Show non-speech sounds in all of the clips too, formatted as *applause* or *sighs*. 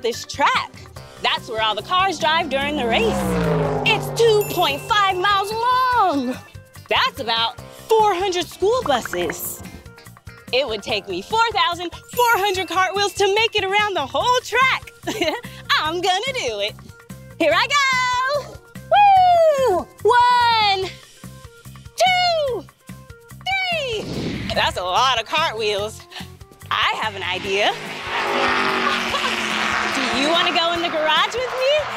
Check out this track. That's where all the cars drive during the race. It's 2.5 miles long. That's about 400 school buses. It would take me 4,400 cartwheels to make it around the whole track. *laughs* I'm gonna do it. Here I go. Woo! One, two, three. That's a lot of cartwheels. I have an idea.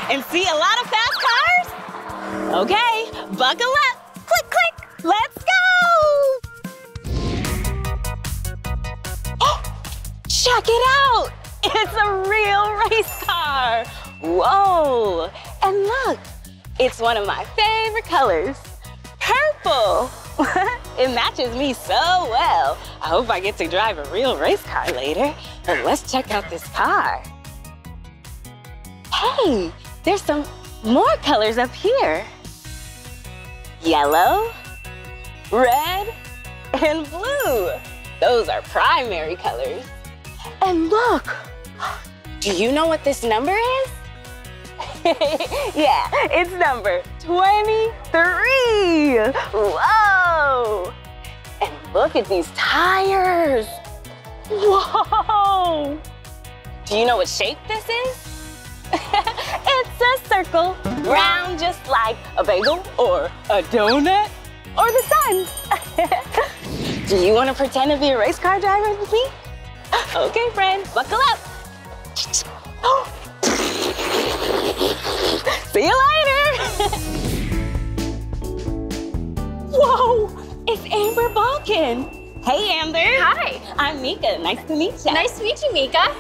And see a lot of fast cars? Okay, buckle up. Click, click. Let's go. *gasps* Oh, check it out. It's a real race car. Whoa. And look, it's one of my favorite colors, purple. *laughs* it matches me so well. I hope I get to drive a real race car later. But let's check out this car. Hey, there's some more colors up here. Yellow, red, and blue. Those are primary colors. And look, do you know what this number is? *laughs* yeah, it's number 23. Whoa! And look at these tires. Whoa! Do you know what shape this is? *laughs* it's a circle, round just like a bagel or a donut or the sun. *laughs* Do you want to pretend to be a race car driver with me? *gasps* Okay, friend, buckle up. *gasps* See you later. *laughs* Whoa, it's Amber Balcaen. Hey, Amber. Hi. I'm Meekah. Nice to meet you. Nice to meet you, Meekah.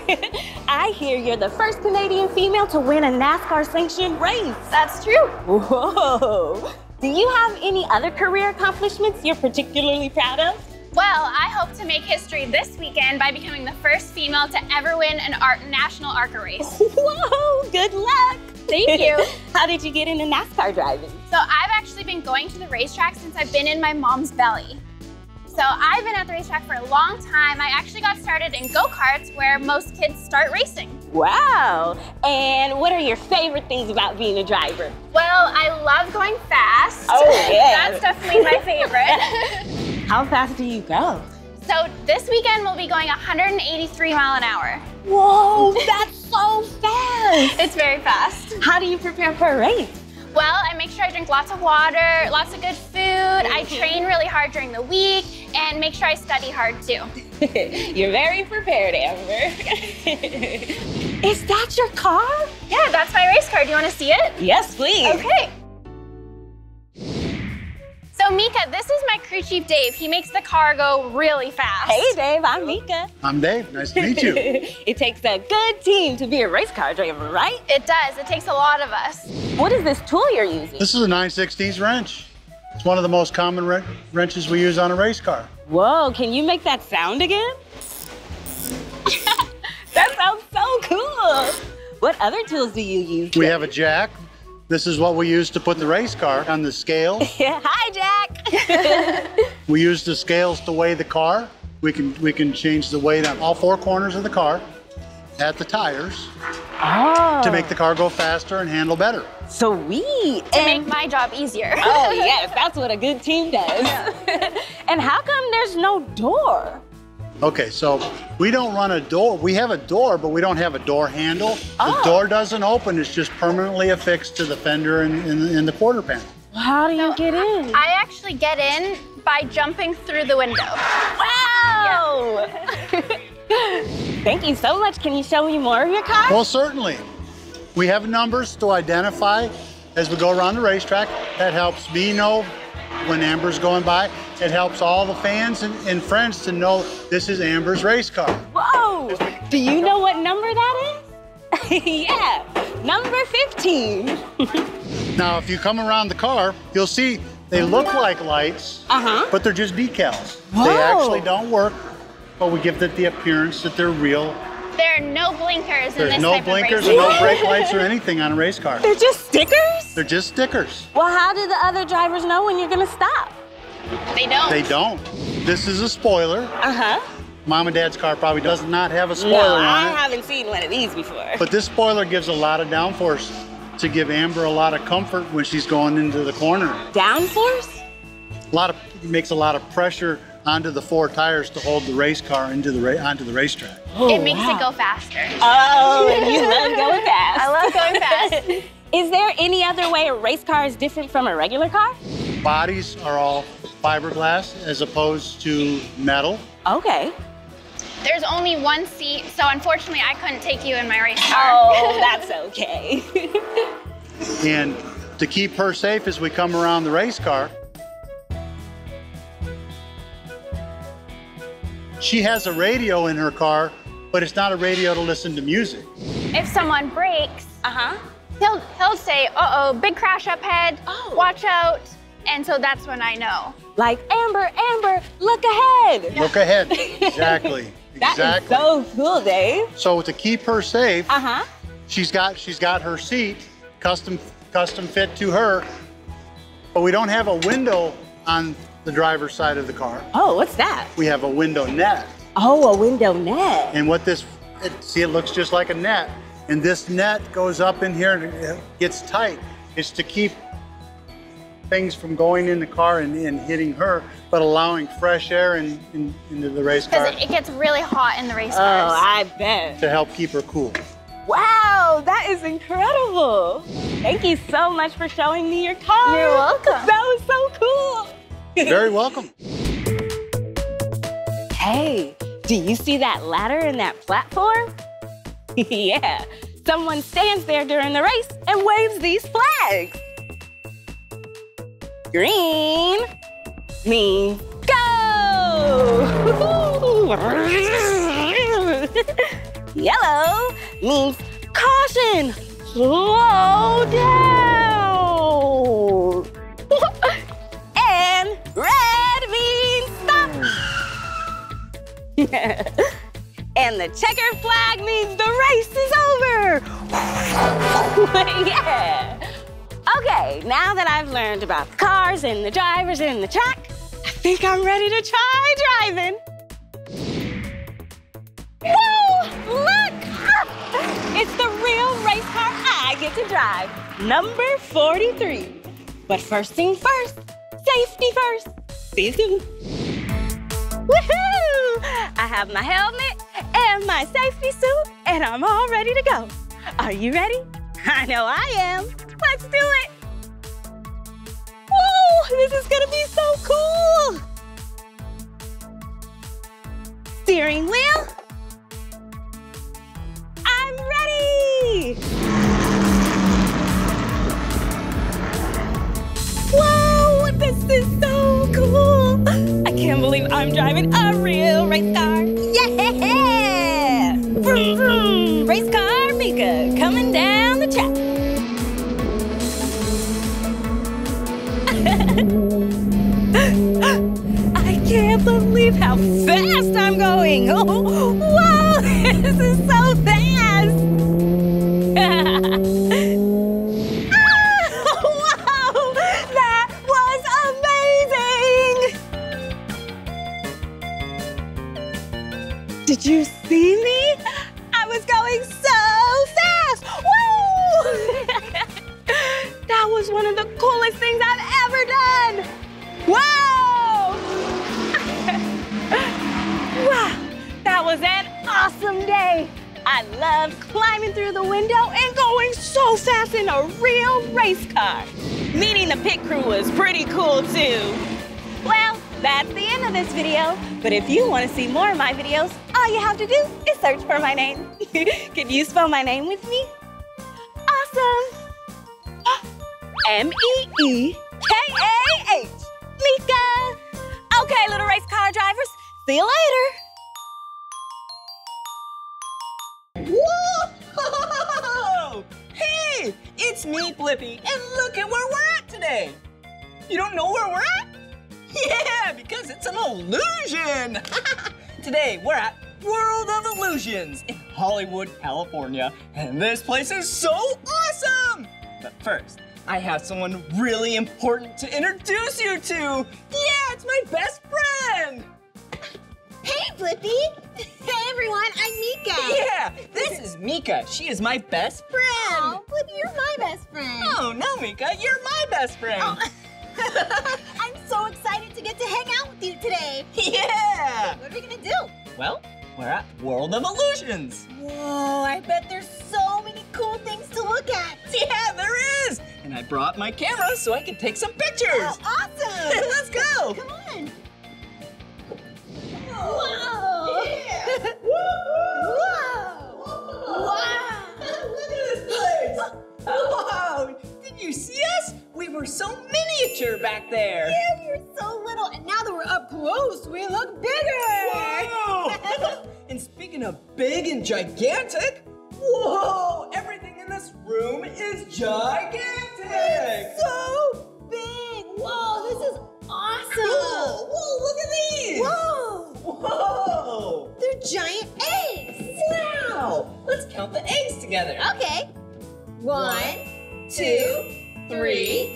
*laughs* I hear you're the first Canadian female to win a NASCAR sanctioned race. That's true. Whoa. Do you have any other career accomplishments you're particularly proud of? Well, I hope to make history this weekend by becoming the first female to ever win an art national ARCA race. *laughs* Whoa, good luck. Thank you. *laughs* How did you get into NASCAR driving? So I've actually been going to the racetrack since I've been in my mom's belly. So I've been at the racetrack for a long time. I actually got started in go-karts where most kids start racing. Wow. And what are your favorite things about being a driver? Well, I love going fast. Oh, *laughs* yeah. That's definitely my favorite. *laughs* How fast do you go? so this weekend we'll be going 183 mile an hour. Whoa, that's so fast. *laughs* It's very fast. How do you prepare for a race? Well, I make sure I drink lots of water, lots of good food. I mm-hmm. train really hard during the week and make sure I study hard too. *laughs* You're very prepared, Amber. *laughs* Is that your car? Yeah, that's my race car. Do you want to see it? Yes, please. Okay. So Meekah, this is my crew chief Dave. He makes the car go really fast. Hey, Dave, I'm Meekah. I'm Dave. Nice to meet you. *laughs* it takes a good team to be a race car driver, right? It does. It takes a lot of us. What is this tool you're using? This is a 916 wrench. It's one of the most common wren- wrenches we use on a race car. Whoa, can you make that sound again? *laughs* that sounds so cool. What other tools do you use? We have a jack. This is what we use to put the race car on the scale. *laughs* Hi, Jack. *laughs* We use the scales to weigh the car. We can we can change the weight on all four corners of the car, at the tires, oh, to make the oh. car go faster and handle better. sweet. To make my job easier. oh yes, that's what a good team does. *laughs* and how come there's no door? Okay, so we don't run a door. We have a door, but we don't have a door handle. Oh. The door doesn't open. It's just permanently affixed to the fender and in, in, the quarter panel. How do you get in? I actually get in by jumping through the window. Wow! *laughs* Thank you so much. Can you show me more of your car? Well, certainly. We have numbers to identify as we go around the racetrack. That helps me know when Amber's going by. It helps all the fans and, and friends to know this is Amber's race car. Whoa! Do you know what number that is? *laughs* yeah, number 15. *laughs* Now, if you come around the car, you'll see they look like lights, Uh-huh. but they're just decals. Whoa. They actually don't work, but we give it the appearance that they're real. There are no blinkers in There's this no type blinkers of or race. no brake *laughs* lights or anything on a race car. They're just stickers? They're just stickers. Well, how do the other drivers know when you're gonna stop? They don't. They don't. This is a spoiler. Uh-huh. Mom and Dad's car probably does not have a spoiler No, on I it. haven't seen one of these before. But this spoiler gives a lot of downforce to give Amber a lot of comfort when she's going into the corner. Downforce? A lot of makes a lot of pressure onto the four tires to hold the race car into the onto the racetrack. Oh, it makes it go faster. Oh, and you love going *laughs* fast. I love going fast. *laughs* Is there any other way a race car is different from a regular car? Bodies are all fiberglass as opposed to metal. Okay. There's only one seat, so unfortunately I couldn't take you in my race car. Oh, *laughs* that's okay. And to keep her safe as we come around the race car, she has a radio in her car, but it's not a radio to listen to music. if someone breaks, uh-huh. he'll he'll say, "Uh-oh, big crash up ahead. Oh. Watch out." And so that's when I know. Like, Amber, Amber, look ahead. Look ahead. *laughs* Exactly. *laughs* That is exactly. so cool, Dave. so to keep her safe, Uh-huh. she's got she's got her seat custom custom fit to her, but we don't have a window on the driver's side of the car. Oh, what's that? We have a window net. Oh, a window net. And what this, it, see, it looks just like a net. And this net goes up in here and it gets tight. It's to keep things from going in the car and, and hitting her, but allowing fresh air in, in, into the race car Because it, it gets really hot in the race Oh, cars. I bet. to help keep her cool. Wow, that is incredible. Thank you so much for showing me your car. You're welcome. That was so cool. Very welcome. *laughs* Hey, do you see that ladder and that platform? *laughs* yeah, someone stands there during the race and waves these flags. Green means go. *laughs* Yellow means caution, slow down. *laughs* and red *laughs* and the checkered flag means the race is over. *laughs* yeah. Okay, now that I've learned about the cars and the drivers and the track, I think I'm ready to try driving. Whoa! Look! It's the real race car I get to drive, number 43. But first thing first, safety first. See you soon. Woohoo! I have my helmet and my safety suit, and I'm all ready to go. Are you ready? I know I am. Let's do it. Whoa, this is gonna be so cool. Steering wheel. I'm ready. Whoa, this is so cool. Can't believe I'm driving a real race car. Yeah! Vroom, vroom. Race car Meekah coming down the track. *laughs* I can't believe how fast I'm going. *laughs* Did you see me? I was going so fast. Woo! *laughs* that was one of the coolest things I've ever done. Whoa! *laughs* wow, that was an awesome day. I loved climbing through the window and going so fast in a real race car. Meeting the pit crew was pretty cool too. That's the end of this video. But if you want to see more of my videos, all you have to do is search for my name. *laughs* Can you spell my name with me? Awesome! M-E-E-K-A-H! Meekah! Okay, little race car drivers, see you later! Whoa! *laughs* Hey, it's me, Blippi, and look at where we're at today. You don't know where we're at? Yeah, because it's an illusion. *laughs* today, we're at World of Illusions in Hollywood, California, and this place is so awesome. But first, I have someone really important to introduce you to. Yeah, it's my best friend. Hey, Blippi! *laughs* Hey, everyone, I'm Meekah. Yeah, this is Meekah. She is my best friend. Oh, Blippi, you're my best friend. Oh, no, Meekah, you're my best friend. Oh. *laughs* *laughs* I'm so excited to get to hang out with you today. Yeah. What are we gonna do? Well, we're at World of Illusions. Whoa, I bet there's so many cool things to look at. Yeah, there is. And I brought my camera so I can take some pictures. Oh, awesome! *laughs* Let's go. Come on. Whoa! Yeah. *laughs* Whoa! Wow! Look at this place. *gasps* Wow. Did you see us? We were so miniature back there. Yeah, we were so little, and now that we're up close, we look bigger. Whoa! *laughs* and speaking of big and gigantic, whoa! Everything in this room is gigantic. so big. Whoa, this is awesome. Cool. Whoa! Look at these. Whoa! Whoa! They're giant eggs. Wow! Let's count the eggs together. Okay. One, two, three,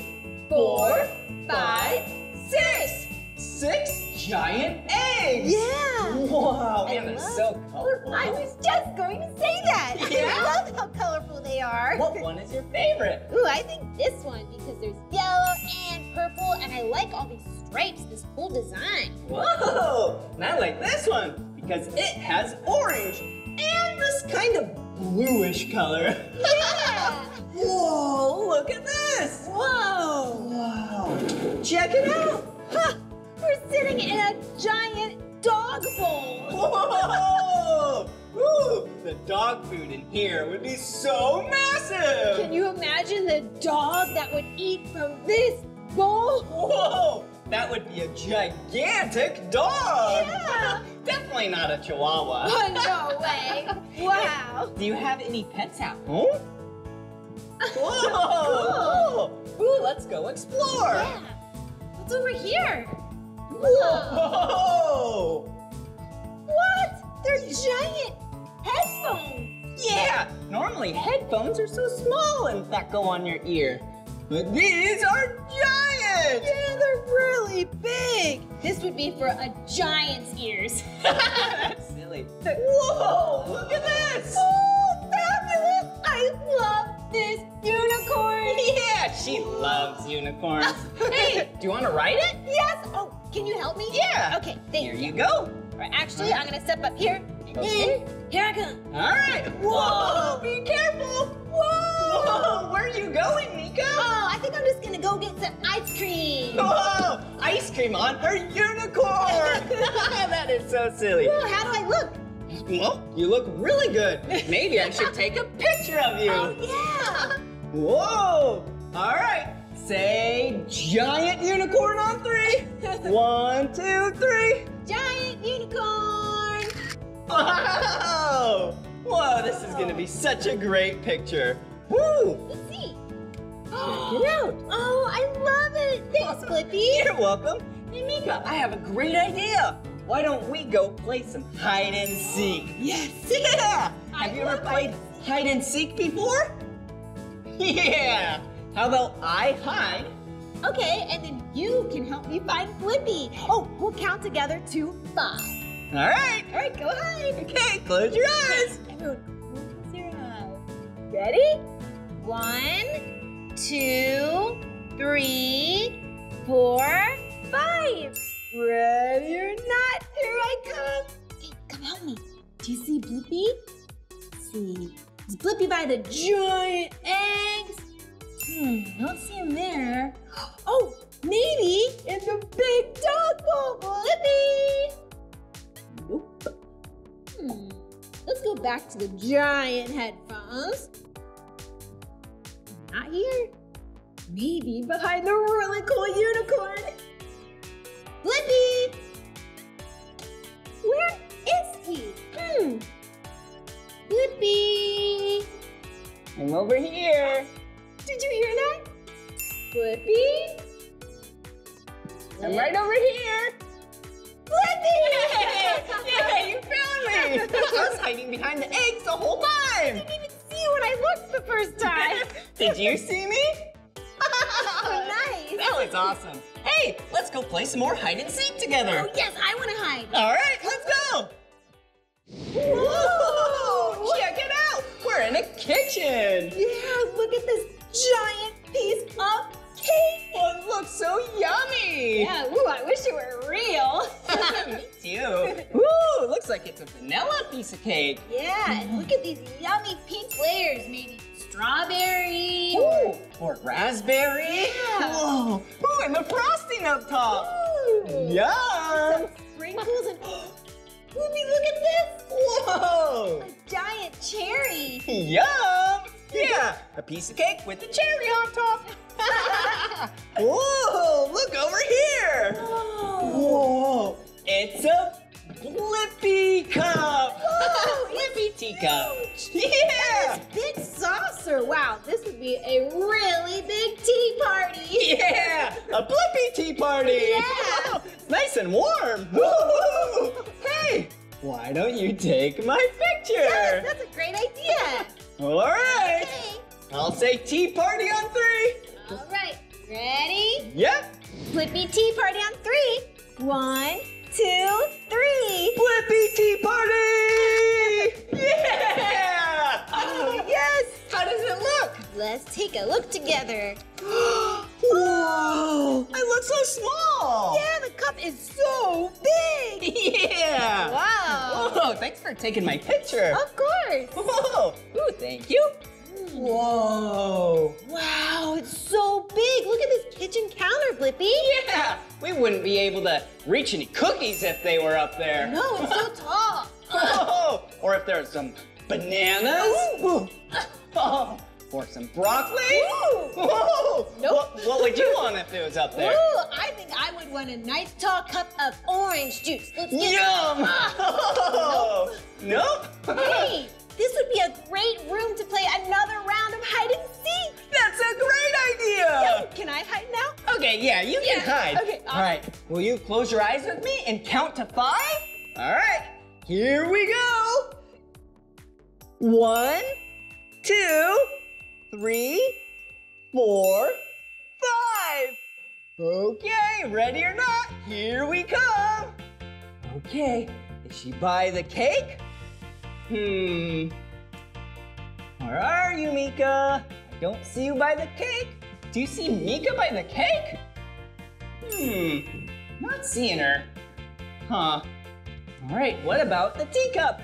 four, five, six. Six giant eggs. Yeah. Wow, I and they're love- so colorful. I was just going to say that. Yeah? I love how colorful they are. What one is your favorite? Ooh, I think this one because there's yellow and purple, and I like all these stripes, this cool design. Whoa! And I like this one because it has orange and this kind of bluish color. Yeah. *laughs* Whoa! Look at this! Whoa. Wow! Check it out! Huh. We're sitting in a giant dog bowl. Whoa! Woo! The dog food in here would be so massive! Can you imagine the dog that would eat from this bowl? Whoa! That would be a gigantic dog! Yeah. *laughs* Definitely not a chihuahua. *laughs* Oh, no way. Wow. Do you have any pets at home? *laughs* Whoa! Cool. Ooh, let's go explore! Yeah. What's over here? Whoa! What? They're giant headphones. Yeah! Normally headphones are so small and that go on your ear. But these are giant! Yeah, they're really big. This would be for a giant's ears. *laughs* That's silly. Whoa! Look at this! Oh, fabulous! I love this unicorn. Yeah, she loves unicorns. *laughs* hey, do you want to ride it? Yes. Oh, can you help me? Yeah. Okay, thank Here you. you go. Right, actually, I'm gonna step up here, Okay. here I come. All right. Whoa! Be careful! Whoa! Whoa! Where are you going, Nico? Oh, I think I'm just gonna go get some ice cream. Whoa! *laughs* Oh, ice cream on her unicorn! *laughs* that is so silly. Ooh, how do I look? Well, you look really good. Maybe I should take a picture of you. Oh yeah. Whoa! All right. Say giant unicorn on three. *laughs* One, two, three. Giant unicorn. Wow! Whoa, this is gonna be such a great picture. Woo! Let's see. Check it oh, out. Oh, I love it. Thanks, Blippi. You're welcome. Hey, Meekah, I have a great idea. Why don't we go play some hide and seek? Yes. Yeah. I Have you ever played hide and seek before? *laughs* Yeah. How about I hide? Okay, and then you can help me find Blippi. Oh, we'll count together to five. All right. All right, go hide. Okay, close your eyes. Everyone, close your eyes. Ready? One, two, three, four, five. Ready or not, here I come. Hey, come help me. Do you see Blippi? Let's see. Is Blippi by the giant eggs? Hmm, don't see him there. Oh, maybe in the big dog bowl, Blippi. Nope. Hmm. Let's go back to the giant headphones. Not here. Maybe behind the really cool unicorn. Blippi! Where is he? Hmm. Blippi! I'm over here. Did you hear that? Blippi? I'm right over here. Blippi! *laughs* Yeah, you found me. I was hiding behind the eggs the whole time. I didn't even see you when I looked the first time. *laughs* Did you see me? oh, nice. That was awesome. Hey, let's go play some more hide and seek together. Oh, yes, I want to hide. All right, let's go. Whoa! Check it out. We're in a kitchen. Yeah, look at this giant piece of cake. Oh, it looks so yummy. Yeah, ooh, I wish it were real. *laughs* Me too. *laughs* Ooh, looks like it's a vanilla piece of cake. yeah, and look at these yummy pink layers. Maybe strawberry. Ooh, or raspberry. Yeah. Whoa. Ooh, and the frosting up top. Ooh. Yum. Sprinkles and. *gasps* *gasps* Blippi, look at this. Whoa. A giant cherry. Yum. Yeah, a piece of cake with a cherry on top. *laughs* *laughs* Whoa, look over here. Whoa, it's a Blippi cup. Blippi *laughs* teacup. Yeah. Big saucer. Wow, this would be a really big tea party. Yeah, a Blippi tea party. Yeah. It's nice and warm. Woo! *laughs* Hey, why don't you take my picture? Yes, that's a great idea. All right. Okay. I'll say tea party on three. All right. Ready? Yep. Blippi tea party on three. One, two, three. Blippi tea party! *laughs* Yeah! Oh, *laughs* yes. How does it look? Let's take a look together. *gasps* Whoa! I look so small! Yeah, the cup is so big. *laughs* Yeah! Wow. Whoa, thanks for taking my picture. Of course. Whoa! Ooh, thank you. Whoa! Wow, it's so big. Look at this kitchen counter, Blippi. Yeah! We wouldn't be able to reach any cookies if they were up there. No, it's so *laughs* tall. Oh, or if there's some bananas. *laughs* Oh, or some broccoli. Whoa. Nope. What, what would you want if it was up there? Ooh, I think I would want a nice tall cup of orange juice. Let's get Yum! Oh, *laughs* nope. Hey, this would be a great room to play another round of hide and seek. That's a great idea. Can I hide now? Okay, yeah, you Yeah, can hide. okay, All right. Will you close your eyes with me and count to five? All right. Here we go. One, two, three, four, five. Okay, ready or not, here we come. Okay, is she by the cake? Hmm. Where are you, Meekah? I don't see you by the cake. Do you see Meekah by the cake? Hmm, not seeing her. Huh. All right, what about the teacup?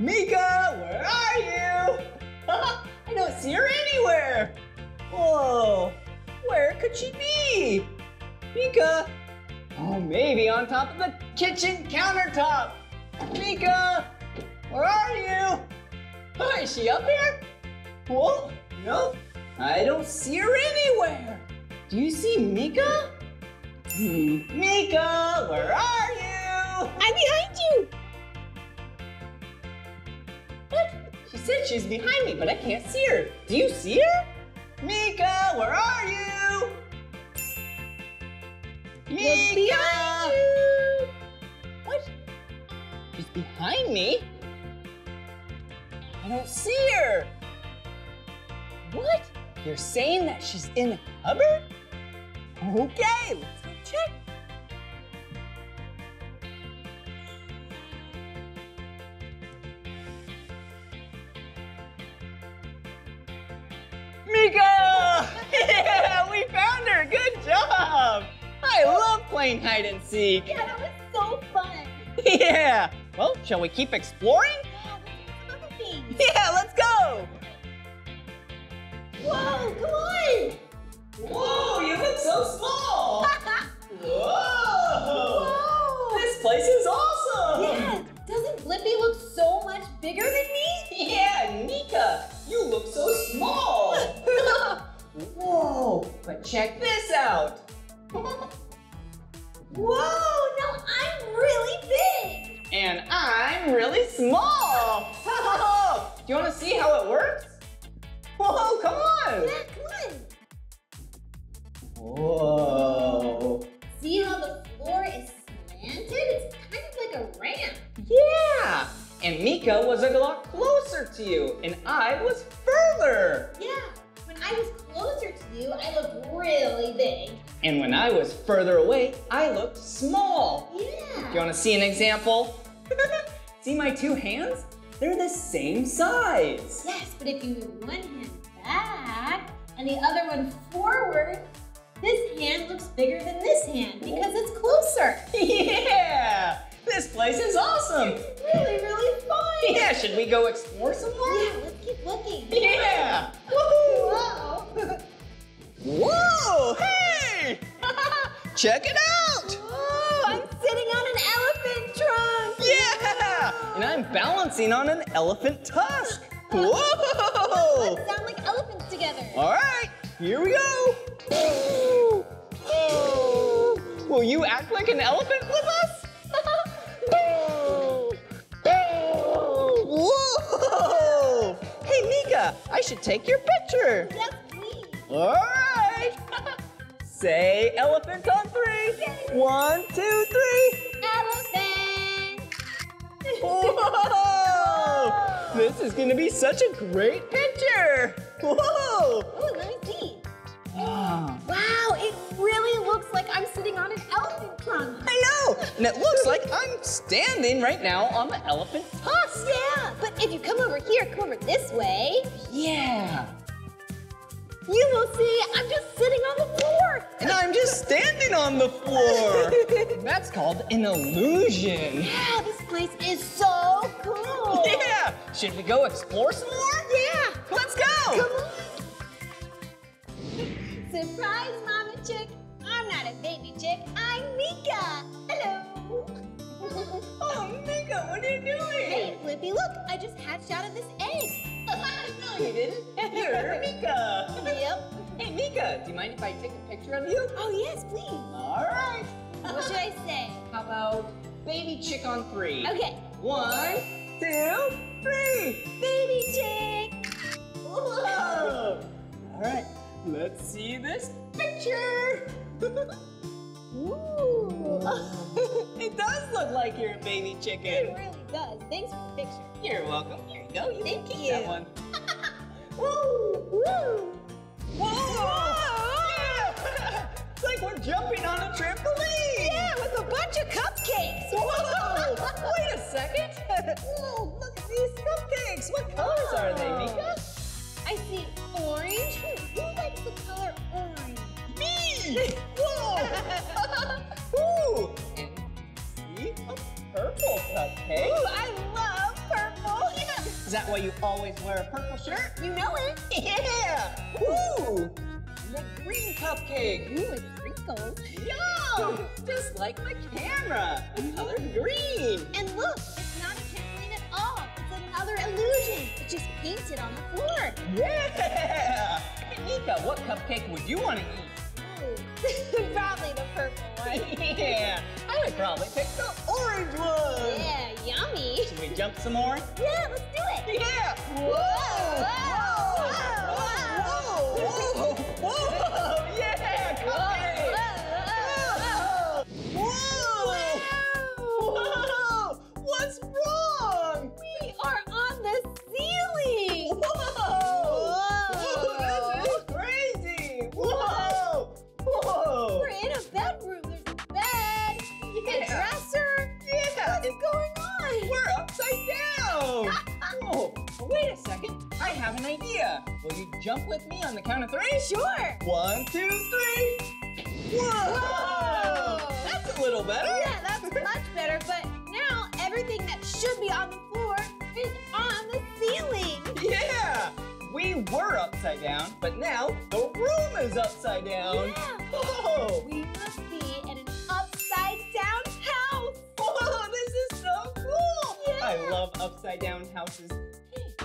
Meekah, where are you? *laughs* I don't see her anywhere. Whoa, where could she be? Meekah. Oh, maybe on top of the kitchen countertop. Meekah, where are you? Oh, is she up here? Whoa, nope. I don't see her anywhere. Do you see Meekah? Hmm. Meekah, where are you? I'm behind you. What? She said she's behind me, but I can't see her. Do you see her? Meekah, where are you? Meekah! behind you. What? She's behind me? I don't see her. What? You're saying that she's in the cupboard? Okay, let's go check. Meekah! Yeah, *laughs* we found her. Good job. I love playing hide and seek. Yeah, that was so fun. *laughs* Yeah. Well, shall we keep exploring? Yeah, let's *laughs* do some other things. Yeah, let's go. Whoa, come on. Whoa, you look so small. *laughs* Whoa. Whoa. This place is awesome. Yeah, doesn't Blippi look so much bigger than me? *laughs* Yeah, Nika, you look so small. Whoa, but check this out. Whoa, now I'm really big. And I'm really small. Do you want to see how it works? Whoa, come on. Yeah, come on. Whoa. See how the floor is slanted? It's kind of like a ramp. Yeah. And Meekah was a lot closer to you, and I was further. Yeah, when I was closer to you, I looked really big. And when I was further away, I looked small. Yeah. You want to see an example? *laughs* see my two hands? They're the same size. Yes, but if you move one hand back and the other one forward, this hand looks bigger than this hand because it's closer. *laughs* yeah! This place is awesome. Really, really fun. Yeah, should we go explore some more? Yeah, let's keep looking. Yeah! *laughs* Whoa. Whoa! Hey! *laughs* Check it out! Whoa, I'm sitting on an elephant trunk. Yeah! And I'm balancing on an elephant tusk. *laughs* Whoa! Let's sound like elephants together. All right, here we go. Will you act like an elephant with us? Whoa! Hey, Meekah, I should take your picture. Yes, please. All right. *laughs* Say elephant on three. One, two, three. Elephant. Whoa! This is gonna be such a great picture. Whoa! Oh, let me see. Wow. Wow, it really looks like I'm sitting on an. I know, and it looks like I'm standing right now on the elephant tusk. Yeah, but if you come over here, come over this way, Yeah. you will see I'm just sitting on the floor. And I'm just standing on the floor. *laughs* That's called an illusion. Yeah, this place is so cool. Yeah. Should we go explore some more? Yeah. Let's go. Come on. Surprise, Mama Chick. I'm not a baby chick. I'm Meekah. Hello. *laughs* Oh, Meekah, what are you doing? hey, Blippi, look. I just hatched out of this egg. *laughs* no, you didn't. You're *laughs* Meekah. yep. Hey, Meekah, do you mind if I take a picture of you? Oh, yes, please. All right. What should I say? How about baby chick on three? Okay. One, two, three. Baby chick. Whoa! All right, let's see this picture. Ooh. *laughs* it does look like you're a baby chicken. It really does. Thanks for the picture. You're welcome. Here you go. You Thank can keep you. that one. Woo! *laughs* Woo! Whoa! Yeah! *laughs* it's like we're jumping on a trampoline. Yeah, with a bunch of cupcakes. Whoa! Wait a second. Whoa! Look at these cupcakes. What colors are they, Meekah? I see orange. Who likes the color orange? Whoa! *laughs* Ooh! And see a purple cupcake. Ooh, I love purple. Yeah. *laughs* Is that why you always wear a purple shirt? You know it. *laughs* Yeah! Ooh! And a green cupcake. Ooh, with sprinkles. Yum! Just like my camera. The color green. And look, it's not a trampoline at all. It's another illusion. It's just painted on the floor. Yeah! Meekah, what cupcake would you want to eat? *laughs* Probably the purple one. Yeah! I would probably pick the orange one. Yeah, yummy. Should we jump some more? Yeah, let's do it. Yeah! Whoa! Whoa! Whoa! Whoa! Whoa! Yeah! Cupcake! Whoa! Whoa! What's wrong? We are We're in a bedroom. There's a bed, a dresser. Yeah! What's going on? We're upside down! Whoa! *laughs* Oh, wait a second. I have an idea. Will you jump with me on the count of three? Sure. One, two, three. Whoa! Whoa. That's a little better. Yeah, that's *laughs* much better. But now everything that should be on the floor is on the ceiling. Yeah! We were upside down, but now the room is upside down. Yeah. Whoa! We must be in an upside down house. Whoa! This is so cool! Yeah. I love upside down houses.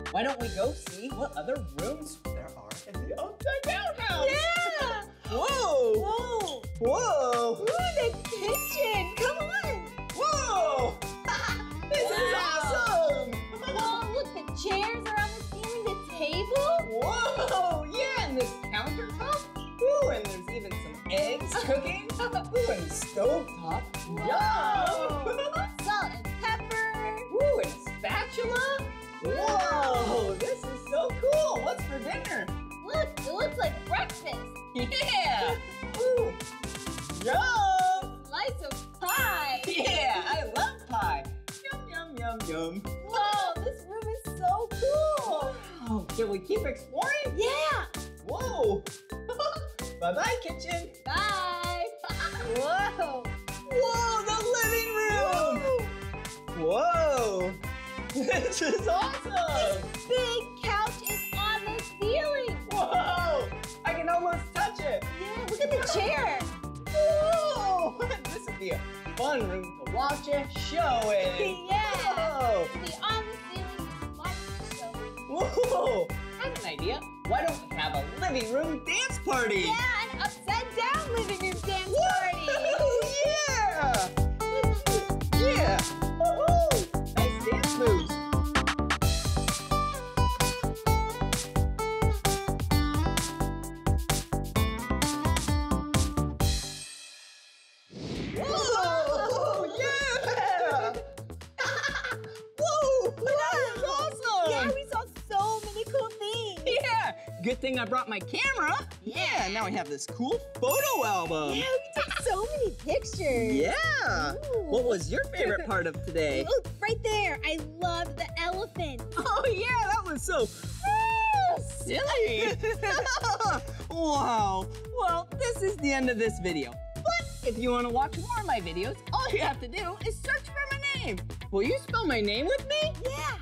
Why don't we go see what other rooms there are in the upside down house? Yeah. Whoa! Whoa. Whoa! Ooh, the kitchen. Come on. Whoa! *laughs* this is awesome! Whoa, look, the chairs are on the ceiling, Whoa! Yeah, and this countertop. Ooh, and there's even some eggs *laughs* cooking. Ooh, and stovetop. Yum! Salt and pepper. Ooh, and spatula. Whoa, this is so cool. What's for dinner? Look, it looks like breakfast. Yeah. *laughs* Ooh. Yum. Slice of pie. *laughs* Yeah, I love pie. Yum, yum, yum, yum. Whoa, this room is so cool. Oh, can we keep exploring? Yeah. Whoa. *laughs* Bye-bye, kitchen. Bye. Whoa. Whoa, the living room. Whoa. *laughs* This is awesome. This Big couch is on the ceiling. Whoa. I can almost touch it. Yeah, look at the chair. Whoa. *laughs* This would be a fun room to watch a show in. Yeah. Whoa. Be on the Whoa. I have an idea. Why don't we have a living room dance party? Yeah, an upside down living room dance party. *laughs* yeah. *laughs* Yeah. Good thing I brought my camera. Yeah, now I have this cool photo album. Yeah, we took so many pictures. Yeah! Ooh. What was your favorite part of today? Look, right there. I love the elephant. Oh yeah, that was so silly. *laughs* wow. Well, this is the end of this video. But if you want to watch more of my videos, all you have to do is search for my name. Will you spell my name with me? Yeah.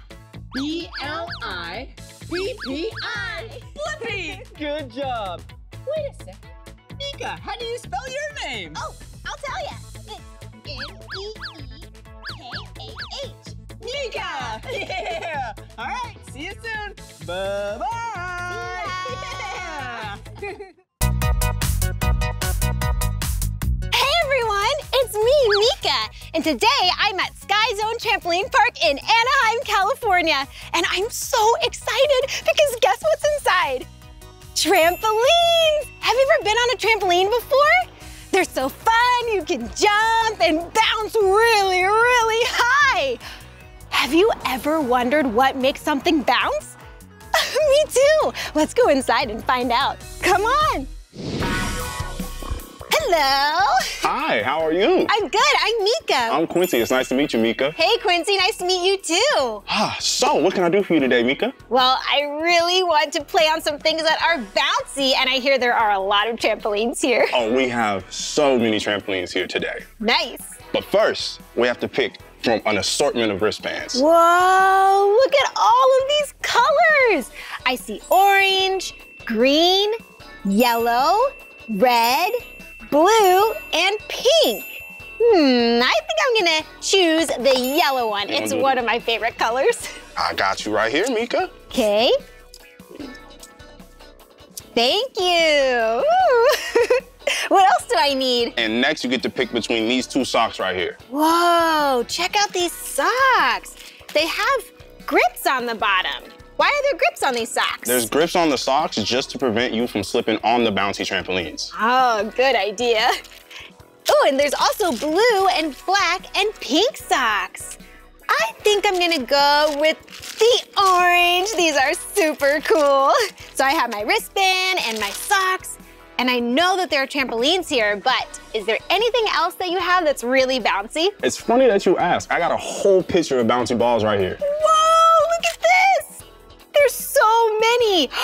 B L I P P I. Blippi. Good job. Wait a second. Meekah, how do you spell your name? Oh, I'll tell you. It's M-E-E-K-A-H. Meekah! *laughs* Yeah! All right, see you soon. Bye-bye. See Yeah. *laughs* Everyone, it's me, Meekah, and today I'm at Sky Zone Trampoline Park in Anaheim, California, and I'm so excited because guess what's inside? Trampolines! Have you ever been on a trampoline before? They're so fun, you can jump and bounce really, really high. Have you ever wondered what makes something bounce? *laughs* Me too. Let's go inside and find out. Come on. Hello. Hi, how are you? I'm good. I'm Meekah. I'm Quincy. It's nice to meet you, Meekah. hey, Quincy. Nice to meet you too. Ah, so what can I do for you today, Meekah? Well, I really want to play on some things that are bouncy, and I hear there are a lot of trampolines here. Oh, we have so many trampolines here today. Nice. But first, we have to pick from an assortment of wristbands. Whoa, look at all of these colors. I see orange, green, yellow, red, blue, and pink. Hmm, I think I'm gonna choose the yellow one. You It's one it? of my favorite colors. I got you right here, Meekah. Okay. Thank you. *laughs* What else do I need? And next, you get to pick between these two socks right here. Whoa, check out these socks. They have grips on the bottom. Why are there grips on these socks? There's grips on the socks just to prevent you from slipping on the bouncy trampolines. Oh, good idea. Oh, and there's also blue and black and pink socks. I think I'm gonna go with the orange. These are super cool. So I have my wristband and my socks, and I know that there are trampolines here, but is there anything else that you have that's really bouncy? It's funny that you ask. I got a whole picture of bouncy balls right here. Whoa, look at this! There's so many. *gasps*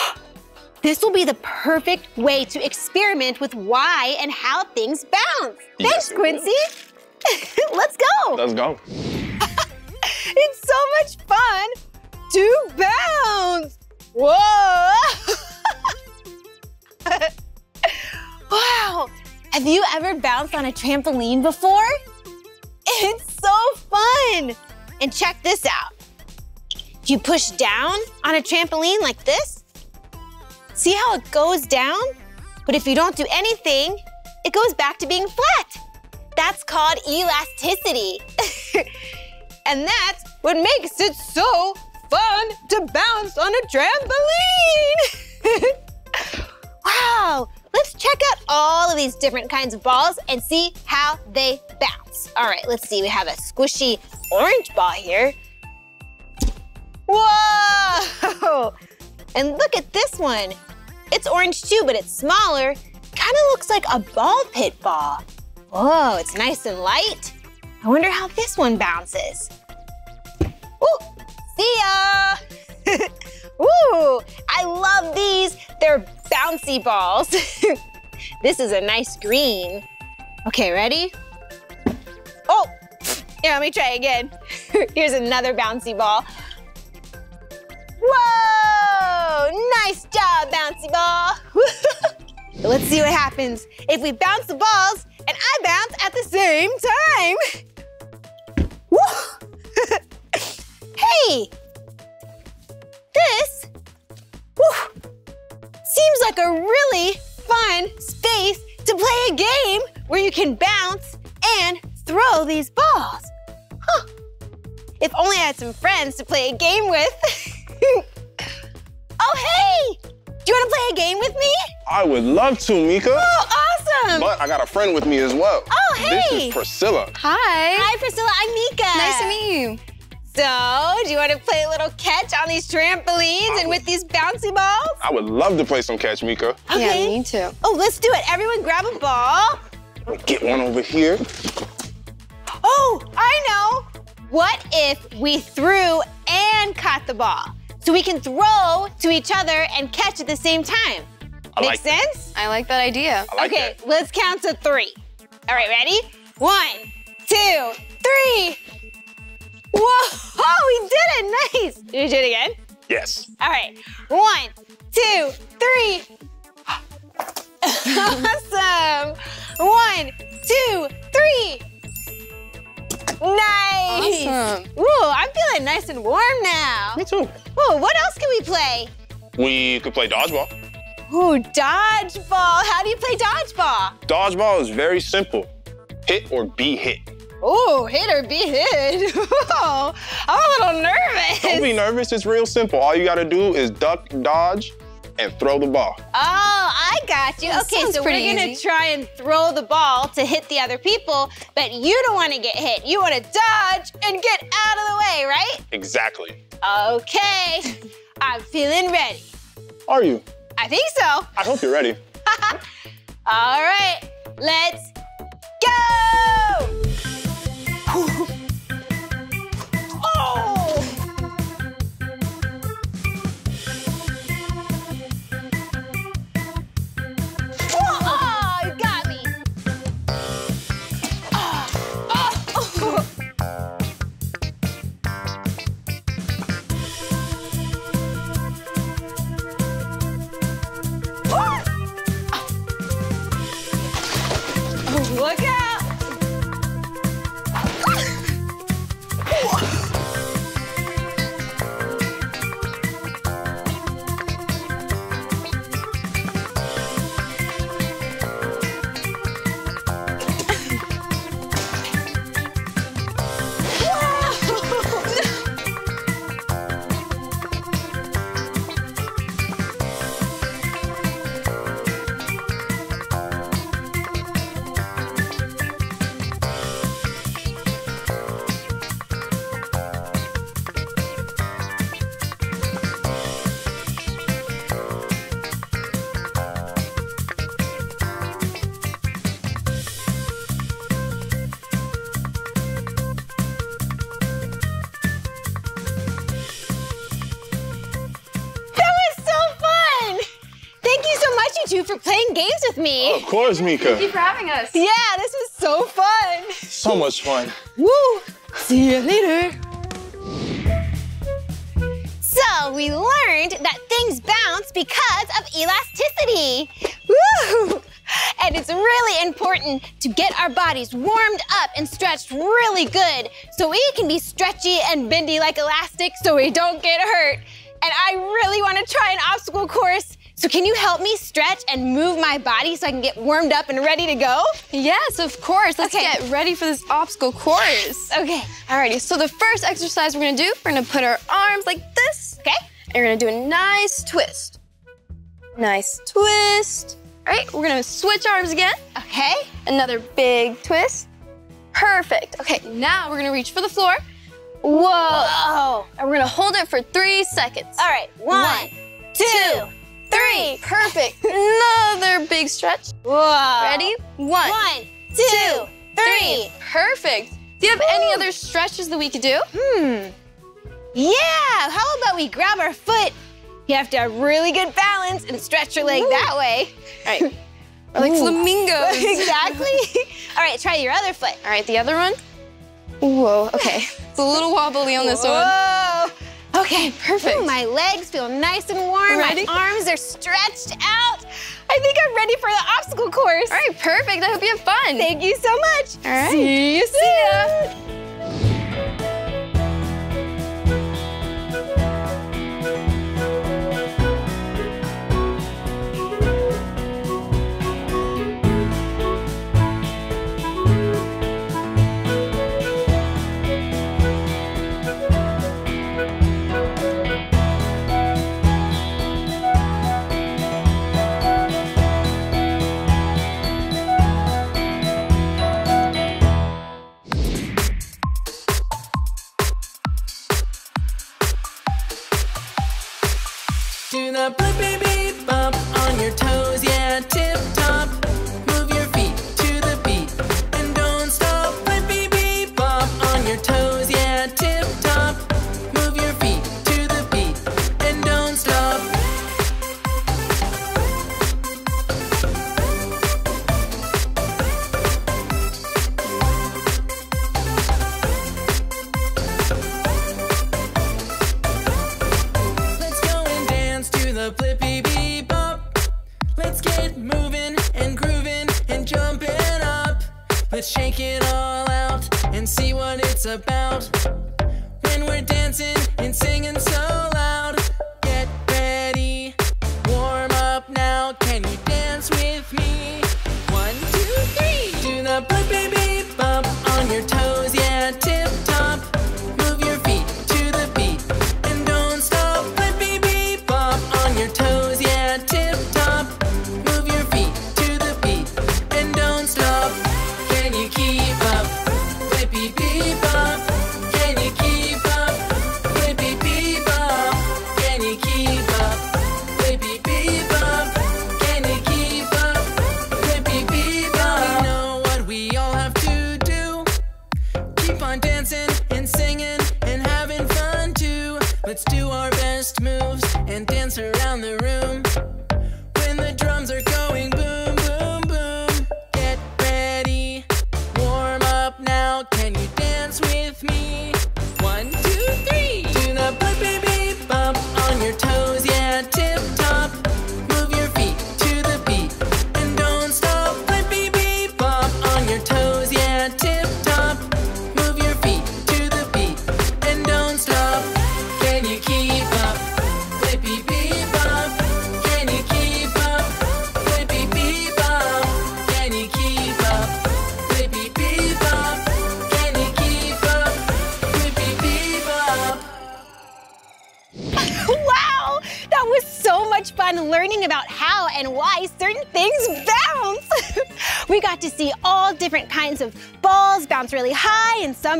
This will be the perfect way to experiment with why and how things bounce. Yes, Thanks. Quincy. *laughs* Let's go. Let's go. *laughs* It's so much fun to bounce. Whoa. *laughs* wow. Have you ever bounced on a trampoline before? It's so fun. And check this out. If you push down on a trampoline like this, see how it goes down? But if you don't do anything, it goes back to being flat. That's called elasticity. *laughs* and that's what makes it so fun to bounce on a trampoline. *laughs* wow, let's check out all of these different kinds of balls and see how they bounce. All right, let's see. We have a squishy orange ball here. Whoa! *laughs* And look at this one. It's orange too, but it's smaller. Kind of looks like a ball pit ball. Whoa, it's nice and light. I wonder how this one bounces. Ooh, see ya! *laughs* Ooh, I love these. They're bouncy balls. *laughs* this is a nice green. Okay, ready? Oh, yeah, let me try again. Here's another bouncy ball. Whoa, nice job, bouncy ball. *laughs* Let's see what happens if we bounce the balls and I bounce at the same time. *laughs* Hey, this seems like a really fun space to play a game where you can bounce and throw these balls. Huh. If only I had some friends to play a game with. *laughs* *laughs* oh, hey! Do you want to play a game with me? I would love to, Meekah. Oh, awesome! But I got a friend with me as well. Oh, hey! This hey! is Priscilla. Hi. Hi, Priscilla. I'm Meekah. Nice to meet you. So, do you want to play a little catch on these trampolines and with these bouncy balls? I would love to play some catch, Meekah. Okay. Yeah, me too. Oh, let's do it. Everyone grab a ball. Get one over here. Oh, I know. What if we threw and caught the ball? So we can throw to each other and catch at the same time. I Make like that. sense? I like that idea. Like okay, that. let's count to three. All right, ready? One, two, three. Whoa, *laughs* we did it, nice. Did you do it again? Yes. All right, one, two, three. *laughs* awesome. One, two, three. Nice. Awesome. Ooh, I'm feeling nice and warm now. Me too. Ooh, what else can we play? We could play dodgeball. Ooh, dodgeball. How do you play dodgeball? Dodgeball is very simple. Hit or be hit. Ooh, hit or be hit. *laughs* I'm a little nervous. Don't be nervous, it's real simple. All you gotta do is duck, dodge, and throw the ball. Oh, I got you. That okay, so we're gonna easy. try and throw the ball to hit the other people, but you don't wanna get hit. You wanna dodge and get out of the way, right? Exactly. Okay, *laughs* I'm feeling ready. Are you? I think so. I hope you're ready. *laughs* All right, let's go! Of course, Meekah. Thank you for having us. Yeah, this was so fun. So much fun. Woo! See you later. So we learned that things bounce because of elasticity. Woo! And it's really important to get our bodies warmed up and stretched really good so we can be stretchy and bendy like elastic so we don't get hurt. And I really want to try an obstacle course. So can you help me stretch and move my body so I can get warmed up and ready to go? Yes, of course. Let's Okay. get ready for this obstacle course. Okay. Alrighty, so the first exercise we're gonna do, we're gonna put our arms like this. Okay. And we're gonna do a nice twist. Nice twist. All right, we're gonna switch arms again. Okay. Another big twist. Perfect. Okay, now we're gonna reach for the floor. Whoa. Oh. And we're gonna hold it for three seconds. All right. One, two, three. Perfect. *laughs* Another big stretch. Whoa. Ready? One, One, two, three. Perfect. Do you have any other stretches that we could do? Hmm. Yeah. How about we grab our foot? You have to have really good balance and stretch your leg that way. All right. Or like Ooh. flamingos. *laughs* exactly. *laughs* All right, try your other foot. All right, the other one. Whoa, okay. It's a little wobbly on this one. Okay, perfect. Ooh, my legs feel nice and warm. Ready? My arms are stretched out. I think I'm ready for the obstacle course. All right, perfect. I hope you have fun. Thank you so much. All right. See you soon.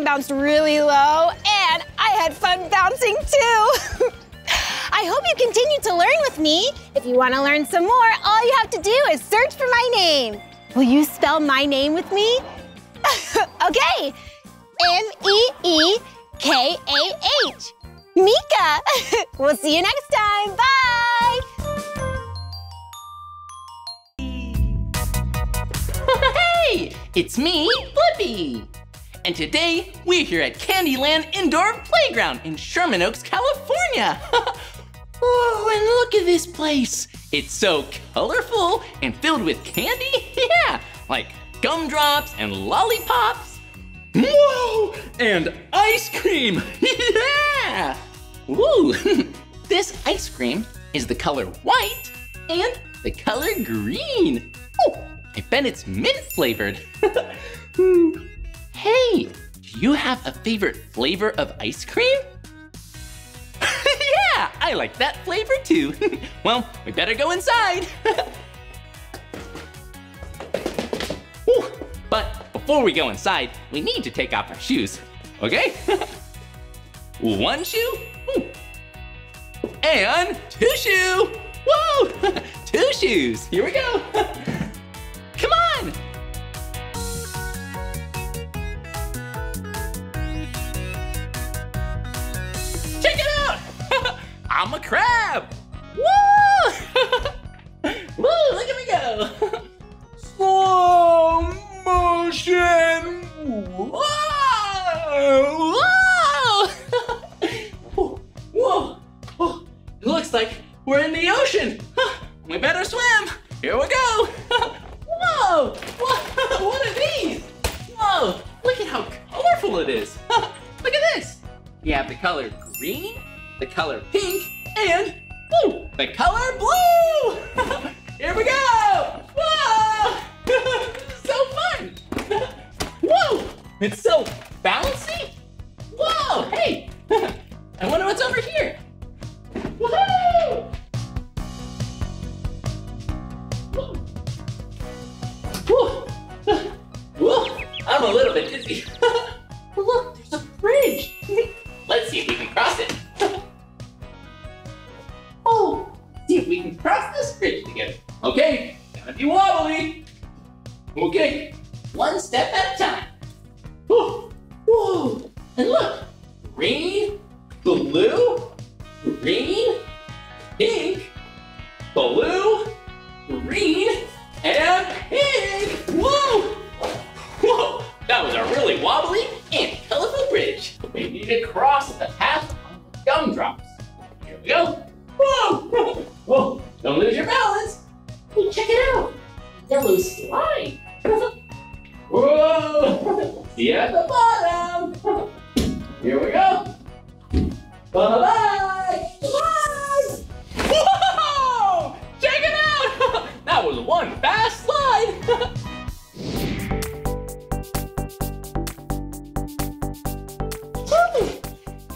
Bounced really low, and I had fun bouncing too. *laughs* I hope you continue to learn with me. If you want to learn some more, all you have to do is search for my name. Will you spell my name with me? At Candyland Indoor Playground in Sherman Oaks, California. *laughs* oh, and look at this place. It's so colorful and filled with candy. *laughs* Yeah, like gumdrops and lollipops. Whoa, and ice cream. *laughs* yeah. Ooh, this ice cream is the color white and the color green. Oh, I bet it's mint flavored. Hmm. hey, do you have a favorite flavor of ice cream? *laughs* yeah, I like that flavor too. *laughs* well, we better go inside. *laughs* Ooh, but before we go inside, we need to take off our shoes, okay? One shoe, Ooh. and two shoe. Whoa, two shoes, here we go. Come on, I'm a crab. Woo! *laughs* Woo, look at me go. Slow motion. Whoa! Whoa! Whoa! *laughs* Whoa! Whoa! It looks like we're in the ocean. We better swim. Here we go. *laughs* Whoa! Whoa! What are these? Whoa! Look at how colorful it is. Look at this. We have the color green, the color pink, and woo, the color blue. *laughs* Here we go. Whoa! *laughs* so fun. *laughs* Whoa! It's so bouncy. Whoa! Hey! I wonder what's over here. Woohoo! Whoa! Whoa! I'm a little bit dizzy. Look, there's a bridge. Let's see if we can cross it. Oh, see if we can cross this bridge together. Okay, gotta be wobbly. Okay, one step at a time. Whoa, whoa, and look, green, blue, green, pink, blue, green, and pink. Whoa, whoa, that was a really wobbly and colorful bridge. We need to cross the path of gumdrops. Here we go. Whoa, whoa, don't lose your balance. Hey, check it out. Yellow slide. Whoa! See at the bottom. Here we go. Bye-bye. Bye. *laughs* Whoa! Check it out. *laughs* That was one fast slide.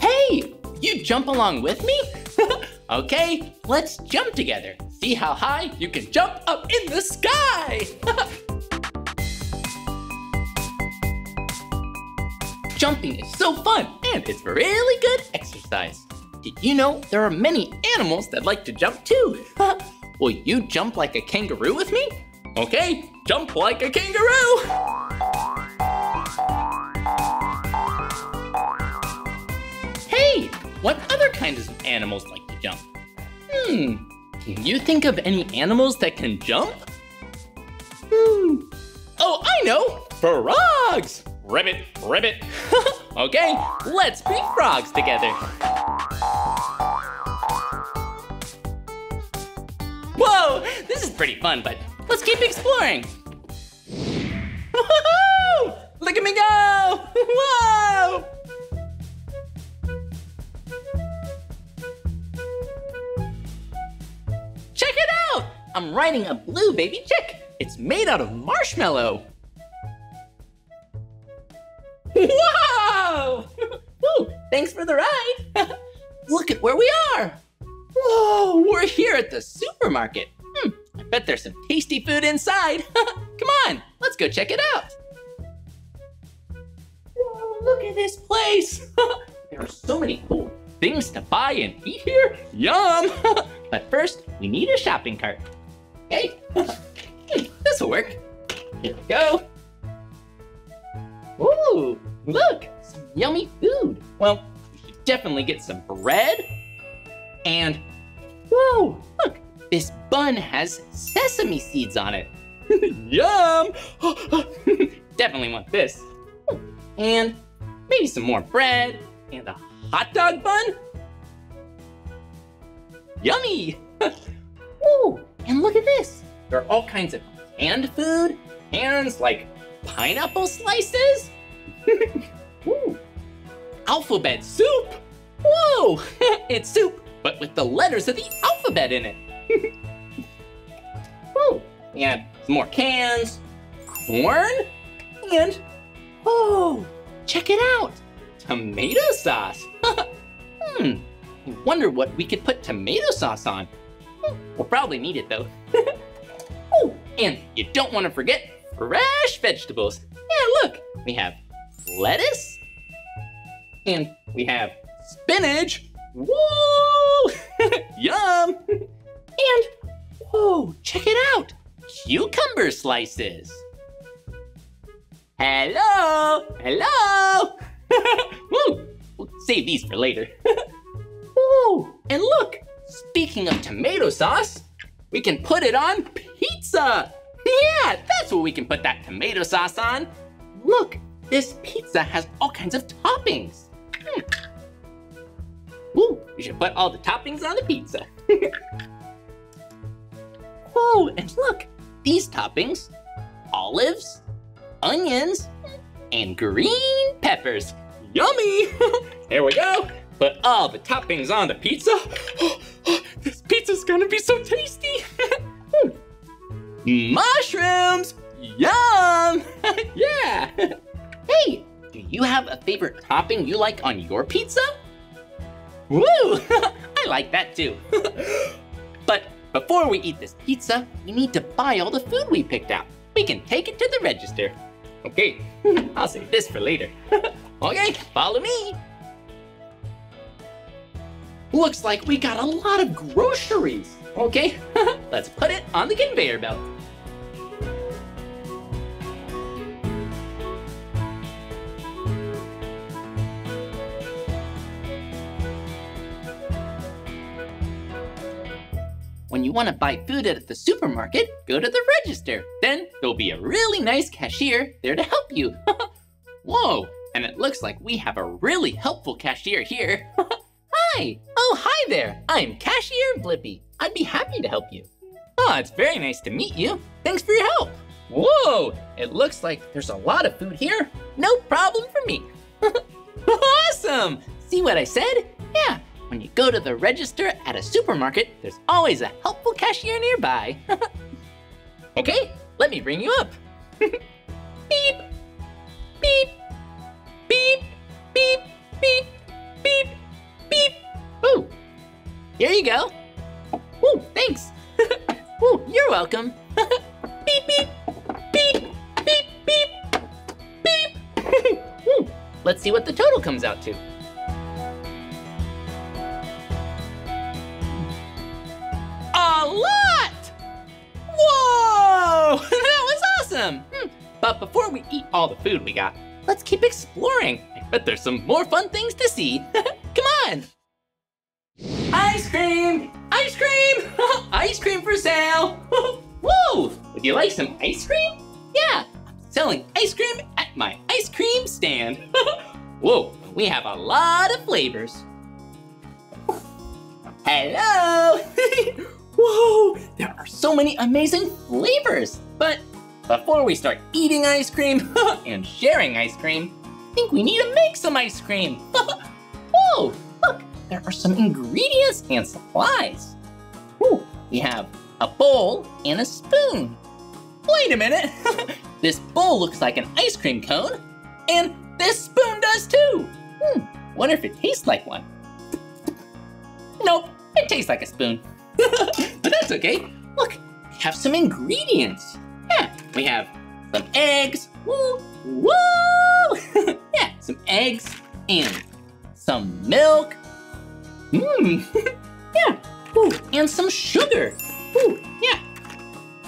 *laughs* hey, you jump along with me? Okay, let's jump together. See how high you can jump up in the sky. *laughs* Jumping is so fun and it's really good exercise. Did you know there are many animals that like to jump too? *laughs* Will you jump like a kangaroo with me? Okay, jump like a kangaroo. Hey, what other kinds of animals like? Hmm, can you think of any animals that can jump? Hmm. Oh, I know! Frogs! Ribbit, ribbit. *laughs* okay, let's be frogs together. Whoa, this is pretty fun, but let's keep exploring. *laughs* Woohoo! Look at me go! *laughs* Whoa! Check it out! I'm riding a blue baby chick. It's made out of marshmallow. Whoa! *laughs* Ooh, thanks for the ride. *laughs* Look at where we are. Whoa, we're here at the supermarket. Hmm, I bet there's some tasty food inside. *laughs* Come on, let's go check it out. Whoa, look at this place. there are so many cool things to buy and eat here. Yum! *laughs* but first, we need a shopping cart. Okay, *laughs* this will work. Here we go. Ooh, look, some yummy food. Well, we should definitely get some bread. And, whoa, look, this bun has sesame seeds on it. *laughs* Yum! definitely want this. And maybe some more bread and a hot dog bun. Yummy! *laughs* Ooh, and look at this. There are all kinds of canned food, cans like pineapple slices. *laughs* Ooh, alphabet soup. Whoa, *laughs* it's soup, but with the letters of the alphabet in it. Whoa, and some more cans, corn, and oh, check it out, tomato sauce. *laughs* hmm, I wonder what we could put tomato sauce on. Hmm, We'll probably need it though. *laughs* oh, and you don't want to forget fresh vegetables. Yeah, look, we have lettuce, and we have spinach. Whoa! *laughs* Yum! And, whoa, check it out. Cucumber slices. Hello! Hello! *laughs* Woo! We'll save these for later. *laughs* Woo! And look, speaking of tomato sauce, we can put it on pizza. Yeah, that's what we can put that tomato sauce on. Look, this pizza has all kinds of toppings. Hmm. Ooh, we should put all the toppings on the pizza. *laughs* oh, and look, these toppings, olives, onions, and green peppers. Yummy! *laughs* Here we go. Put all uh, the toppings on the pizza. *gasps* this pizza's gonna be so tasty. *laughs* Mushrooms! Yum! *laughs* yeah! Hey, do you have a favorite topping you like on your pizza? Woo! I like that too. but before we eat this pizza, we need to buy all the food we picked out. We can take it to the register. Okay, I'll save this for later. Okay, follow me. Looks like we got a lot of groceries. Okay, *laughs* let's put it on the conveyor belt. When you want to buy food at the supermarket, go to the register. Then there'll be a really nice cashier there to help you. *laughs* Whoa, and it looks like we have a really helpful cashier here. *laughs* hi, oh hi there. I'm Cashier Blippi. I'd be happy to help you. Oh, it's very nice to meet you. Thanks for your help. Whoa, it looks like there's a lot of food here. No problem for me. *laughs* awesome! See what I said? Yeah, when you go to the register at a supermarket, there's always a helpful cashier nearby. *laughs* okay, let me bring you up. beep, beep, beep, beep, beep, beep, beep. Ooh, here you go. Ooh, thanks. *laughs* Ooh, you're welcome. *laughs* beep, beep, beep, beep, beep, beep. *laughs* Ooh, let's see what the total comes out to. A lot! Whoa! that was awesome! Hmm. But before we eat all the food we got, let's keep exploring. I bet there's some more fun things to see. *laughs* Come on! Ice cream! Ice cream! *laughs* ice cream for sale! *laughs* Whoa! Would you like some ice cream? Yeah, I'm selling ice cream at my ice cream stand. Whoa, we have a lot of flavors. Hello! Whoa, there are so many amazing flavors. But before we start eating ice cream *laughs* and sharing ice cream, I think we need to make some ice cream. *laughs* Whoa, look, there are some ingredients and supplies. Ooh, we have a bowl and a spoon. Wait a minute, *laughs* this bowl looks like an ice cream cone, and this spoon does too. Hmm, wonder if it tastes like one. Nope, it tastes like a spoon. but that's okay. Look, we have some ingredients. Yeah, we have some eggs. Woo, woo! *laughs* yeah, some eggs and some milk. Mmm, *laughs* yeah. Ooh, and some sugar. Ooh, yeah,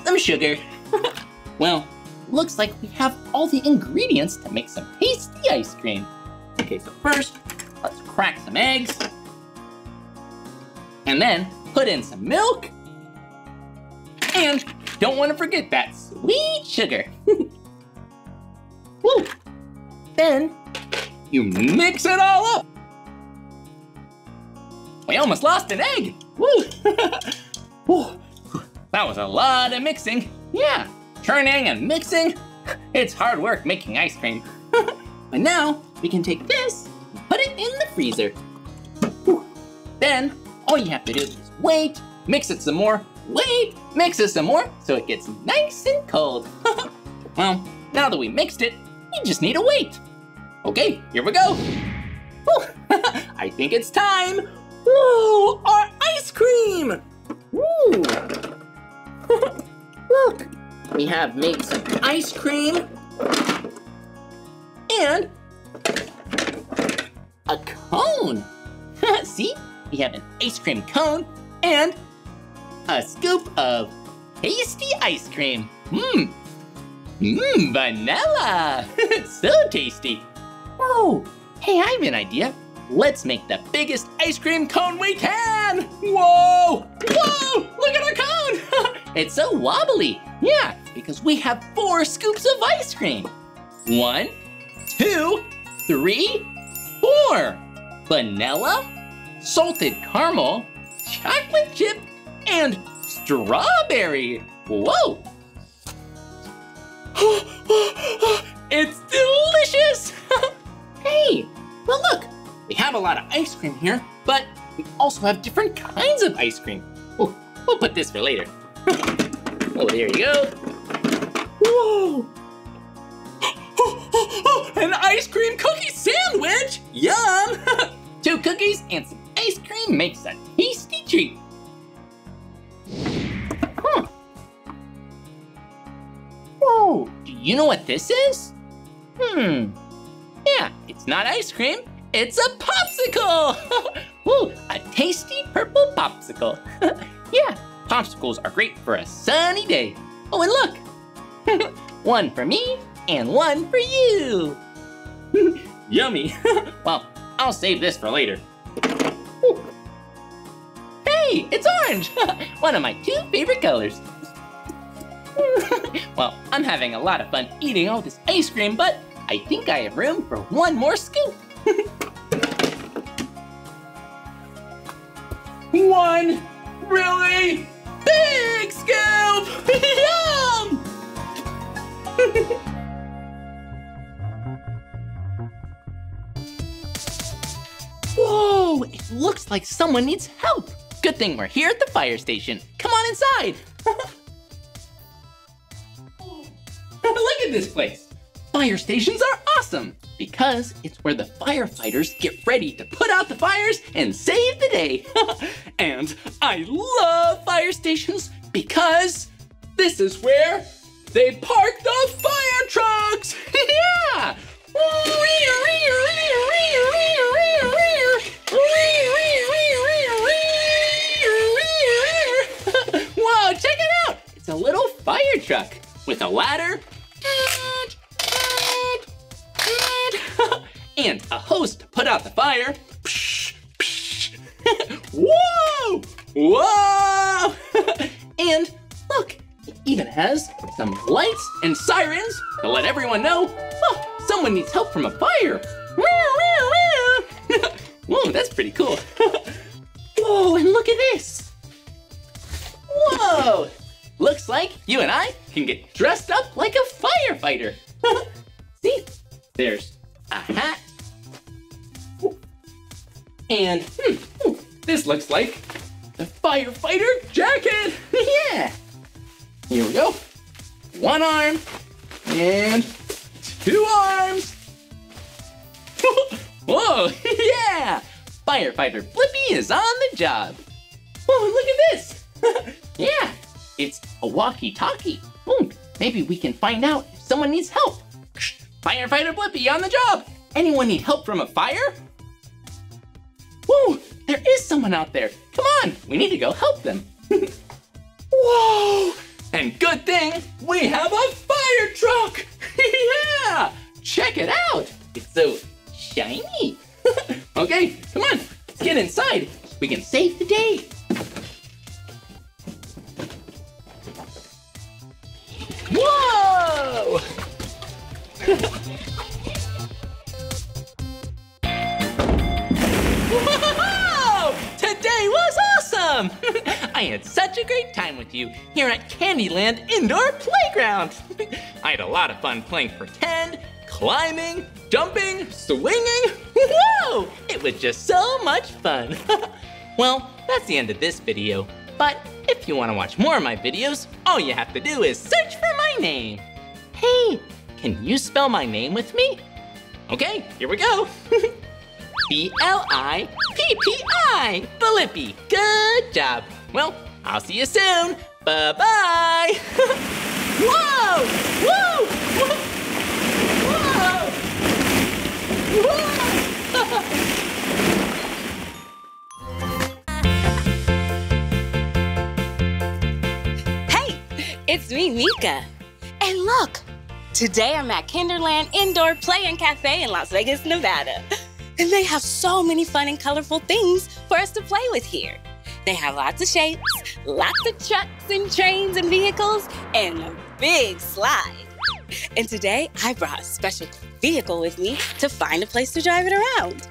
some sugar. *laughs* well, looks like we have all the ingredients to make some tasty ice cream. Okay, so first, let's crack some eggs. And then put in some milk. And don't want to forget that sweet sugar. *laughs* Woo. Then you mix it all up. We almost lost an egg. Woo. *laughs* Woo. That was a lot of mixing. Yeah, churning and mixing. *laughs* It's hard work making ice cream. but now we can take this and put it in the freezer. Whew. Then all you have to do is wait, mix it some more, wait, mix it some more, so it gets nice and cold. *laughs* well, now that we mixed it, we just need to wait. Okay, here we go. *laughs* I think it's time. Whoa, our ice cream! *laughs* Look, we have made some ice cream and a cone. See, we have an ice cream cone and a scoop of tasty ice cream. Mmm, mmm, vanilla. *laughs* so tasty. Oh, hey, I have an idea. Let's make the biggest ice cream cone we can! Whoa! Whoa! Look at our cone! *laughs* it's so wobbly. Yeah, because we have four scoops of ice cream. One, two, three, four. Vanilla, salted caramel, chocolate chip, and strawberry. Whoa! *gasps* it's delicious! *laughs* hey, well look, we have a lot of ice cream here, but we also have different kinds of ice cream. We'll put this for later. *laughs* oh, there you go. Whoa! *gasps* An ice cream cookie sandwich! Yum! *laughs* Two cookies and some ice cream makes a tasty treat. You know what this is? Hmm. Yeah, it's not ice cream, it's a popsicle! *laughs* Ooh, a tasty purple popsicle. *laughs* yeah, popsicles are great for a sunny day. Oh, and look! *laughs* one for me and one for you. Yummy. well, I'll save this for later. Ooh. Hey, it's orange! one of my two favorite colors. *laughs* well, I'm having a lot of fun eating all this ice cream, but I think I have room for one more scoop. *laughs* one really big scoop! *laughs* Yum! Whoa, it looks like someone needs help. Good thing we're here at the fire station. Come on inside. Look at this place. Fire stations are awesome because it's where the firefighters get ready to put out the fires and save the day. *laughs* and I love fire stations because this is where they park the fire trucks. yeah! Whoa, check it out! It's a little fire truck with a ladder *laughs* and a host put out the fire. *laughs* Whoa! Whoa! *laughs* and look, it even has some lights and sirens to let everyone know oh, someone needs help from a fire. Whoa, that's pretty cool. Whoa, and look at this. Whoa! Looks like you and I can get dressed up like a firefighter. *laughs* See, there's a hat. And hmm, this looks like the firefighter jacket. *laughs* yeah. Here we go. One arm and two arms. *laughs* Whoa, yeah! Firefighter Blippi is on the job. Whoa, look at this. yeah, it's a walkie-talkie. Hmm, maybe we can find out if someone needs help. Firefighter Blippi on the job. Anyone need help from a fire? Whoa, there is someone out there. Come on, we need to go help them. *laughs* Whoa, and good thing we have a fire truck. *laughs* yeah, check it out. It's so shiny. *laughs* okay, come on, let's get inside. We can save the day. Whoa! *laughs* Today was awesome! *laughs* I had such a great time with you here at Candyland Indoor Playground. *laughs* I had a lot of fun playing pretend, climbing, jumping, swinging. Whoa! It was just so much fun. well, that's the end of this video. But if you want to watch more of my videos, all you have to do is search for my name. Hey, can you spell my name with me? Okay, here we go. *laughs* B-L-I-P-P-I, Blippi. Good job. Well, I'll see you soon. Bye-bye. *laughs* Whoa! Whoa! *laughs* Whoa! Whoa! It's me, Meekah. And look, today I'm at Kinderland Indoor Play and Cafe in Las Vegas, Nevada. And they have so many fun and colorful things for us to play with here. They have lots of shapes, lots of trucks and trains and vehicles, and a big slide. And today I brought a special vehicle with me to find a place to drive it around.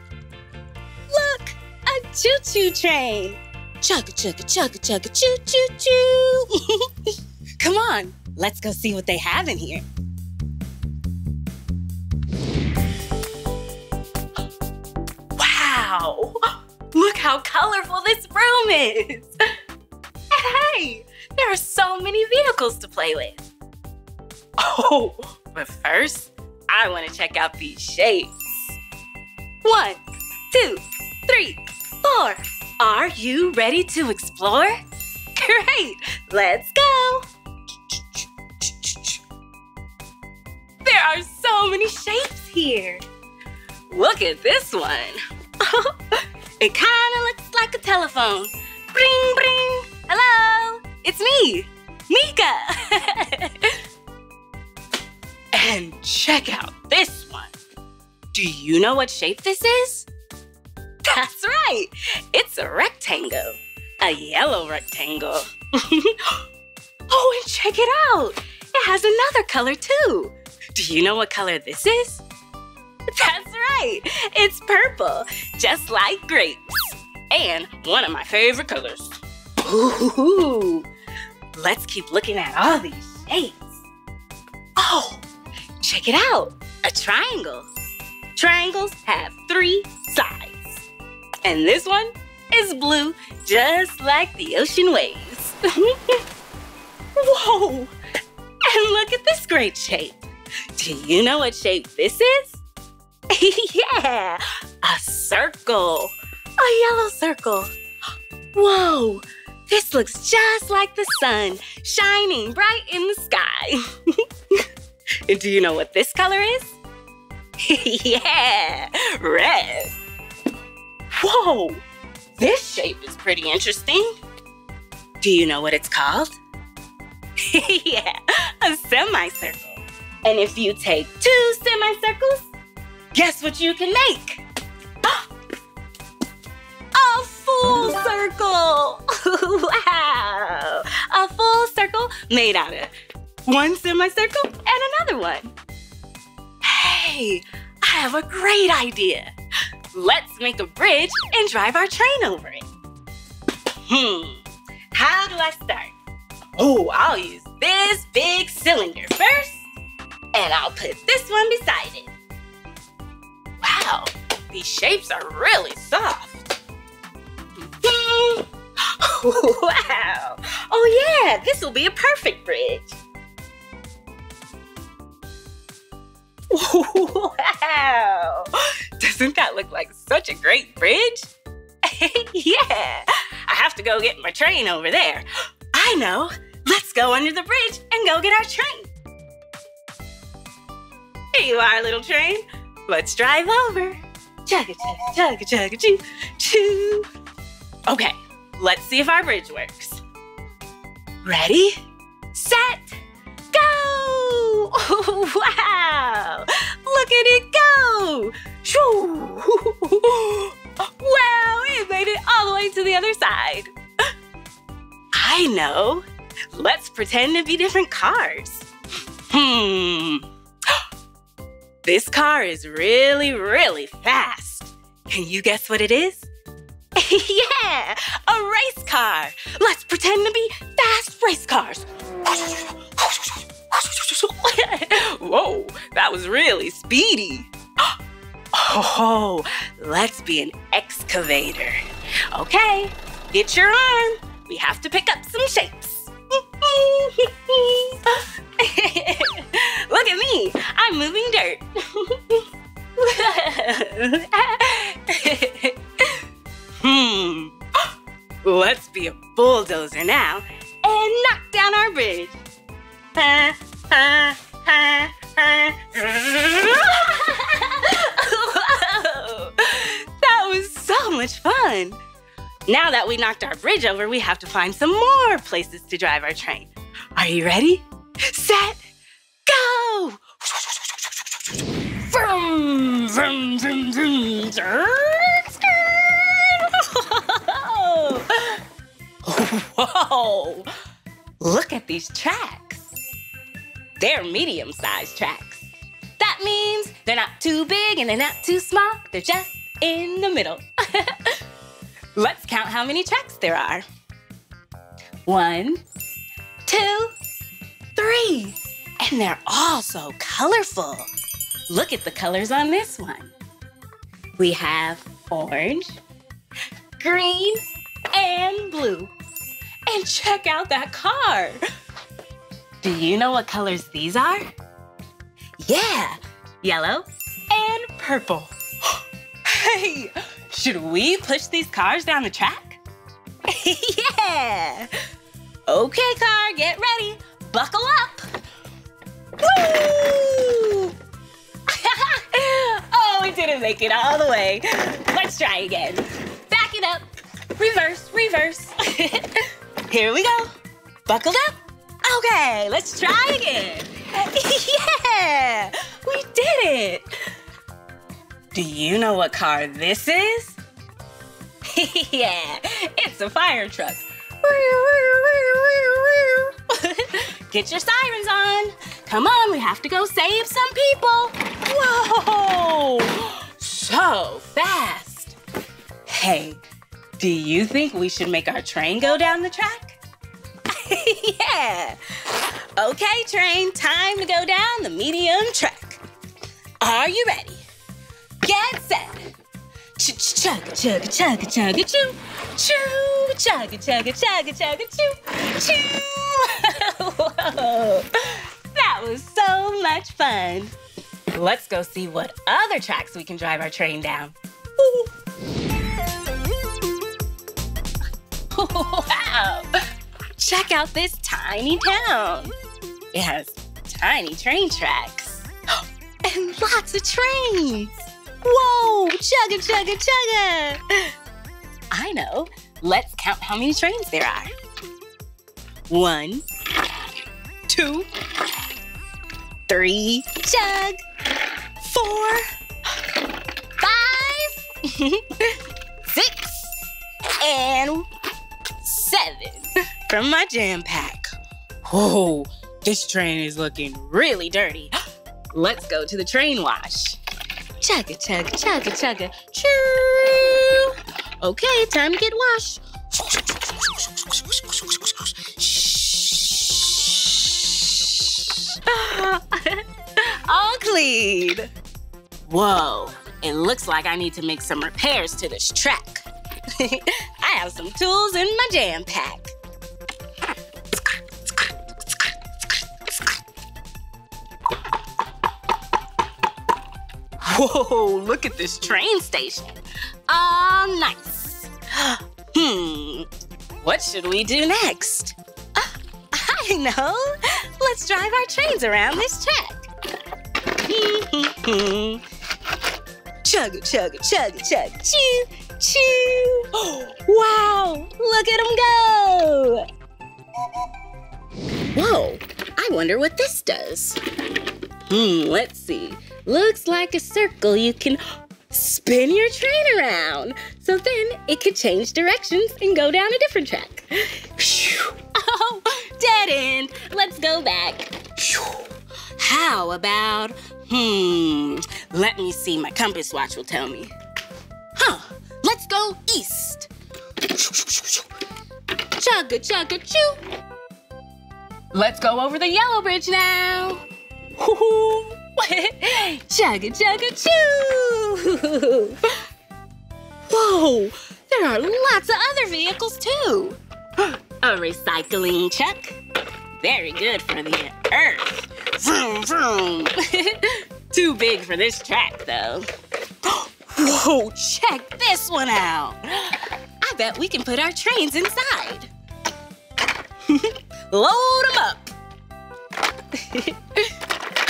Look, a choo-choo train. Chugga chugga chugga chugga choo choo choo. Come on, let's go see what they have in here. Wow! Look how colorful this room is! Hey, there are so many vehicles to play with. Oh, but first, I want to check out these shapes. One, two, three, four. Are you ready to explore? *laughs* Great, let's go. There are so many shapes here. Look at this one. *laughs* it kind of looks like a telephone. Bring, bring. Hello, it's me, Meekah. *laughs* and check out this one. Do you know what shape this is? That's right. It's a rectangle. A yellow rectangle. *laughs* oh, and check it out. It has another color too. Do you know what color this is? *laughs* That's right. It's purple, just like grapes. And one of my favorite colors. Ooh. Let's keep looking at all these shapes. Oh, check it out. A triangle. Triangles have three sides. And this one is blue, just like the ocean waves. *laughs* Whoa! And look at this great shape. Do you know what shape this is? *laughs* yeah, a circle. A yellow circle. Whoa, this looks just like the sun shining bright in the sky. *laughs* and do you know what this color is? *laughs* yeah, red. Whoa, this shape is pretty interesting. Do you know what it's called? yeah, a semicircle. And if you take two semicircles, guess what you can make? A full circle! *laughs* wow! A full circle made out of one semicircle and another one. Hey, I have a great idea. Let's make a bridge and drive our train over it. Hmm, how do I start? Oh, I'll use this big cylinder first, and I'll put this one beside it. Wow, these shapes are really soft. *laughs* Wow, oh yeah, this will be a perfect bridge. *laughs* Wow! Doesn't that look like such a great bridge? *laughs* yeah, I have to go get my train over there. I know. Let's go under the bridge and go get our train. Here you are, little train. Let's drive over. Chugga chugga chugga chugga choo choo. Okay, let's see if our bridge works. Ready, set, go! *laughs* wow! Look at it go! Shoo! *laughs* wow, it made it all the way to the other side. I know. Let's pretend to be different cars. Hmm. This car is really, really fast. Can you guess what it is? *laughs* yeah, a race car. Let's pretend to be fast race cars. *laughs* Whoa, that was really speedy. *gasps* Oh, let's be an excavator. Okay, get your arm. We have to pick up some shapes. *laughs* Look at me, I'm moving dirt. *laughs* hmm, let's be a bulldozer now and knock down our bridge. *laughs* that was so much fun. Now that we knocked our bridge over, we have to find some more places to drive our train. Are you ready? Set, go! Vroom, vroom, vroom, vroom. *laughs* Whoa! Look at these tracks. They're medium sized tracks. That means they're not too big and they're not too small. They're just in the middle. *laughs* Let's count how many tracks there are. One, two, three. And they're all so colorful. Look at the colors on this one. We have orange, green, and blue. And check out that car. Do you know what colors these are? Yeah, yellow and purple. *gasps* hey, should we push these cars down the track? *laughs* yeah. Okay, car, get ready. Buckle up. Woo! *laughs* oh, we didn't make it all the way. Let's try again. Back it up. Reverse, reverse. *laughs* Here we go. Buckled up. Okay, let's try again. yeah, we did it. Do you know what car this is? *laughs* yeah, it's a fire truck. *laughs* Get your sirens on. Come on, we have to go save some people. Whoa, so fast. Hey, do you think we should make our train go down the track? *laughs* yeah. Okay, train, time to go down the medium track. Are you ready? Get set. Ch chug chug chug chug choo. Choo chug chug chug chug choo. Choo. *laughs* That was so much fun. Let's go see what other tracks we can drive our train down. wow! *laughs* Check out this tiny town. It has tiny train tracks *gasps* and lots of trains. Whoa! Chugga, chugga, chugga! I know. Let's count how many trains there are. One, two, three, chug, four, five, *laughs* six, and seven from my jam pack. Whoa, this train is looking really dirty. *gasps* Let's go to the train wash. Chugga, chugga, chugga, chugga, choo. Okay, time to get washed. *laughs* All clean. Whoa, it looks like I need to make some repairs to this track. *laughs* I have some tools in my jam pack. Whoa, look at this train station. Ah, nice. *gasps* Hmm, what should we do next? Uh, *laughs* I know. Let's drive our trains around this track. *laughs* chugga, chugga, chugga, chugga, choo, choo. *gasps* Wow, look at them go. Whoa, I wonder what this does. Hmm, let's see. Looks like a circle you can spin your train around. So then it could change directions and go down a different track. Oh, dead end. Let's go back. How about, hmm, let me see. My compass watch will tell me. Huh, let's go east. Chugga, chugga, choo. Let's go over the yellow bridge now. Chugga, chugga, choo. Whoa, there are lots of other vehicles too. A recycling truck. Very good for the earth. Vroom, vroom. *laughs* Too big for this track, though. *gasps* Whoa, check this one out. I bet we can put our trains inside. *laughs* Load them up. *laughs*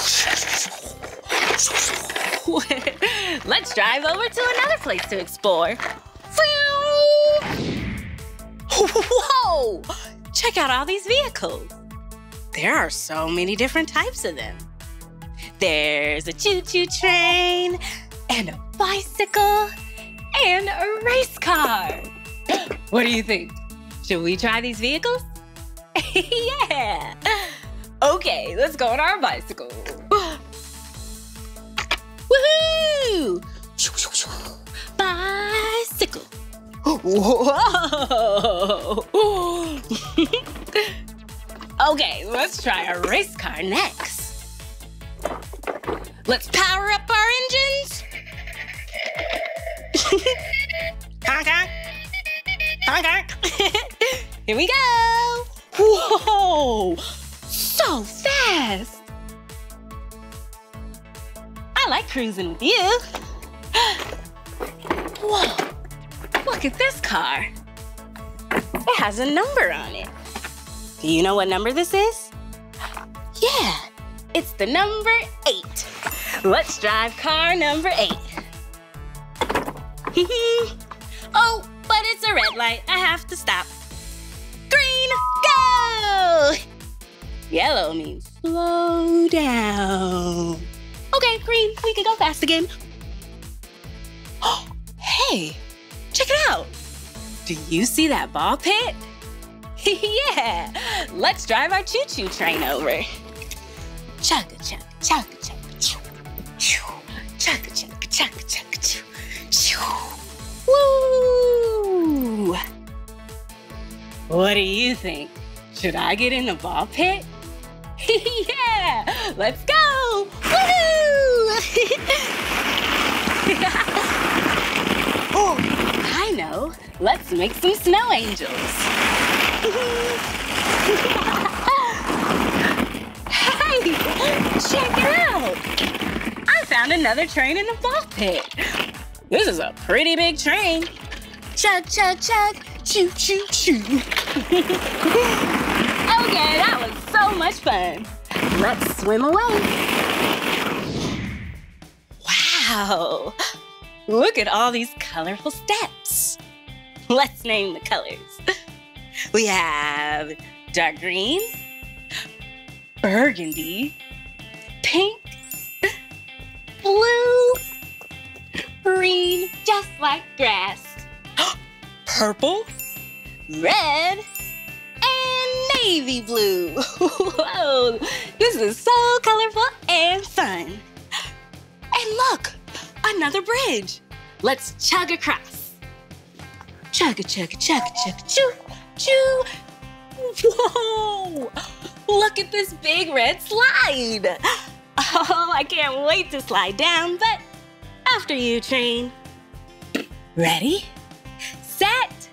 *laughs* Let's drive over to another place to explore. Whoa! Check out all these vehicles. There are so many different types of them. There's a choo-choo train, and a bicycle, and a race car. *gasps* What do you think? Should we try these vehicles? *laughs* yeah! Okay, let's go on our bicycle. *gasps* Woohoo! Bicycle. Whoa! *laughs* okay, let's try a race car next. Let's power up our engines. *laughs* honk, honk. Honk, honk. *laughs* Here we go. Cruising with you. Whoa! Look at this car. It has a number on it. Do you know what number this is? Yeah, it's the number eight. Let's drive car number eight. oh, but it's a red light. I have to stop. Green, go! Yellow means slow down. We can go fast again. *gasps* hey, check it out. Do you see that ball pit? *laughs* yeah, let's drive our choo-choo train over. Chugga chugga chugga chugga choo. Choo. Chugga chugga chugga chugga choo. Choo. Woo! What do you think? Should I get in the ball pit? *laughs* yeah! Let's go! *laughs* oh, I know. Let's make some snow angels. *laughs* hey, check it out! I found another train in the ball pit. This is a pretty big train. Chug, chug, chug, choo, choo, choo. *laughs* okay, that was so much fun. Let's swim away. Wow, look at all these colorful steps. Let's name the colors. We have dark green, burgundy, pink, blue, green, just like grass, *gasps* purple, red, and navy blue. *laughs* Whoa, this is so colorful and fun. And look, another bridge. Let's chug across. Chugga, chug chugga, chug choo, choo. Whoa! Look at this big red slide. Oh, I can't wait to slide down, but after you, train. Ready, set,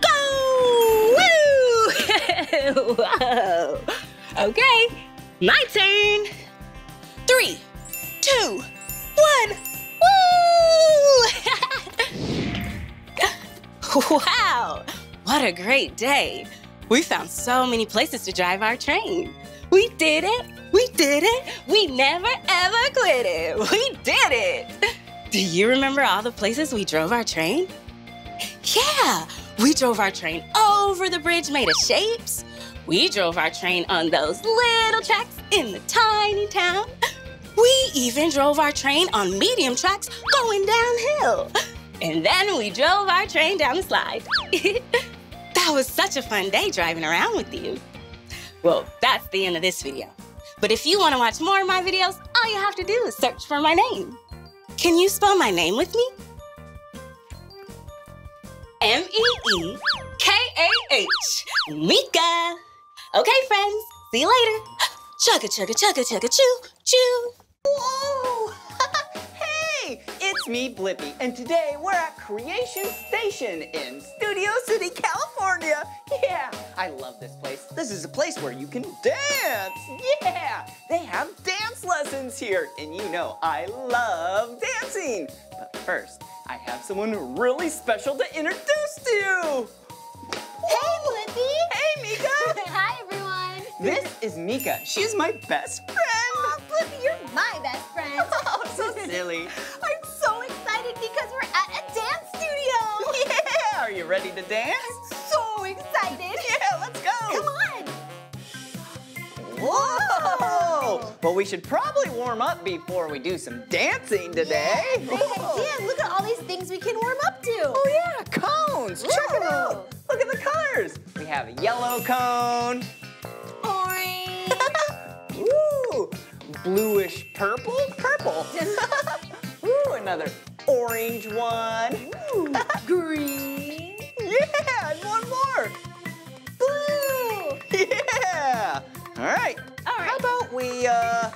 go! Woo! Whoa! *laughs* Okay, my turn. Three, two, one, woo! *laughs* wow, what a great day. We found so many places to drive our train. We did it, we did it, we never ever quit it. *laughs* We did it. Do you remember all the places we drove our train? Yeah, we drove our train over the bridge made of shapes. We drove our train on those little tracks in the tiny town. We even drove our train on medium tracks going downhill. And then we drove our train down the slide. *laughs* that was such a fun day driving around with you. Well, that's the end of this video. But if you want to watch more of my videos, all you have to do is search for my name. Can you spell my name with me? M-E-E-K-A-H, Meekah. Okay, friends, see you later. Chugga, chugga, chugga, chugga, choo, choo. Whoa! *laughs* hey, it's me, Blippi, and today we're at Creation Station in Studio City, California. Yeah, I love this place. This is a place where you can dance. Yeah, they have dance lessons here, and you know I love dancing. But first, I have someone really special to introduce to you. Hey, Blippi! Hey, Meekah! *laughs* Hi, everyone! This is Meekah. She's my best friend. Blippi, you're my best friend. *laughs* Oh, so *laughs* silly. I'm so excited because we're at a dance studio. *laughs* Yeah, are you ready to dance? I'm So excited. Yeah, let's go. Come on. Whoa! Well, we should probably warm up before we do some dancing today. Great idea. Look at all these things we can warm up to. Oh yeah, cones. Check it out. Look at the colors. We have a yellow cone. Orange. Bluish purple, purple. *laughs* Ooh, another orange one. Ooh, *laughs* green. Yeah, and one more. Blue. Yeah. All right. All right. How about we uh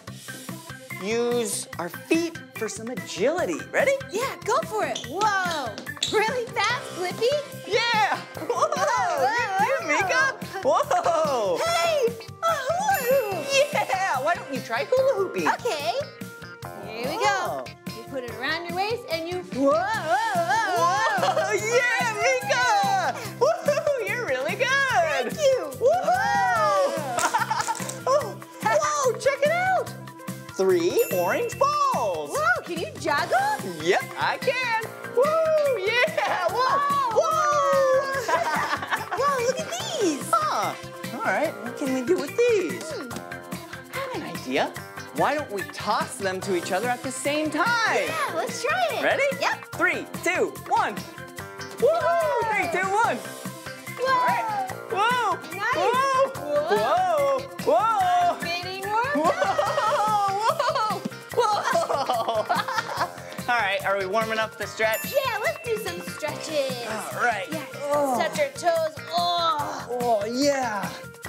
use our feet for some agility? Ready? Yeah, go for it. Whoa. Really fast, Blippi? Yeah. Whoa. whoa, you too, Meekah. Whoa. Hey, a hula hoop. Yeah. Why don't you try hula hooping? Okay. Here we Oh. go. You put it around your waist and you. Whoa, whoa, whoa, *laughs* Whoa, yeah, Meekah! Woohoo, you're really good! Thank you. Whoa! *laughs* oh, whoa, check it out! Three orange balls! Whoa, can you juggle? Yep, I can! Woo, yeah! Whoa! Whoa! Whoa, look at these. *laughs* huh, all right, what can we do with these? Hmm. I have an idea. Why don't we toss them to each other at the same time? Yeah, let's try it. Ready? Yep. Three, two, one. Woohoo! Three, two, one. Whoa. All right. Whoa! Nice. Whoa! Whoa! Whoa! Warmed Whoa! Right, are we warming up the stretch? Yeah, let's do some stretches. All right. Yeah, Oh. touch your toes. Oh, Oh, yeah.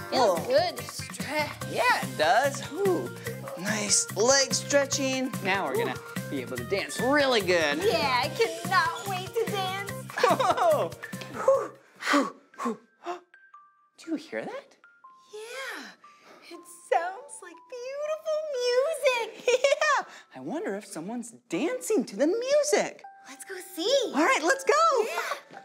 feels Oh. good to stretch. Yeah, it does. Ooh. Nice leg stretching. Now we're gonna be able to dance really good. Yeah, I cannot wait to dance. Whoa! *laughs* Oh. Whew, whew, whew. *gasps* Do you hear that? Music. *laughs* Yeah. I wonder if someone's dancing to the music. Let's go see. All right, let's go. Yeah.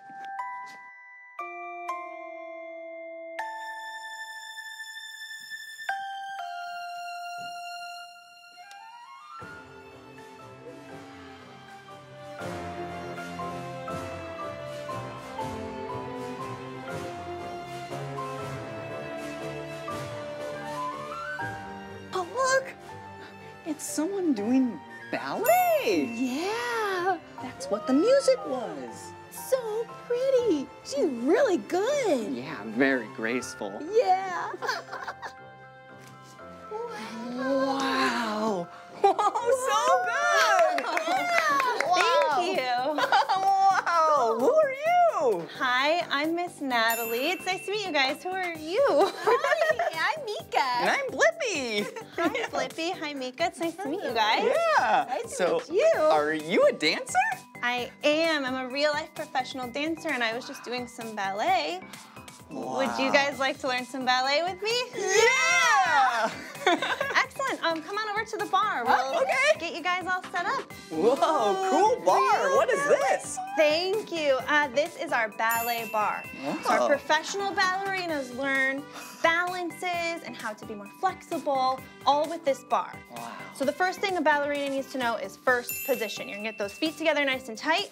That's what the music was. so pretty. She's really good. Yeah, very graceful. Yeah. *laughs* Wow! Whoa, *laughs* oh, so good! *laughs* Thank you. wow! Who are you? Hi, I'm Miss Natalie. It's nice to meet you guys. Who are you? Hi, I'm Meekah. And I'm Blippi. Hi, Blippi. Hi, Meekah. It's nice to meet you guys. Yeah. Nice to so, meet you. are you a dancer? I am. I'm a real life professional dancer, and I was just doing some ballet. Would you guys like to learn some ballet with me? Yeah! *laughs* Excellent. Um, come on over to the bar. We'll okay. get you guys all set up. Whoa, cool bar. What is this? Thank you. Uh, this is our ballet bar. So our professional ballerinas learn balances and how to be more flexible, all with this bar. Wow. So the first thing a ballerina needs to know is first position. You're gonna get those feet together nice and tight,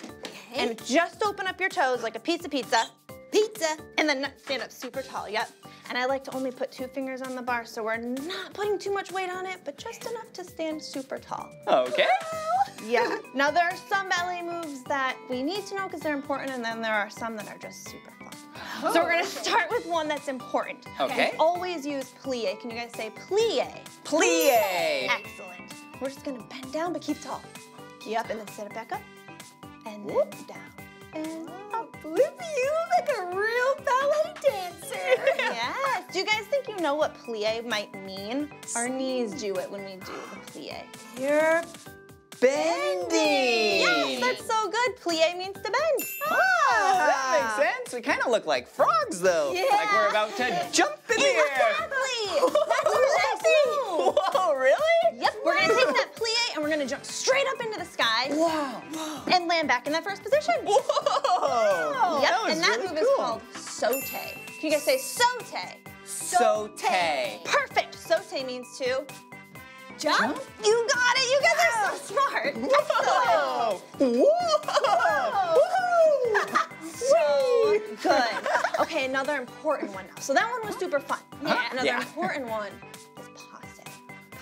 and just open up your toes like a piece of pizza. Pizza. And then stand up super tall, yep. And I like to only put two fingers on the bar so we're not putting too much weight on it, but just enough to stand super tall. Okay. Yeah. Now there are some ballet moves that we need to know because they're important, and then there are some that are just super fun. So we're gonna oh. start with one that's important. Okay. And always use plie. Can you guys say plie? Plie. Excellent. We're just gonna bend down but keep tall. Yep, and then sit it back up. And then down. Oh, and. Blippi, like a real ballet dancer. *laughs* yes. Do you guys think you know what plie might mean? Our knees do it when we do the plie. You're bending. Yes, that's so good. Plie means to bend. Ah, that makes sense. We kind of look like frogs, though. Yeah. Like we're about to jump in the air. Exactly. *laughs* That's what I do. Whoa, really? Yep, we're gonna take that plie and we're gonna jump straight up into the sky Wow. and land back in that first position. Whoa. Yep, That and that really move is called saute. Can you guys say saute? Saute. Perfect. Saute means to jump. You got it. You guys are so smart. Whoa! Whoa! Whoa. So good. Okay, another important one now. So that one was super fun. Yeah. Another Yeah. important one is passe.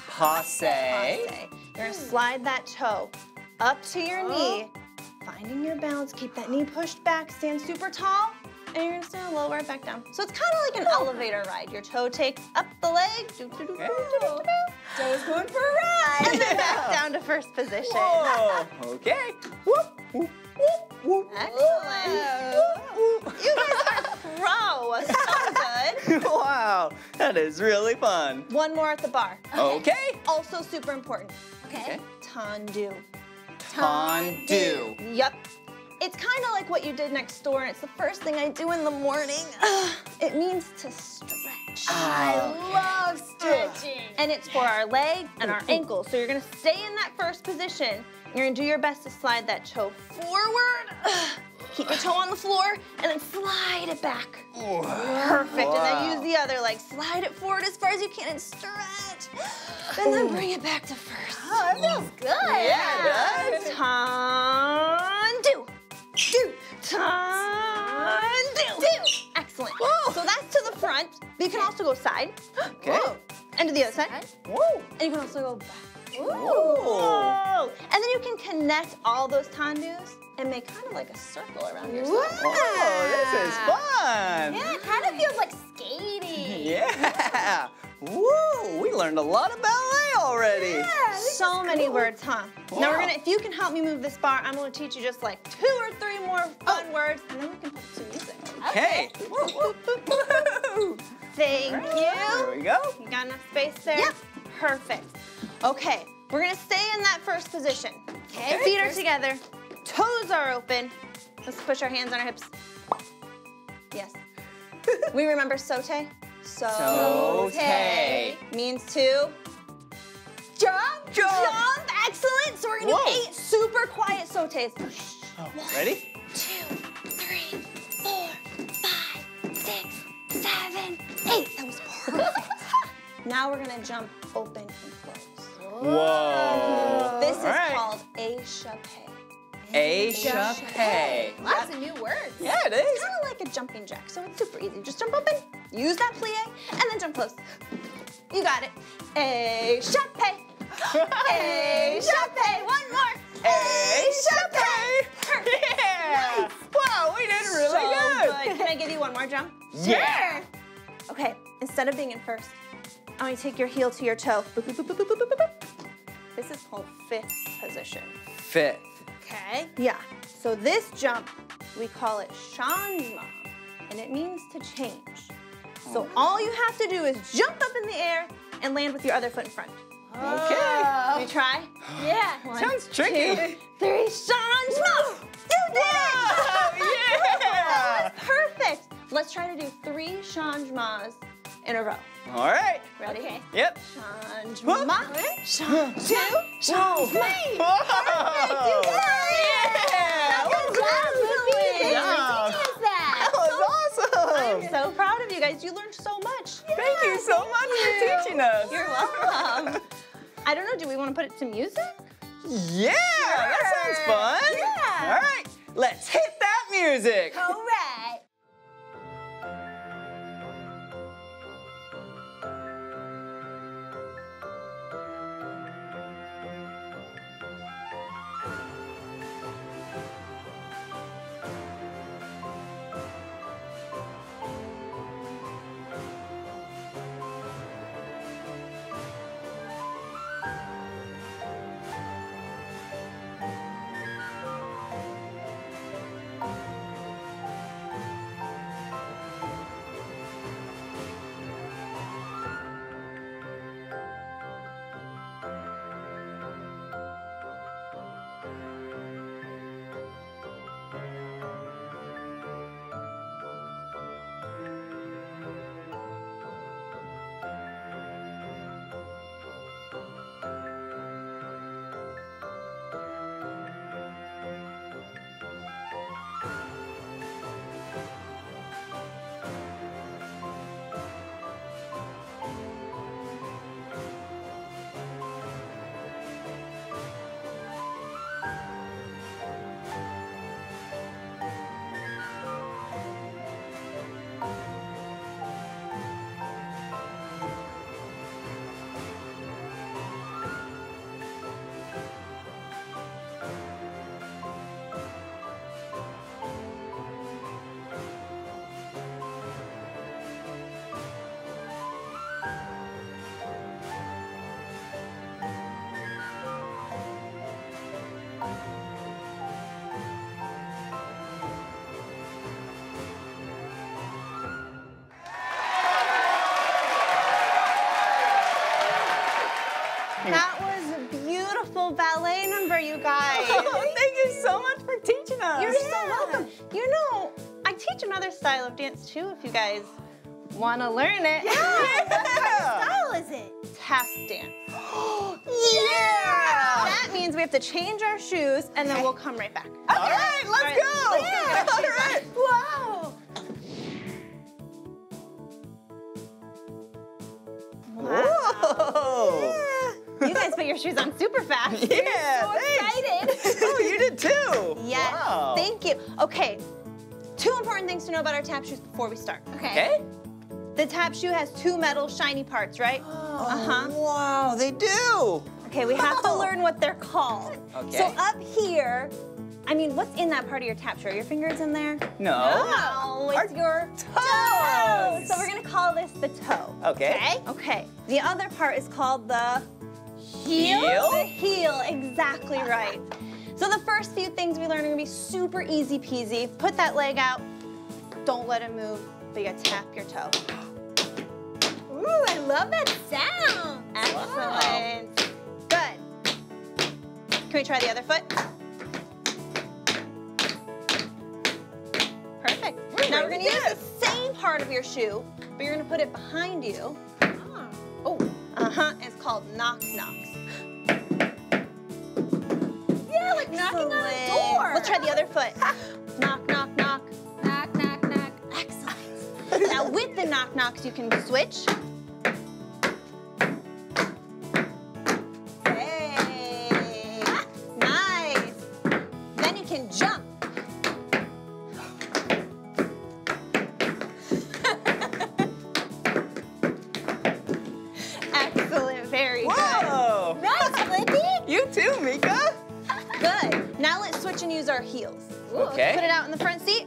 Passe. Passe. You're gonna slide that toe up to your knee, finding your balance. Keep that knee pushed back. Stand super tall and you're just gonna lower it back down. So it's kind of like an elevator ride. Your toe takes up the leg. Doo, doo, doo, oh. Toe is going for a ride. And then back *laughs* down to first position. Whoa. okay. Whoop, whoop, whoop, whoop. Excellent. Whoop, whoop. You guys are pro. So good. *laughs* wow. That is really fun. One more at the bar. Okay. okay. Also super important. Okay. okay. Tendu. Tendu. Yep. It's kind of like what you did next door, and it's the first thing I do in the morning. *sighs* it means to stretch. Oh, I love stretching. And it's for our leg and our ankles. So you're gonna stay in that first position. You're gonna do your best to slide that toe forward. Keep your toe on the floor and then slide it back. Perfect. And then use the other leg. Slide it forward as far as you can and stretch. *sighs* And then bring it back to first. Oh, that feels good. Yeah, it does. Tendu. Do. Tendu. Do. Excellent. So that's to the front. But you can also go side. Okay. And to the other side. Whoa. And you can also go back. Whoa. And then you can connect all those tendus and make kind of like a circle around yourself. Oh, this is fun. Yeah, it kind of feels like skating. *laughs* Yeah. Woo! We learned a lot of ballet already. So many words, huh? Now we're gonna, if you can help me move this bar, I'm gonna teach you just like two or three more fun words, and then we can put some music. Okay. Woo, woo, woo. Thank There you. There we go. You got enough space there? Yep. Perfect. Okay, we're gonna stay in that first position. Okay. Feet are together, toes are open. Let's push our hands on our hips. Yes. *laughs* we remember saute? Saute. Means to jump. Jump. Jump. Excellent. So we're gonna Whoa. do eight super quiet sautes. Oh, ready? Two, three, four, five, six, seven, eight. That was perfect. *laughs* now we're gonna jump open and close. Whoa. This is All right. called a chape. A chape. Lots of new words. Yeah, it is. Kind of like a jumping jack, so it's super easy. Just jump open, use that plie, and then jump close. You got it. A chape. A chape. One more. A chape. Perfect. Yeah. Wow, we did really so good. Can I give you one more jump? *laughs* Yeah. Okay, instead of being in first, I want you to take your heel to your toe. This is called fifth position. Fifth. Okay. Yeah. So this jump, we call it changement, and it means to change. So oh. all you have to do is jump up in the air and land with your other foot in front. Okay. Can we try? *gasps* Yeah. One, Sounds tricky. two, three, changement! You did it! *laughs* yeah! That was perfect. Let's try to do three changements in a row. All right. Ready? Okay. Yep. Changement. Change. Two. Whoa. Three. Whoa. Yeah. Good job, Lucy. Thanks job. for that. That was awesome. I'm so proud of you guys. You learned so much. Thank you so much for teaching us. You're welcome. *laughs* I don't know, do we want to put it to music? Yeah, that sounds fun. Yeah. All right, let's hit that music. All right. Teach another style of dance too if you guys want to learn it. What *laughs* style is it? Tap dance. *gasps* Yeah! That means we have to change our shoes and then we'll come right back. All right, let's All right, go. let's go. Yeah. All right. Wow! Whoa. You guys put your shoes on super fast. Yeah, So thanks. excited! Oh, you did too. *laughs* Yes, Wow. thank you. Okay, two important things to know about our tap shoes before we start. Okay. okay? The tap shoe has two metal shiny parts, right? Oh, Uh-huh. Wow, they do. Okay, we have to learn what they're called. Okay. So up here, I mean, what's in that part of your tap shoe? Are your fingers in there? No. No, it's Our your toes. So we're gonna call this the toe. Okay. Okay. The other part is called the heel. Heel? The heel, exactly right. So the first few things we learn are gonna be super easy peasy. Put that leg out. Don't let it move, but you gotta tap your toe. Ooh, I love that sound. Excellent. Good. Can we try the other foot? Perfect. now we're gonna use the same part of your shoe, but you're gonna put it behind you. Oh, uh-huh. It's called knock knocks. Knocking on a door. Let's try the other foot. *laughs* knock, knock, knock. Knock, knock, knock. Excellent. *laughs* now with the knock knocks, you can switch. Our heels. Okay. Put it out in the front seat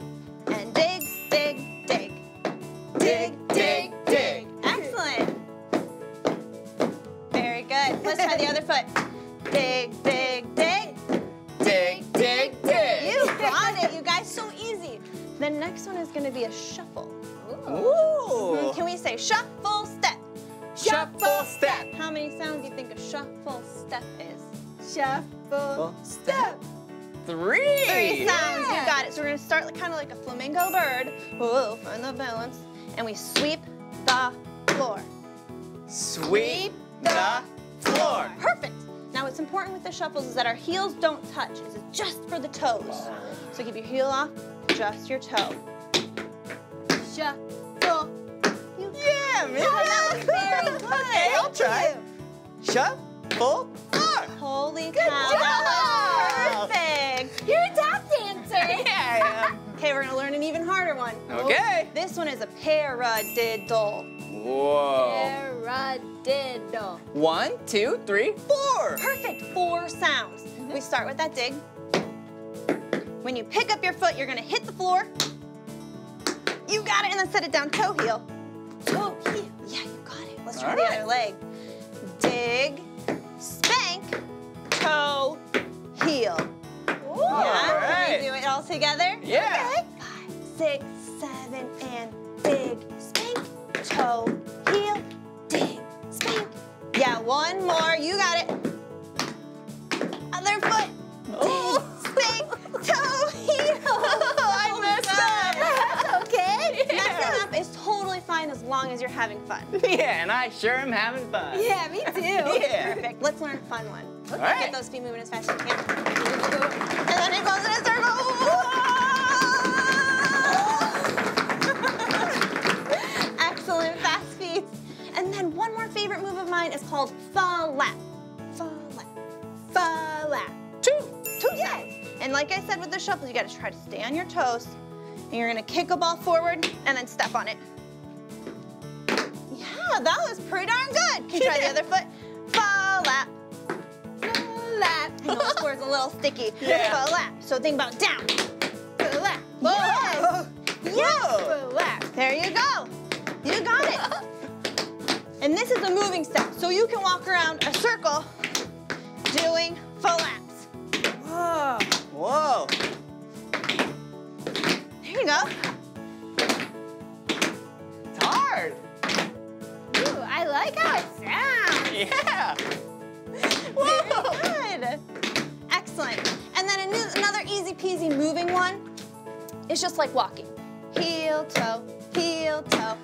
is that our heels don't touch. This is just for the toes. So keep your heel off, just your toe. Shuffle. You Yeah, Meekah. that was *laughs* very good. Okay, I'll try. Shuffle. Holy cow, that Okay, we're gonna learn an even harder one. Okay. This one is a paradiddle. Whoa. Paradiddle. One, two, three, four. Perfect, four sounds. Mm-hmm. We start with that dig. When you pick up your foot, you're gonna hit the floor. You got it, and then set it down toe heel. Toe heel. Yeah, you got it. Let's try All the right. other leg. Dig, spank, toe, heel. Yeah, all can we do it all together? Yeah. Okay. Five, six, seven, and dig, spank, toe, heel, dig, spank. Yeah, one more. You got it. Other foot. Oh. Dig, spank, toe, *laughs* heel. Fine as long as you're having fun. *laughs* Yeah, and I sure am having fun. Yeah, me *laughs* too. Yeah. Perfect. Let's learn a fun one. All right. Get those feet moving as fast as you can. And then it goes in a circle. *laughs* Excellent, fast feet. And then one more favorite move of mine is called fall lap. Fall lap. Fall lap. Two. Two sounds. And like I said with the shuffle, you gotta try to stay on your toes. And you're gonna kick a ball forward and then step on it. Yeah, that was pretty darn good. Can you try the other foot? Fall lap. Fall lap. I know this board's a little sticky. *laughs* Yeah. Fall lap. So think about down. Fall lap. Whoa. Yes. Whoa. Fall lap. There you go. You got it. *laughs* And this is a moving step. So you can walk around a circle doing full laps. Whoa. Whoa. There you go. It's hard. I like how it sounds. Yeah. *laughs* Very good. Excellent. And then ano- another easy peasy moving one is just like walking. Heel, toe, heel, toe.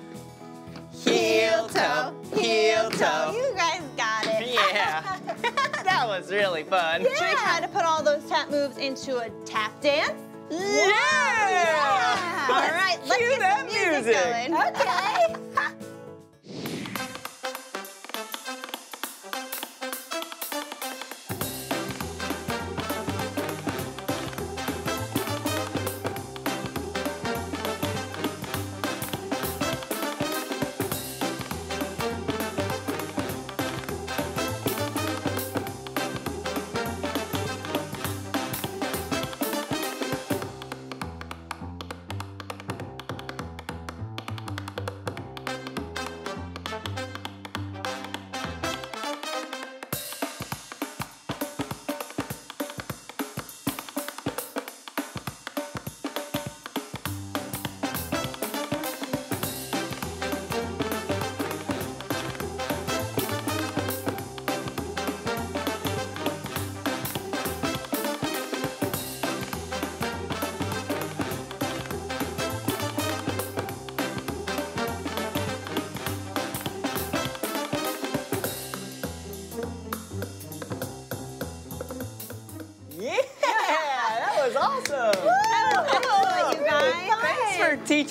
Heel, toe, heel, toe. You guys got it. Yeah. *laughs* that was really fun. Should we try to put all those tap moves into a tap dance? Yeah! Yeah. All right, let's get that music, music. going. Okay. *laughs*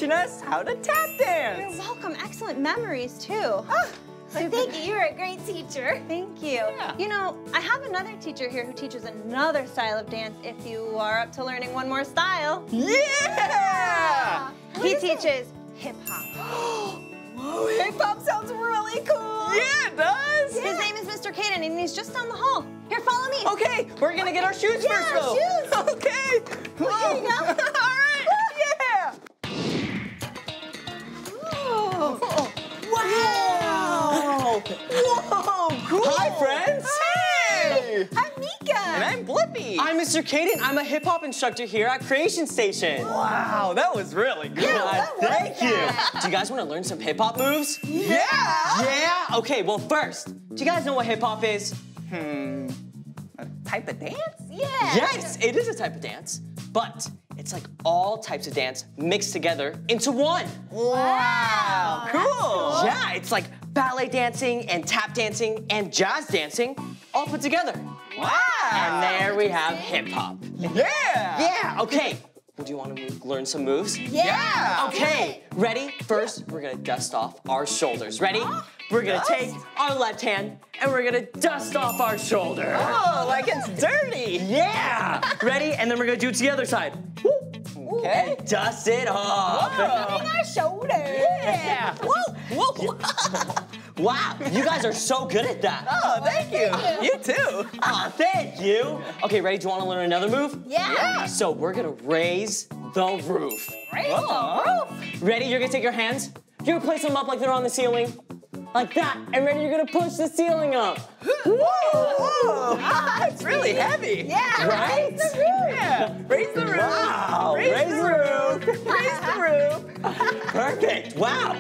teaching us how to tap dance. You're welcome. Excellent memories, too. Ah, so thank you. You're a great teacher. Thank you. You know, I have another teacher here who teaches another style of dance if you are up to learning one more style. Yeah! He teaches hip hop. *gasps* Whoa, hip hop sounds really cool. Yeah, it does. His name is Mr. Caden, and he's just down the hall. Here, follow me. Okay, we're gonna get our shoes Yeah, first, though. shoes. *laughs* Okay. Here you go. *laughs* Whoa, cool! Hi, friends! Hey! I'm Meekah. And I'm Blippi! I'm Mr. Caden. I'm a hip hop instructor here at Creation Station. Wow, that was really good! Uh, thank you. Do you guys want to learn some hip hop moves? Yeah! Yeah? Okay, well, first, do you guys know what hip hop is? Hmm. A type of dance? Yeah. Yes, it is a type of dance, but it's like all types of dance mixed together into one. Wow! Cool! Yeah, it's like ballet dancing and tap dancing and jazz dancing all put together. Wow! And there we have hip hop. Yeah! Yeah, okay. Well, do you want to move, learn some moves? Yeah! Okay, ready? First, we're gonna dust off our shoulders. Ready? We're gonna take our left hand and we're gonna dust off our shoulder. Oh, like it's dirty! Yeah! Ready? And then we're gonna do it to the other side. Okay. Dust it off. Our shoulder. Yeah. Whoa, whoa. *laughs* wow, you guys are so good at that. Oh, thank you! You too! *laughs* Oh, thank you. Okay, ready? Do you want to learn another move? Yeah. yeah. So we're gonna raise the roof. Raise Oh. the roof. Ready? You're gonna take your hands. You're gonna place them up like they're on the ceiling. Like that. And then You're gonna push the ceiling up. Whoa! Whoa! *laughs* That's really heavy! Yeah. Right? Raise the roof. Yeah! Raise the roof! Wow, Raise, raise the, the roof! Raise the roof! Perfect. Wow.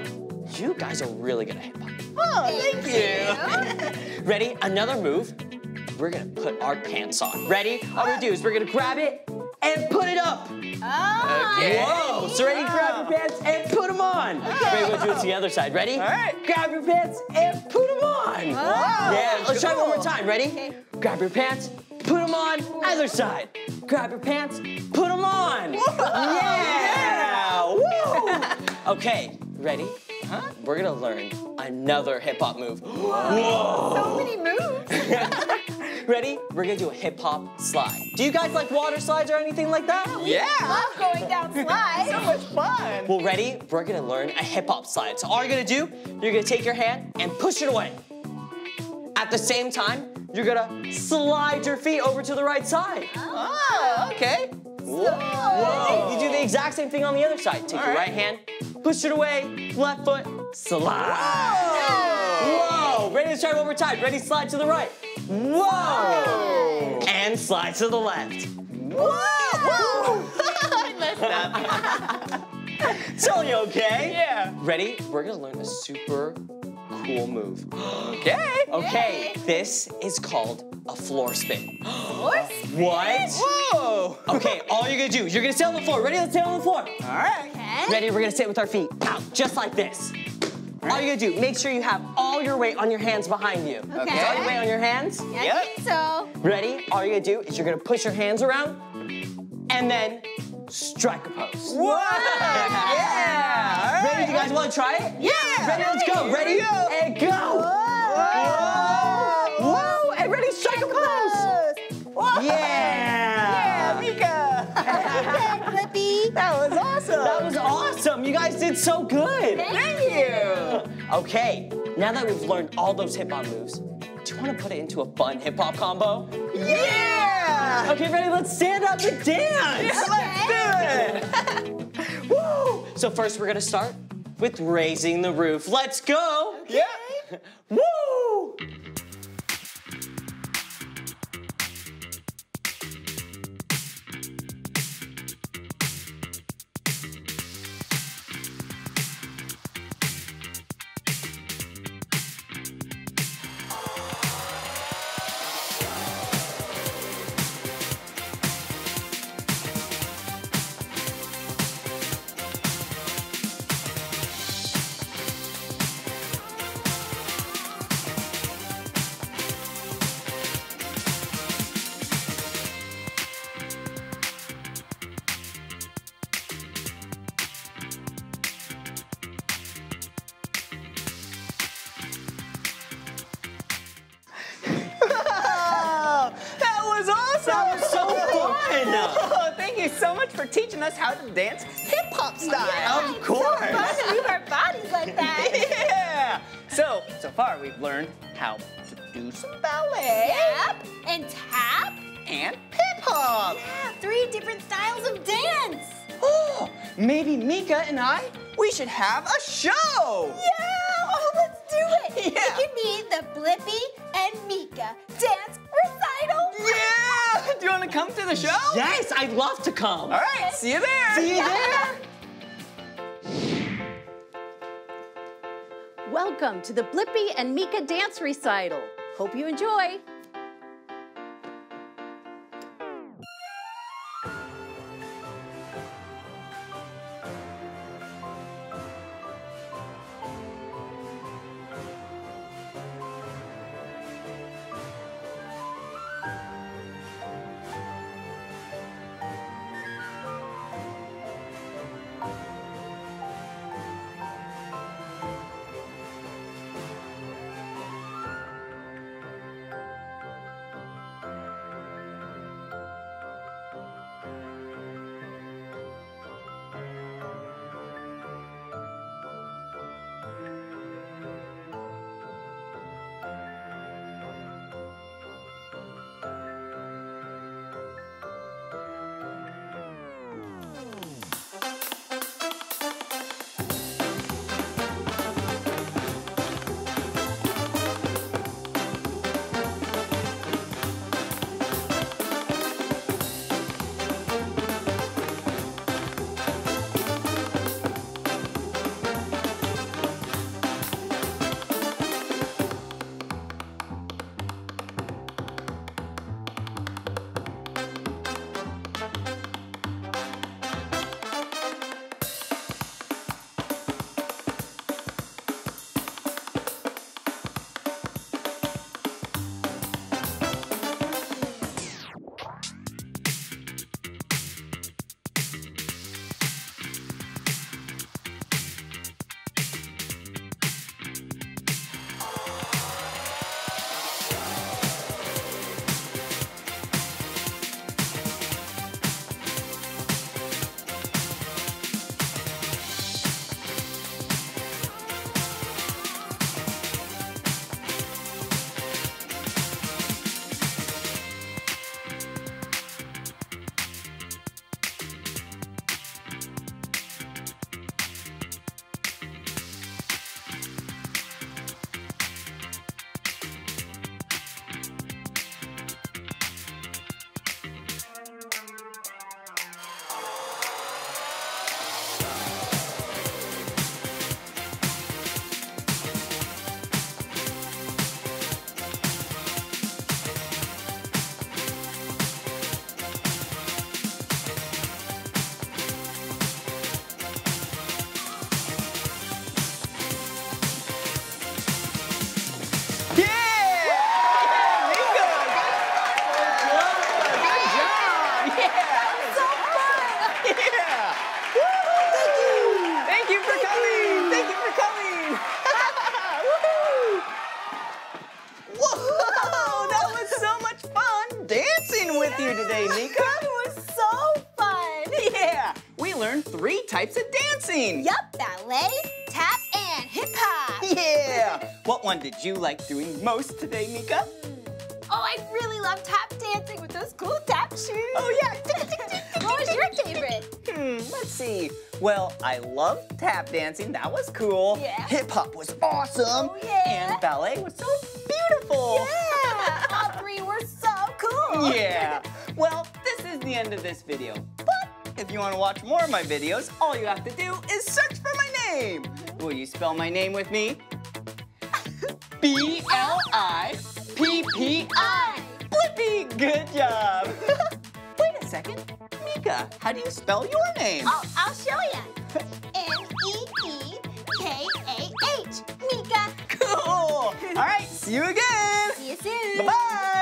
You guys are really good at hip hop. Oh, thank you! *laughs* Ready? Another move. We're gonna put our pants on. Ready? All we're do is we're gonna grab it and put it up. Oh. Okay. Whoa! So ready? Grab your pants and put them on. Ready? We'll do it to the other side. Ready? All right. Grab your pants and put them on. Wow. Yeah. Let's try it one more time. Ready? Grab your pants. Put them on. Other side. Grab your pants. Put them on. Yeah. Woo. Okay. Ready? Huh? We're gonna learn another hip hop move. *gasps* Whoa. So many moves. *laughs* Ready? We're gonna do a hip hop slide. Do you guys like water slides or anything like that? Yeah! Love going down *laughs* slides. So much fun! Well, ready? We're gonna learn a hip hop slide. So all you're gonna do, you're gonna take your hand and push it away. At the same time, you're gonna slide your feet over to the right side. Oh, okay. Whoa! You do the exact same thing on the other side. Take All your right. right hand, push it away, left foot, slide. Whoa! Ready to try one more time. Ready, slide to the right. Whoa! And slide to the left. Whoa! Whoa! *laughs* I messed up. *laughs* Totally okay. Yeah. Ready? We're gonna learn a super cool move. *gasps* Okay. Okay, this is called a floor spin. *gasps* Floor What? Whoa. Okay, all you're gonna do is you're gonna sit on the floor. Ready? Let's sit on the floor. All right. Okay. Ready? We're gonna sit with our feet out, just like this. All you're gonna do, make sure you have all your weight on your hands behind you. Okay. Is all your weight on your hands? Yeah, I Yep. think so. Ready? All you're gonna do is you're gonna push your hands around and then strike a pose. Whoa. Yeah. Ready? You guys wanna try it? Yeah. Ready? Let's go. Ready? go. And go. Whoa. Whoa! And ready? Strike a pose. Whoa. Yeah. Yeah, Meekah. *laughs* That was awesome. That was awesome. You guys did so good. Thank you. Okay, now that we've learned all those hip hop moves, do you want to put it into a fun hip hop combo? Yeah. Okay, ready? Let's stand up and dance. Yeah, Let's do it. *laughs* Woo! So first, we're gonna start with raising the roof. Let's go. Yeah. *laughs* Woo! Have a show. Yeah, oh, let's do it. *laughs* Yeah. It can be the Blippi and Meekah dance recital. Yeah. Do you want to come to the show? Yes, I'd love to come. All right. See you there. See you there. Welcome to the Blippi and Meekah dance recital. Hope you enjoy. You like doing most today, Meekah? Oh, I really love tap dancing with those cool tap shoes. Oh, yeah. what was your favorite? Hmm, let's see. Well, I love tap dancing. That was cool. Yeah. Hip hop was awesome. Oh, yeah. And ballet was so beautiful. Yeah, all three were so cool. Yeah. Well, this is the end of this video. But if you want to watch more of my videos, all you have to do is search for my name. Will you spell my name with me? B-L-I-P-P-I. Blippi, good job. *laughs* Wait a second. Meekah, how do you spell your name? Oh, I'll show you. M-E-E-K-A-H. Meekah. *laughs* Cool. All right, see you again. See you soon. Bye-bye. Come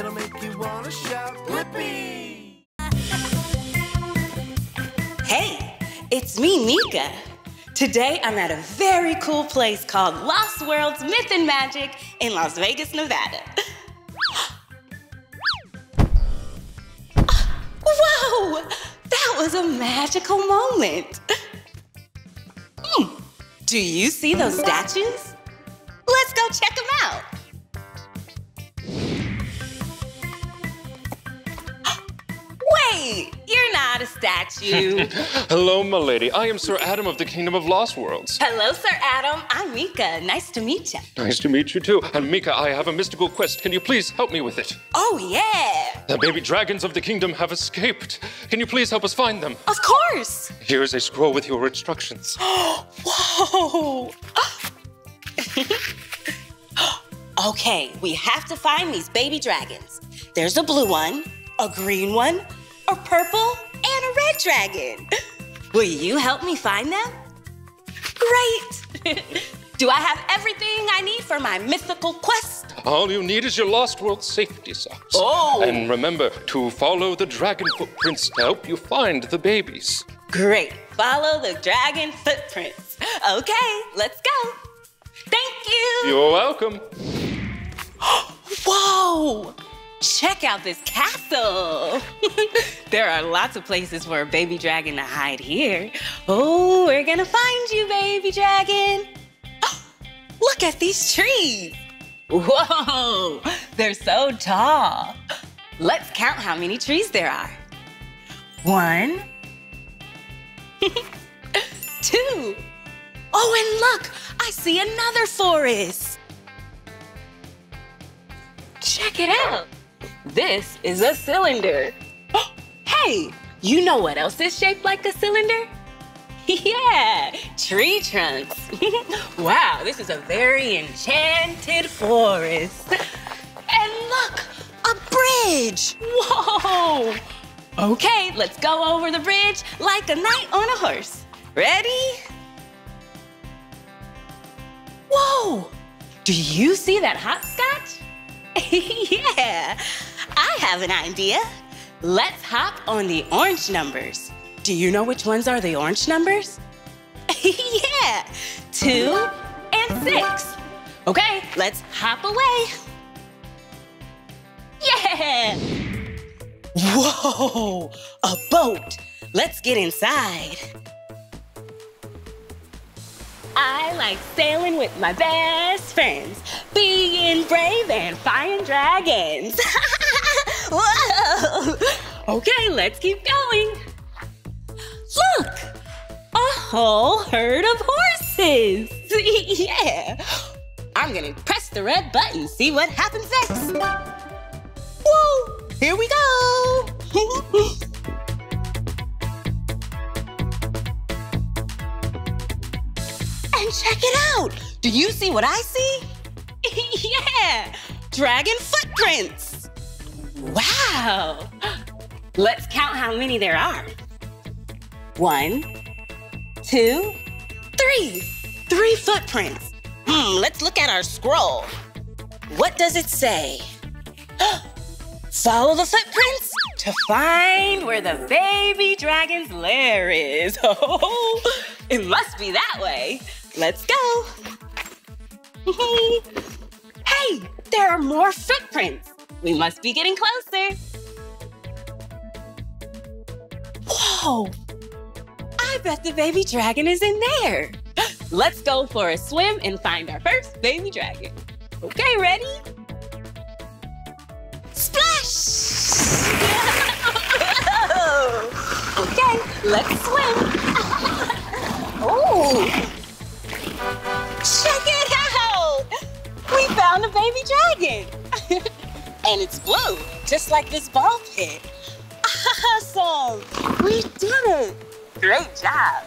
it'll make you want to shout, Blippi! Hey, it's me, Meekah. Today I'm at a very cool place called Lost Worlds Myth and Magic in Las Vegas, Nevada. *gasps* Whoa! That was a magical moment. Hmm, Do you see those statues? Let's go check them out. You're not a statue. *laughs* Hello, my lady. I am Sir Adam of the Kingdom of Lost Worlds. Hello, Sir Adam. I'm Meekah. Nice to meet you. Nice to meet you too. And Meekah, I have a mystical quest. Can you please help me with it? Oh, yeah. The baby dragons of the kingdom have escaped. Can you please help us find them? Of course. Here is a scroll with your instructions. *gasps* Whoa. *gasps* okay, we have to find these baby dragons. There's a blue one, a green one, a purple, and a red dragon. Will you help me find them? Great. *laughs* Do I have everything I need for my mythical quest? All you need is your Lost World safety socks. Oh. And remember to follow the dragon footprints to help you find the babies. Great. Follow the dragon footprints. Okay, let's go. Thank you. You're welcome. *gasps* Whoa! Check out this castle. *laughs* there are lots of places for a baby dragon to hide here. Oh, we're gonna find you, baby dragon. Oh, look at these trees. Whoa, they're so tall. Let's count how many trees there are. One, *laughs* two. Oh, and look, I see another forest. Check it out. This is a cylinder. *gasps* hey, you know what else is shaped like a cylinder? *laughs* yeah, tree trunks. *laughs* wow, this is a very enchanted forest. *laughs* And look, a bridge. Whoa. Okay, let's go over the bridge like a knight on a horse. Ready? Whoa! Do you see that hopscotch? yeah, I have an idea. Let's hop on the orange numbers. Do you know which ones are the orange numbers? *laughs* yeah, two and six. Okay, let's hop away. Yeah! Whoa, a boat. Let's get inside. I like sailing with my best friends, being brave and fighting dragons. *laughs* *laughs* Okay, let's keep going. Look, a whole herd of horses. *laughs* yeah. I'm gonna press the red button, see what happens next. Whoa, here we go. *laughs* And check it out! Do you see what I see? yeah! Dragon footprints! Wow! Let's count how many there are. One, two, three. Three footprints. Hmm, let's look at our scroll. What does it say? *gasps* Follow the footprints to find where the baby dragon's lair is. *laughs* Oh, It must be that way. Let's go. *laughs* hey, there are more footprints. We must be getting closer. Whoa! I bet the baby dragon is in there. *gasps* Let's go for a swim and find our first baby dragon. Okay, ready? Splash! *laughs* okay, let's swim. *laughs* oh! Check it out! We found a baby dragon. *laughs* and it's blue, just like this ball pit. Awesome! We did it! Great job!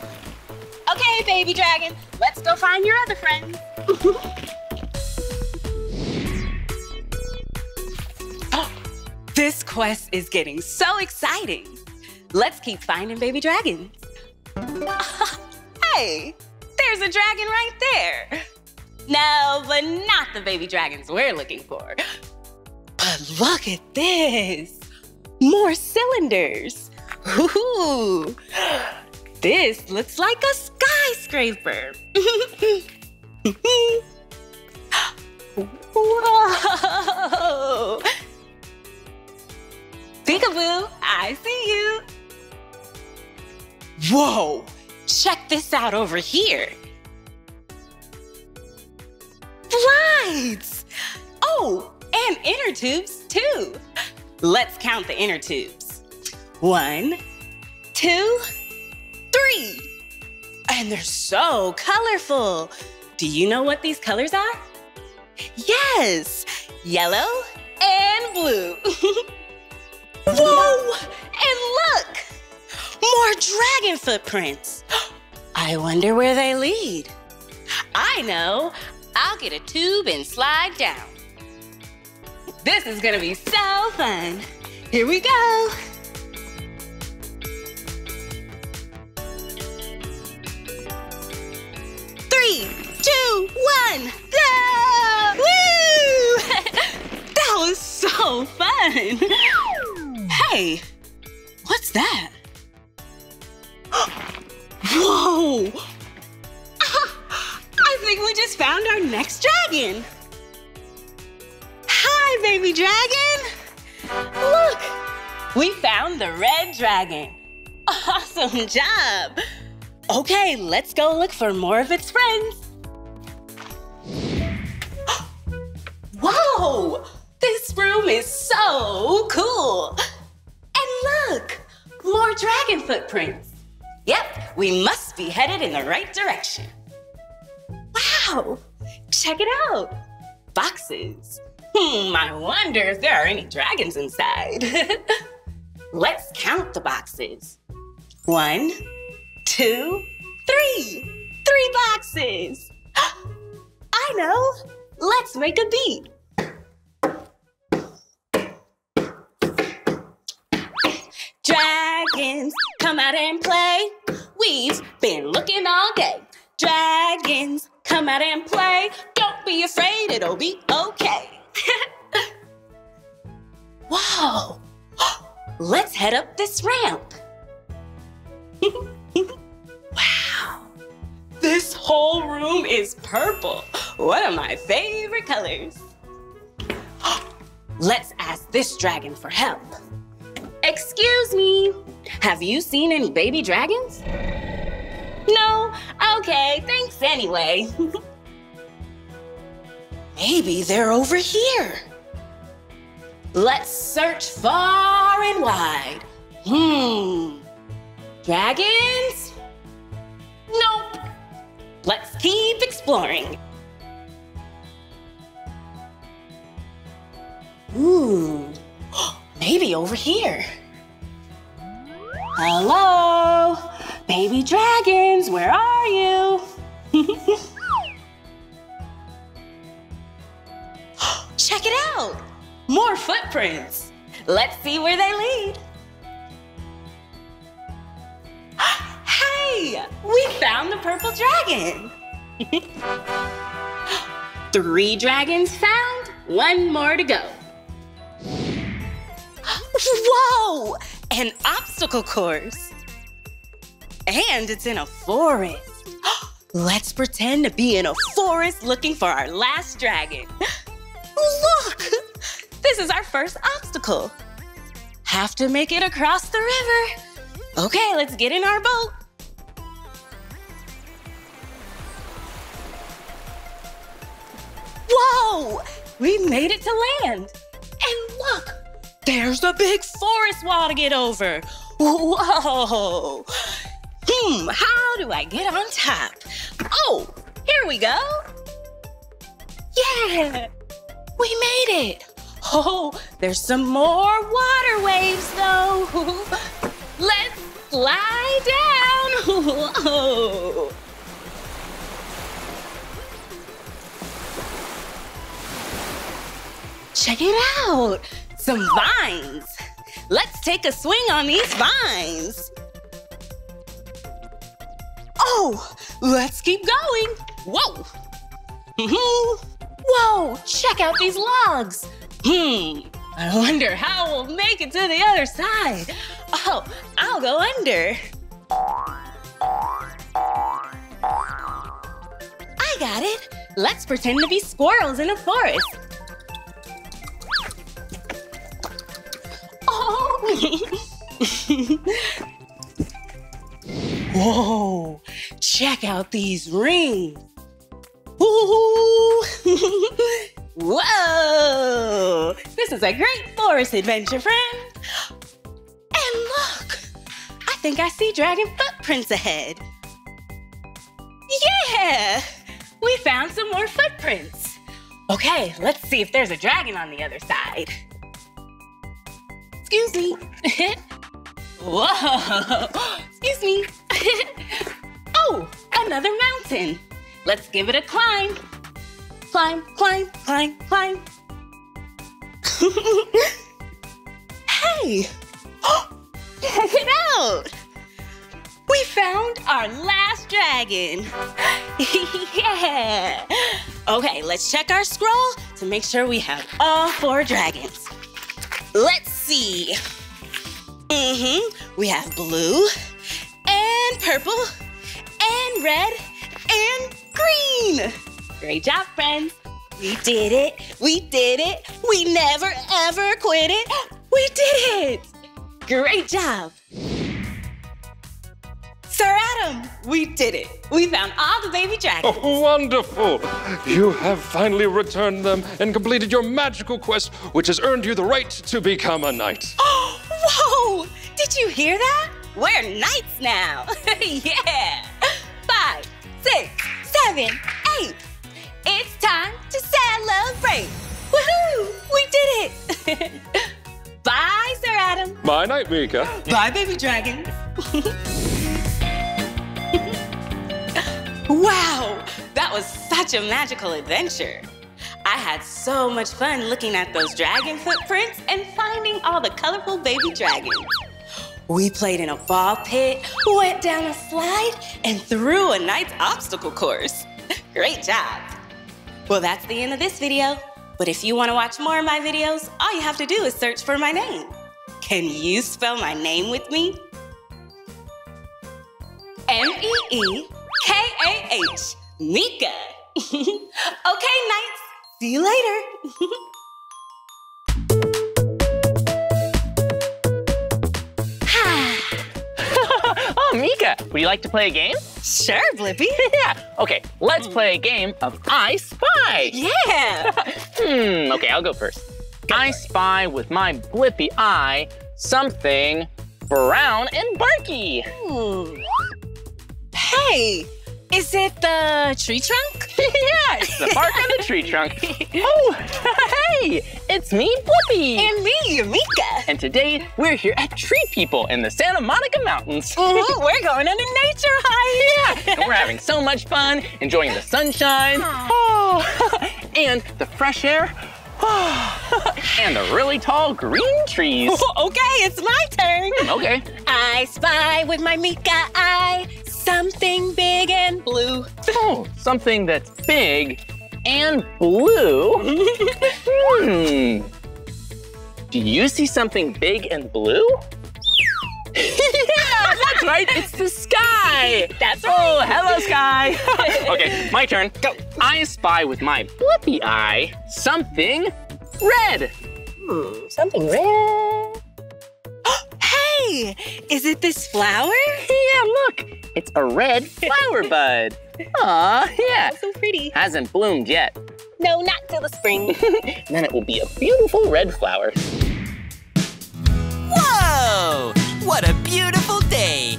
Okay, baby dragon, let's go find your other friends. *laughs* Oh, this quest is getting so exciting. Let's keep finding baby dragons. *laughs* hey, there's a dragon right there. No, but not the baby dragons we're looking for. But look at this. More cylinders. Ooh, this looks like a skyscraper. *laughs* Whoa! Peekaboo, I see you. Whoa! Check this out over here. Lights! Oh, and inner tubes too. Let's count the inner tubes. One, two, three. And they're so colorful. Do you know what these colors are? Yes, yellow and blue. *laughs* Whoa! And look! More dragon footprints. I wonder where they lead. I know. I'll get a tube and slide down. This is gonna be so fun. Here we go. Three, two, one, go! Woo! *laughs* that was so fun. Hey, what's that? *gasps* Whoa! *laughs* I think we just found our next dragon. Hi, baby dragon. Look, we found the red dragon. *laughs* Awesome job. Okay, let's go look for more of its friends. *gasps* Whoa! This room is so cool. And look, more dragon footprints. Yep, we must be headed in the right direction. Wow, check it out. Boxes. Hmm, I wonder if there are any dragons inside. *laughs* Let's count the boxes. One, two, three. Three boxes. *gasps* I know. Let's make a beat. Dragons, come out and play. We've been looking all day. Dragons, come out and play. Don't be afraid, it'll be okay. *laughs* Wow. *gasps* Let's head up this ramp. *laughs* wow. This whole room is purple. One of my favorite colors. *gasps* Let's ask this dragon for help. Excuse me, have you seen any baby dragons? No? Okay, thanks anyway. *laughs* Maybe they're over here. Let's search far and wide. Hmm. Dragons? Nope. Let's keep exploring. Ooh, *gasps* maybe over here. Hello? Baby dragons, where are you? *laughs* Check it out! More footprints. Let's see where they lead. *gasps* Hey, we found the purple dragon. *laughs* Three dragons found, one more to go. *gasps* Whoa, an obstacle course. And it's in a forest. *gasps* Let's pretend to be in a forest looking for our last dragon. *laughs* Look! *laughs* This is our first obstacle. Have to make it across the river. Okay, let's get in our boat. Whoa! We made it to land. And look, there's a big forest wall to get over. Whoa! Hmm, how do I get on top? Oh, here we go. Yeah, we made it. Oh, there's some more water waves though. *laughs* Let's slide down. Whoa. *laughs* Oh. Check it out. Some vines. Let's take a swing on these vines. Oh, let's keep going. Whoa. Mm-hmm. Whoa, check out these logs. Hmm, I wonder how we'll make it to the other side. Oh, I'll go under. I got it. Let's pretend to be squirrels in a forest. Oh. *laughs* Whoa, check out these rings. *laughs* Whoa! This is a great forest adventure, friend. And look, I think I see dragon footprints ahead. Yeah! We found some more footprints. Okay, let's see if there's a dragon on the other side. Excuse me. *laughs* Whoa! *laughs* Excuse me. oh, another mountain. Let's give it a climb. Climb, climb, climb, climb. *laughs* hey! *gasps* Check it out! We found our last dragon. *laughs* yeah! Okay, let's check our scroll to make sure we have all four dragons. Let's see. Mm-hmm. We have blue and purple and red and green. Great job, friends. We did it. We did it. We never ever quit it. We did it. Great job. Sir Adam, we did it. We found all the baby dragons. Oh, wonderful! You have finally returned them and completed your magical quest, which has earned you the right to become a knight. *gasps* Oh, whoa! Did you hear that? We're knights now. *laughs* yeah. Five, six, seven, eight. It's time to celebrate. Woohoo! We did it. *laughs* Bye, Sir Adam. My knight, Meekah. Bye, baby dragons. *laughs* wow, that was such a magical adventure. I had so much fun looking at those dragon footprints and finding all the colorful baby dragons. We played in a ball pit, went down a slide, and through a nice obstacle course. *laughs* Great job. Well, that's the end of this video. But if you want to watch more of my videos, all you have to do is search for my name. Can you spell my name with me? M-E-E-K-A-H, Meekah. *laughs* okay, Knights, see you later. *laughs* would you like to play a game? Sure, Blippi. *laughs* yeah. Okay, let's play a game of I Spy. Yeah. *laughs* hmm, okay, I'll go first. I spy with my Blippi eye something brown and barky. Hmm. Hey, is it the tree trunk? *laughs* yeah, it's the bark on the tree trunk. *laughs* Oh, hey, it's me, Blippi. And me, Meekah. And today we're here at TreePeople in the Santa Monica Mountains. *laughs* Ooh, we're going on a nature hike. Yeah, and we're having so much fun, enjoying the sunshine, oh, and the fresh air, *sighs* and the really tall green trees. okay, it's my turn. Okay. I spy with my Meekah eye something big and blue. Oh, something that's big and blue. hmm. Do you see something big and blue? yeah, *laughs* *laughs* that's right, it's the sky. That's Oh, hello, sky. *laughs* okay, my turn. Go. I spy with my Blippi eye something red. Hmm, something red. Hey, is it this flower? *laughs* Yeah, look, it's a red flower *laughs* bud. Aw, yeah. so pretty. Hasn't bloomed yet. No, not till the spring. *laughs* then it will be a beautiful red flower. Whoa! What a beautiful day!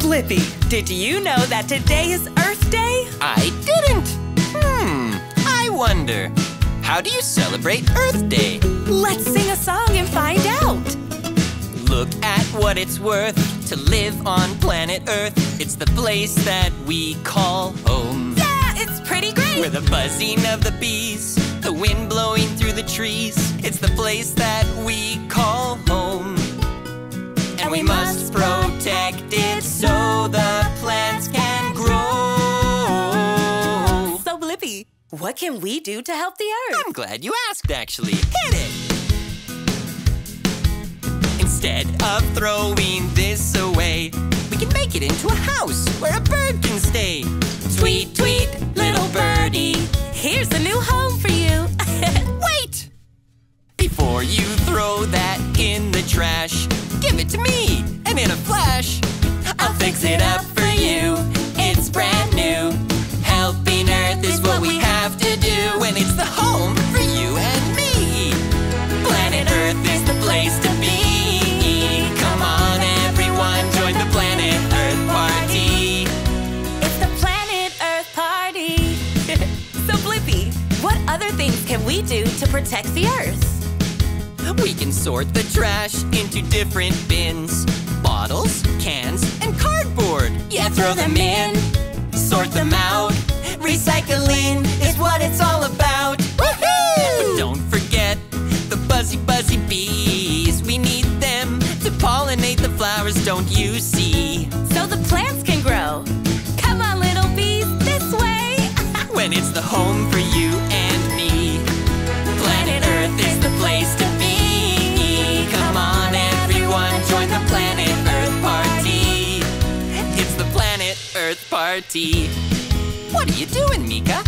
Blippi, did you know that today is Earth Day? I didn't! Hmm, I wonder. How do you celebrate Earth Day? Let's sing a song and find out. Look at what it's worth to live on planet Earth. It's the place that we call home. Yeah, it's pretty great. Where the buzzing of the bees, the wind blowing through the trees. It's the place that we call home. And we must protect it so the plants can grow. So, Blippi, what can we do to help the Earth? I'm glad you asked, actually. Hit it! Instead of throwing this away, we can make it into a house where a bird can stay. Tweet, tweet, little birdie. Here's a new home for you. *laughs* Wait! Before you throw that in the trash, give it to me, and in a flash, I'll fix it up for you. It's brand new. Helping Earth is what we have to do, and it's the home for you and me. Planet Earth is the place to can we do to protect the Earth? We can sort the trash into different bins bottles, cans, and cardboard. Yeah, throw them in, sort them out. Recycling is what it's all about. Woohoo! But don't forget the buzzy, buzzy bees. We need them to pollinate the flowers, don't you see? So the plants can grow. Come on, little bees, this way. *laughs* when it's the home for you party. What are you doing, Meekah?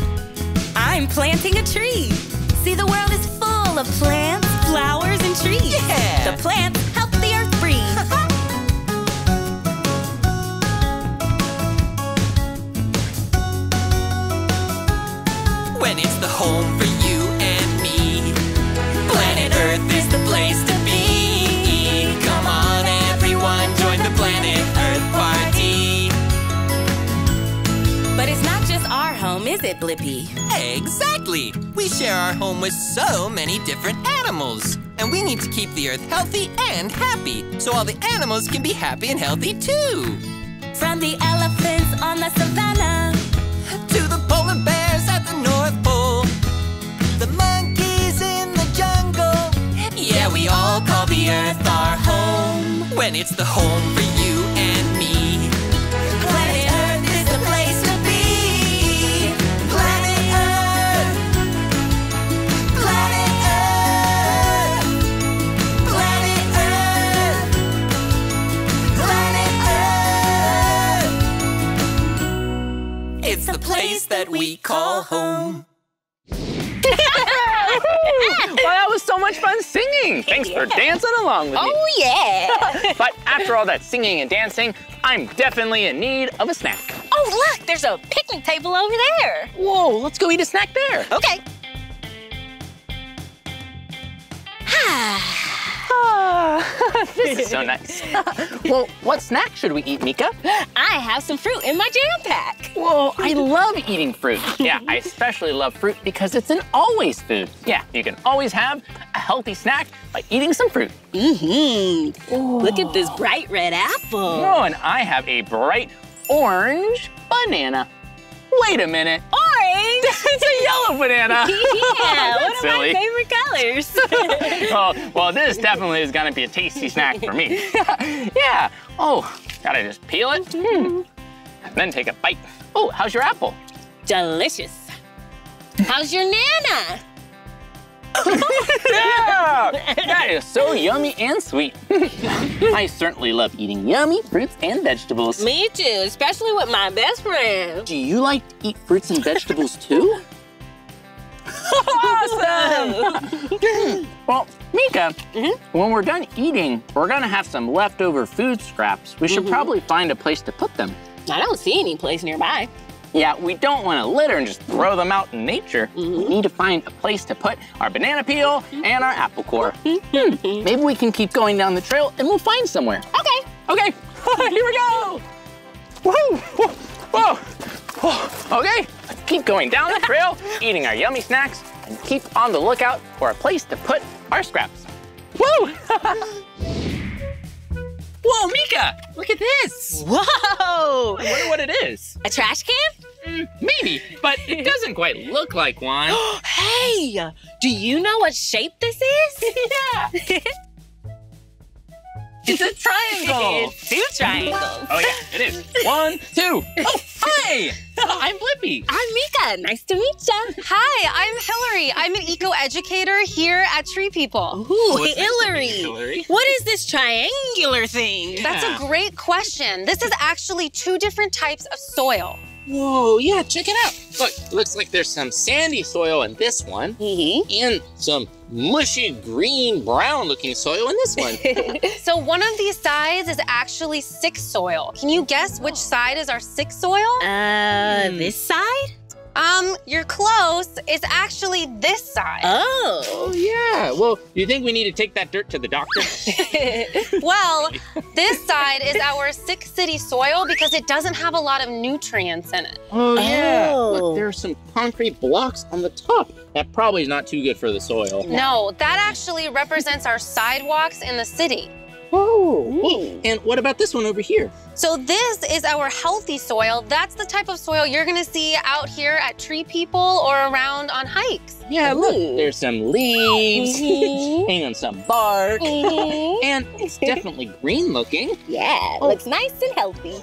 I'm planting a tree. See, the world is full of plants, flowers, and trees. Yeah. The plants help the earth breathe. *laughs* when it's the home for you and me. Planet Earth is the place home, is it, Blippi? Exactly! We share our home with so many different animals. And we need to keep the Earth healthy and happy so all the animals can be happy and healthy too. From the elephants on the savannah To the polar bears at the North Pole, the monkeys in the jungle. Yeah, we all call the Earth our home. When it's the home for you The place that we call home. well, that was so much fun singing. Thanks for dancing along with me. Oh, yeah. but after all that singing and dancing, I'm definitely in need of a snack. oh, look, there's a picnic table over there. Whoa, let's go eat a snack there. Okay. *laughs* this is *laughs* so nice. *laughs* well, what snack should we eat, Meekah? I have some fruit in my jam pack. Whoa, I love eating fruit. Yeah, I especially love fruit because it's an always food. Yeah, you can always have a healthy snack by eating some fruit. Mm-hmm. Look at this bright red apple. Oh, and I have a bright orange banana. Wait a minute. Orange? *laughs* it's a yellow banana. *laughs* yeah, *laughs* one That's of silly. my favorite colors. oh, well, this definitely is gonna be a tasty snack for me. yeah. Oh, gotta just peel it. Hmm. And then take a bite. Oh, how's your apple? Delicious. How's your nana? Yeah! That is so yummy and sweet. I certainly love eating yummy fruits and vegetables. Me too, especially with my best friend. Do you like to eat fruits and vegetables too? awesome! *laughs* well, Meekah, when we're done eating, we're gonna have some leftover food scraps. We should Mhm. probably find a place to put them. I don't see any place nearby. Yeah, we don't want to litter and just throw them out in nature. Mm-hmm. We need to find a place to put our banana peel and our apple core. Hmm, Maybe we can keep going down the trail and we'll find somewhere. Okay. Okay, *laughs* here we go. Woo! Whoa! Whoa! Okay, let's keep going down the trail, *laughs* eating our yummy snacks, and keep on the lookout for a place to put our scraps. Woo! *laughs* Whoa, Meekah! Look at this! Whoa! I wonder what it is. A trash can? Mm, maybe, but it doesn't quite look like one. *gasps* hey, do you know what shape this is? *laughs* yeah. *laughs* It's a triangle. It's two triangles. Oh yeah, it is. One, two. Oh, hi! *laughs* I'm Blippi. I'm Meekah. Nice to meet you. Hi, I'm Hillary. I'm an eco educator here at TreePeople. Ooh, What's nice to meet Hillary. you, Hillary. What is this triangular thing? That's a great question. This is actually two different types of soil. Whoa, yeah, check it out. Look, looks like there's some sandy soil in this one, Mm-hmm. and some mushy green brown looking soil in this one. *laughs* So one of these sides is actually sick soil. Can you guess which side is our sick soil? Uh, this side? Um, you're close. It's actually this side. Oh. oh yeah. Well, you think we need to take that dirt to the doctor? *laughs* well, this side is our sick city soil because it doesn't have a lot of nutrients in it. Oh yeah. Oh. Look, there are some concrete blocks on the top. That probably is not too good for the soil. No, that actually represents our sidewalks in the city. Oh. And what about this one over here? So this is our healthy soil. That's the type of soil you're gonna see out here at TreePeople or around on hikes. Yeah, look, there's some leaves *laughs* Mhm. and some bark. Mhm. And it's definitely green looking. Yeah, looks nice and healthy. *laughs*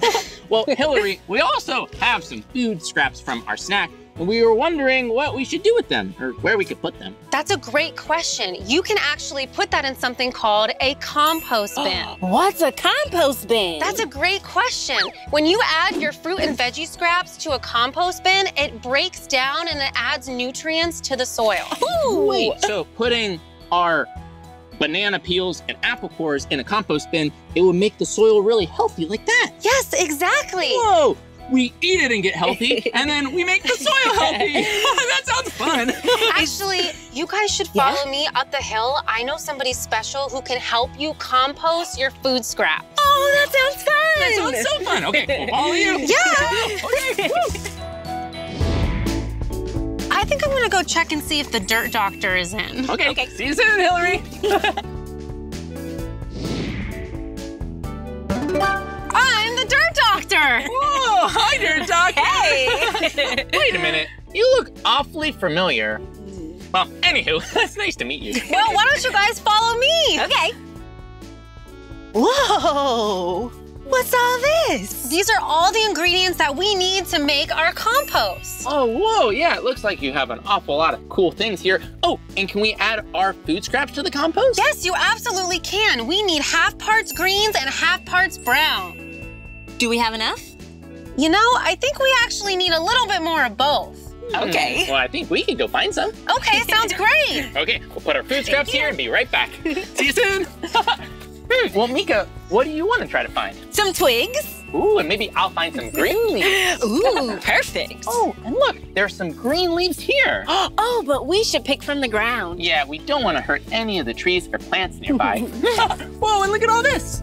Well, Hillary, we also have some food scraps from our snack, and we were wondering what we should do with them or where we could put them. That's a great question. You can actually put that in something called a compost *gasps* bin. What's a compost bin? That's a great question. When you add your fruit and veggie scraps to a compost bin, it breaks down and it adds nutrients to the soil. *laughs* Ooh. Wait, so putting our banana peels and apple cores in a compost bin, it would make the soil really healthy like that. Yes, exactly. Whoa! We eat it and get healthy, *laughs* and then we make the soil healthy. *laughs* *laughs* that sounds fun. Actually, you guys should follow me up the hill. I know somebody special who can help you compost your food scraps. Oh, that sounds fun. That sounds so fun. Okay, we'll follow you. Yeah. okay. I think I'm gonna go check and see if the dirt doctor is in. Okay. okay. See you soon, Hillary. I'm the dirt doctor. Whoa, hi there, doctor! Hey. *laughs* Wait a minute. You look awfully familiar. Well, anywho, *laughs* it's nice to meet you. Well, why don't you guys follow me? Okay. Whoa. What's all this? These are all the ingredients that we need to make our compost. Oh, whoa, yeah, it looks like you have an awful lot of cool things here. Oh, and can we add our food scraps to the compost? Yes, you absolutely can. We need half parts greens and half parts brown. Do we have enough? You know, I think we actually need a little bit more of both. Okay. Hmm, Well, I think we can go find some. Okay, sounds *laughs* great. Okay, we'll put our food scraps here and be right back. *laughs* See you soon. *laughs* Hmm, well, Meekah, what do you want to try to find? Some twigs? Ooh, and maybe I'll find some green leaves. Ooh, perfect. Oh, and look, there's some green leaves here. *gasps* Oh, but we should pick from the ground. Yeah, we don't want to hurt any of the trees or plants nearby. Whoa, and look at all this.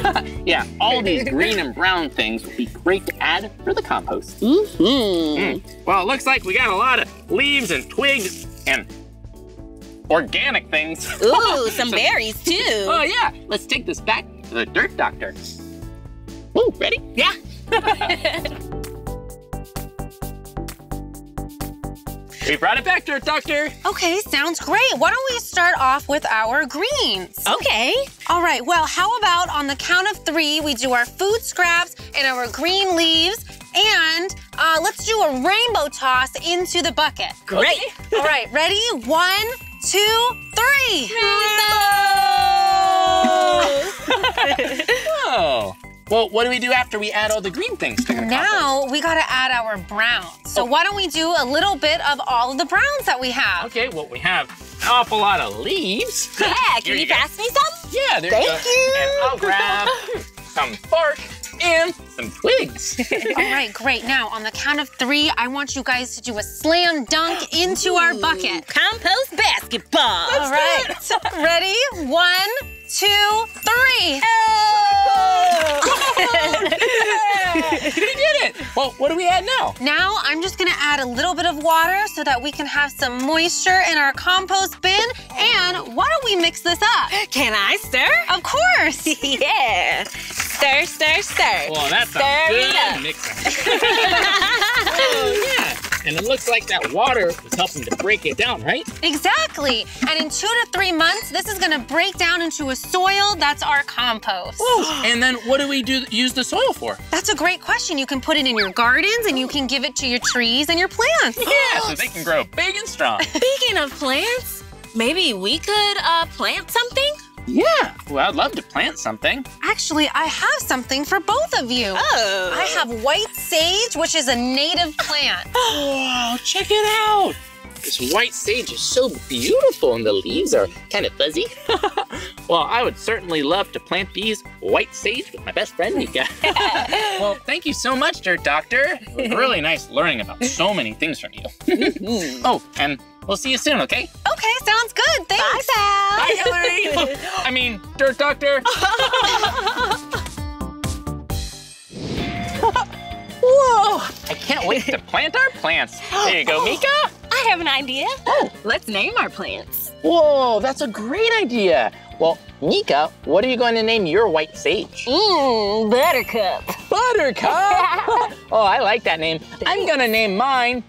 *laughs* yeah, all these green and brown things would be great to add for the compost. Mm-hmm. Mm. Well, it looks like we got a lot of leaves and twigs and organic things. Ooh, *laughs* some berries too. Oh yeah, let's take this back to the dirt doctor. Ooh, ready? Yeah. *laughs* We brought it back, to dirt doctor. Okay, sounds great. Why don't we start off with our greens? Okay. All right, well, how about on the count of three, we do our food scraps and our green leaves and Uh, let's do a rainbow toss into the bucket. Great. All right, ready? One, two, three. Oh. *laughs* Well, what do we do after we add all the green things to the compost? Now we gotta add our browns. So why don't we do a little bit of all of the browns that we have? Okay, well, we have an awful lot of leaves. *laughs* Yeah, can you go. pass me some? Yeah, there Thank you go. Thank you. And I'll grab *laughs* some bark and some twigs. *laughs* All right, great. Now, on the count of three, I want you guys to do a slam dunk *gasps* into our bucket. Compost basketball. All right. Ready? One, two, three. Oh! *laughs* we did it. Well, what do we add now? Now, I'm just gonna add a little bit of water so that we can have some moisture in our compost bin. And why don't we mix this up? Can I stir? Of course. *laughs* yeah. Stir, stir, stir. Well, that's stir a it good up. mixer. oh, yeah. And it looks like that water was helping to break it down, right? Exactly. And in two to three months, this is gonna break down into a soil that's our compost. And then what do we do use the soil for? That's a great question. You can put it in your gardens and you can give it to your trees and your plants. Yeah, so they can grow big and strong. *laughs* Speaking of plants, maybe we could uh, plant something? Yeah. Well, I'd love to plant something. Actually, I have something for both of you. Oh. I have white sage, which is a native plant. *gasps* Oh, check it out. This white sage is so beautiful and the leaves are kind of fuzzy. *laughs* well, I would certainly love to plant these white sage with my best friend, Meekah. *laughs* *laughs* well, thank you so much, Dirt Doctor. It was really nice learning about so many things from you. Mm-hmm. oh, and we'll see you soon, okay? Okay, sounds good. Thanks, Al. Bye, Hillary. *laughs* I mean, Dirt Doctor. *laughs* Whoa! I can't wait to plant our plants. There you go, *gasps* Meekah. I have an idea. Oh, Let's name our plants. Whoa, that's a great idea. Well, Meekah, what are you going to name your white sage? Mmm, Buttercup. Buttercup? *laughs* oh, I like that name. I'm gonna name mine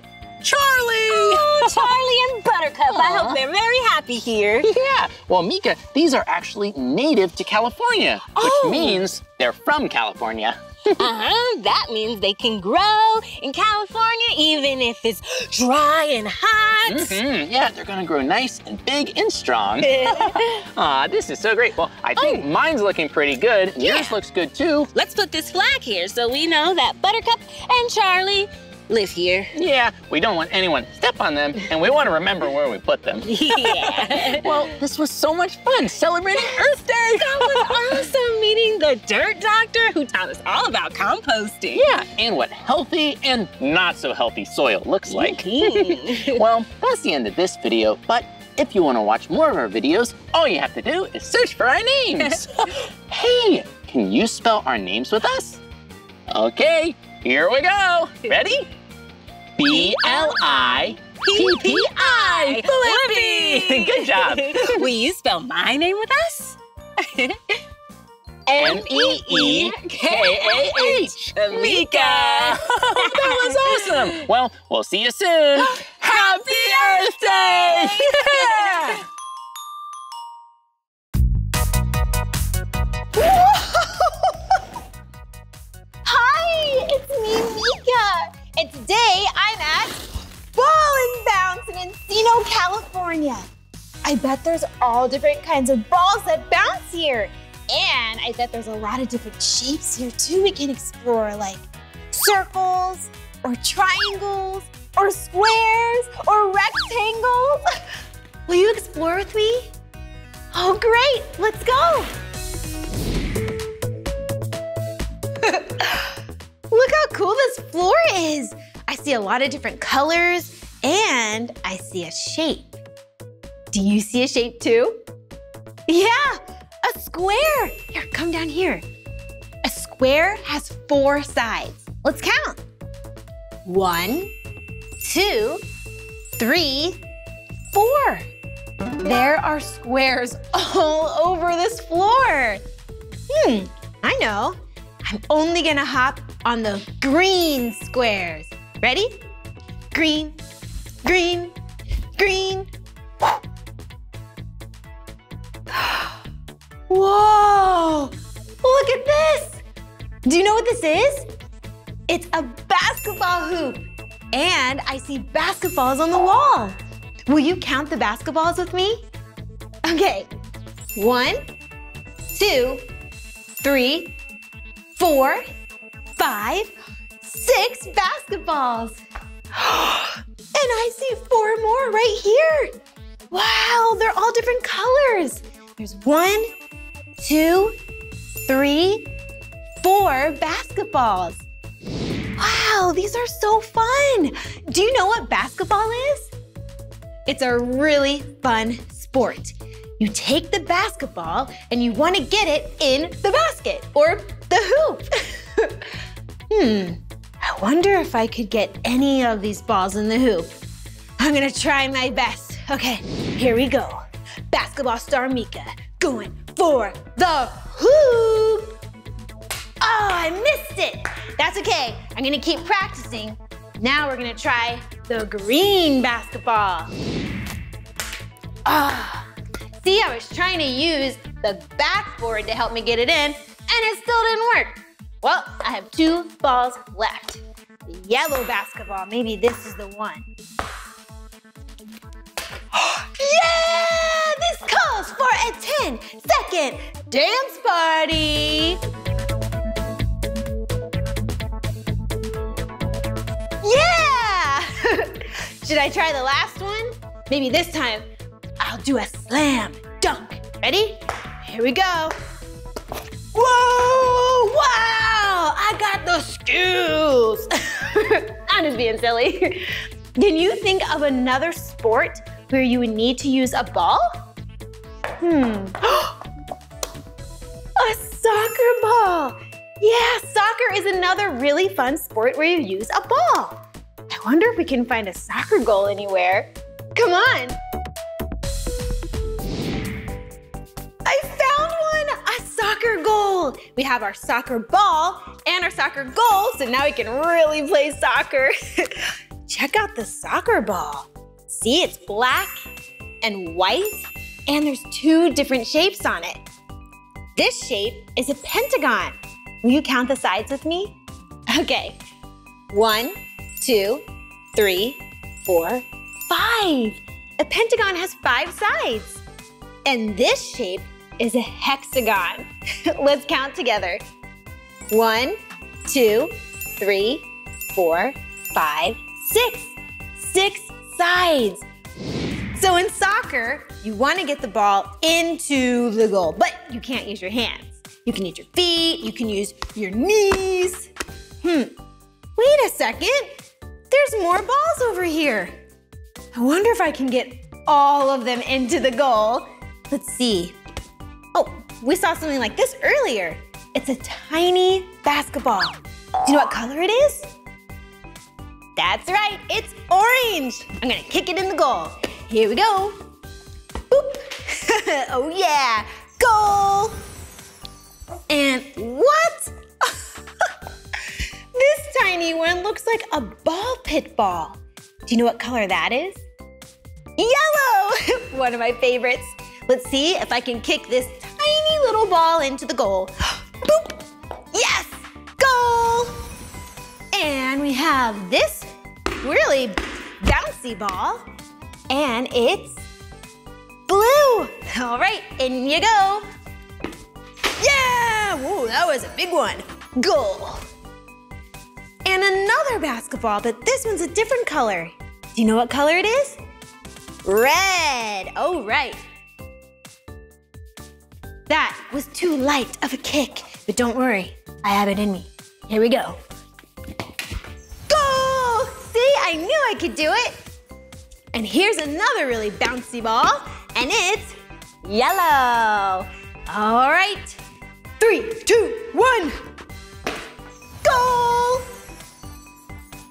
Charlie. Oh, *laughs* Charlie and Buttercup. I hope they're very happy here. Yeah. Well, Meekah, these are actually native to California, which Oh. means they're from California. *laughs* uh-huh. That means they can grow in California even if it's dry and hot. Mm -hmm. Yeah, they're gonna grow nice and big and strong. *laughs* Aw, this is so great. Well, I think mine's looking pretty good. and Yours looks good too. Let's put this flag here so we know that Buttercup and Charlie live here. Yeah, we don't want anyone to step on them, and we want to remember where we put them. *laughs* Yeah. *laughs* well, this was so much fun celebrating Earth Day. *laughs* That was awesome meeting the dirt doctor who taught us all about composting. Yeah, and what healthy and not so healthy soil looks like. Mhm. well, that's the end of this video, but if you want to watch more of our videos, all you have to do is search for our names. hey, can you spell our names with us? Okay, here we go. Ready? B L I P P I. Blippi. Good job. *laughs* Will you spell my name with us? *laughs* M E E K A H. Meekah. *laughs* that was awesome. Well, we'll see you soon. *gasps* Happy Earth Day! Yeah! Hi, it's me, Meekah. And today I'm at Balling Bounce in Encino, California. I bet there's all different kinds of balls that bounce here. And I bet there's a lot of different shapes here too we can explore, like circles, or triangles, or squares, or rectangles. *laughs* Will you explore with me? Oh, great, let's go. *laughs* *laughs* Cool this floor is. I see a lot of different colors and I see a shape. Do you see a shape too? Yeah, a square. Here, come down here. A square has four sides. Let's count. One, two, three, four. There are squares *laughs* all over this floor. Hmm, I know. I'm only gonna hop on the green squares. Ready? Green, green, green. *gasps* Whoa! Oh, look at this! Do you know what this is? It's a basketball hoop. And I see basketballs on the wall. Will you count the basketballs with me? Okay. One, two, three, four, five, six basketballs. *gasps* And I see four more right here. Wow, they're all different colors. There's one, two, three, four basketballs. Wow, these are so fun. Do you know what basketball is? It's a really fun sport. You take the basketball and you want to get it in the basket or the hoop. *laughs* hmm, I wonder if I could get any of these balls in the hoop. I'm gonna try my best. Okay, here we go. Basketball star Meekah going for the hoop. Oh, I missed it. That's okay. I'm gonna keep practicing. Now we're gonna try the green basketball. Ah, see, I was trying to use the backboard to help me get it in, and it still didn't work. Well, I have two balls left. The yellow basketball, maybe this is the one. *gasps* yeah, this calls for a 10 second dance party. Yeah! *laughs* Should I try the last one? Maybe this time I'll do a slam dunk. Ready? Here we go. Whoa! Wow! I got the skills. *laughs* I'm just being silly. Can you think of another sport where you would need to use a ball? Hmm. *gasps* a soccer ball. Yeah, soccer is another really fun sport where you use a ball. I wonder if we can find a soccer goal anywhere. Come on. Soccer goal. We have our soccer ball and our soccer goal, so now we can really play soccer. *laughs* Check out the soccer ball. See, it's black and white, and there's two different shapes on it. This shape is a pentagon. Will you count the sides with me? Okay. One, two, three, four, five. A pentagon has five sides. And this shape is a hexagon. *laughs* Let's count together. One, two, three, four, five, six. Six sides. So in soccer, you want to get the ball into the goal, but you can't use your hands. You can use your feet, you can use your knees. Hmm, wait a second. There's more balls over here. I wonder if I can get all of them into the goal. Let's see. Oh, we saw something like this earlier. It's a tiny basketball. Do you know what color it is? That's right, it's orange. I'm gonna kick it in the goal. Here we go. Boop. *laughs* oh yeah, goal. And what? *laughs* this tiny one looks like a ball pit ball. Do you know what color that is? Yellow, *laughs* one of my favorites. Let's see if I can kick this tiny little ball into the goal. *gasps* Boop, yes, goal. And we have this really bouncy ball, and it's blue. *laughs* All right, in you go. Yeah! Whoa, that was a big one. Goal. And another basketball, but this one's a different color. Do you know what color it is? Red. Oh, right. That was too light of a kick, but don't worry, I have it in me. Here we go. Goal! See, I knew I could do it. And here's another really bouncy ball, and it's yellow. All right, three, two, one. Goal!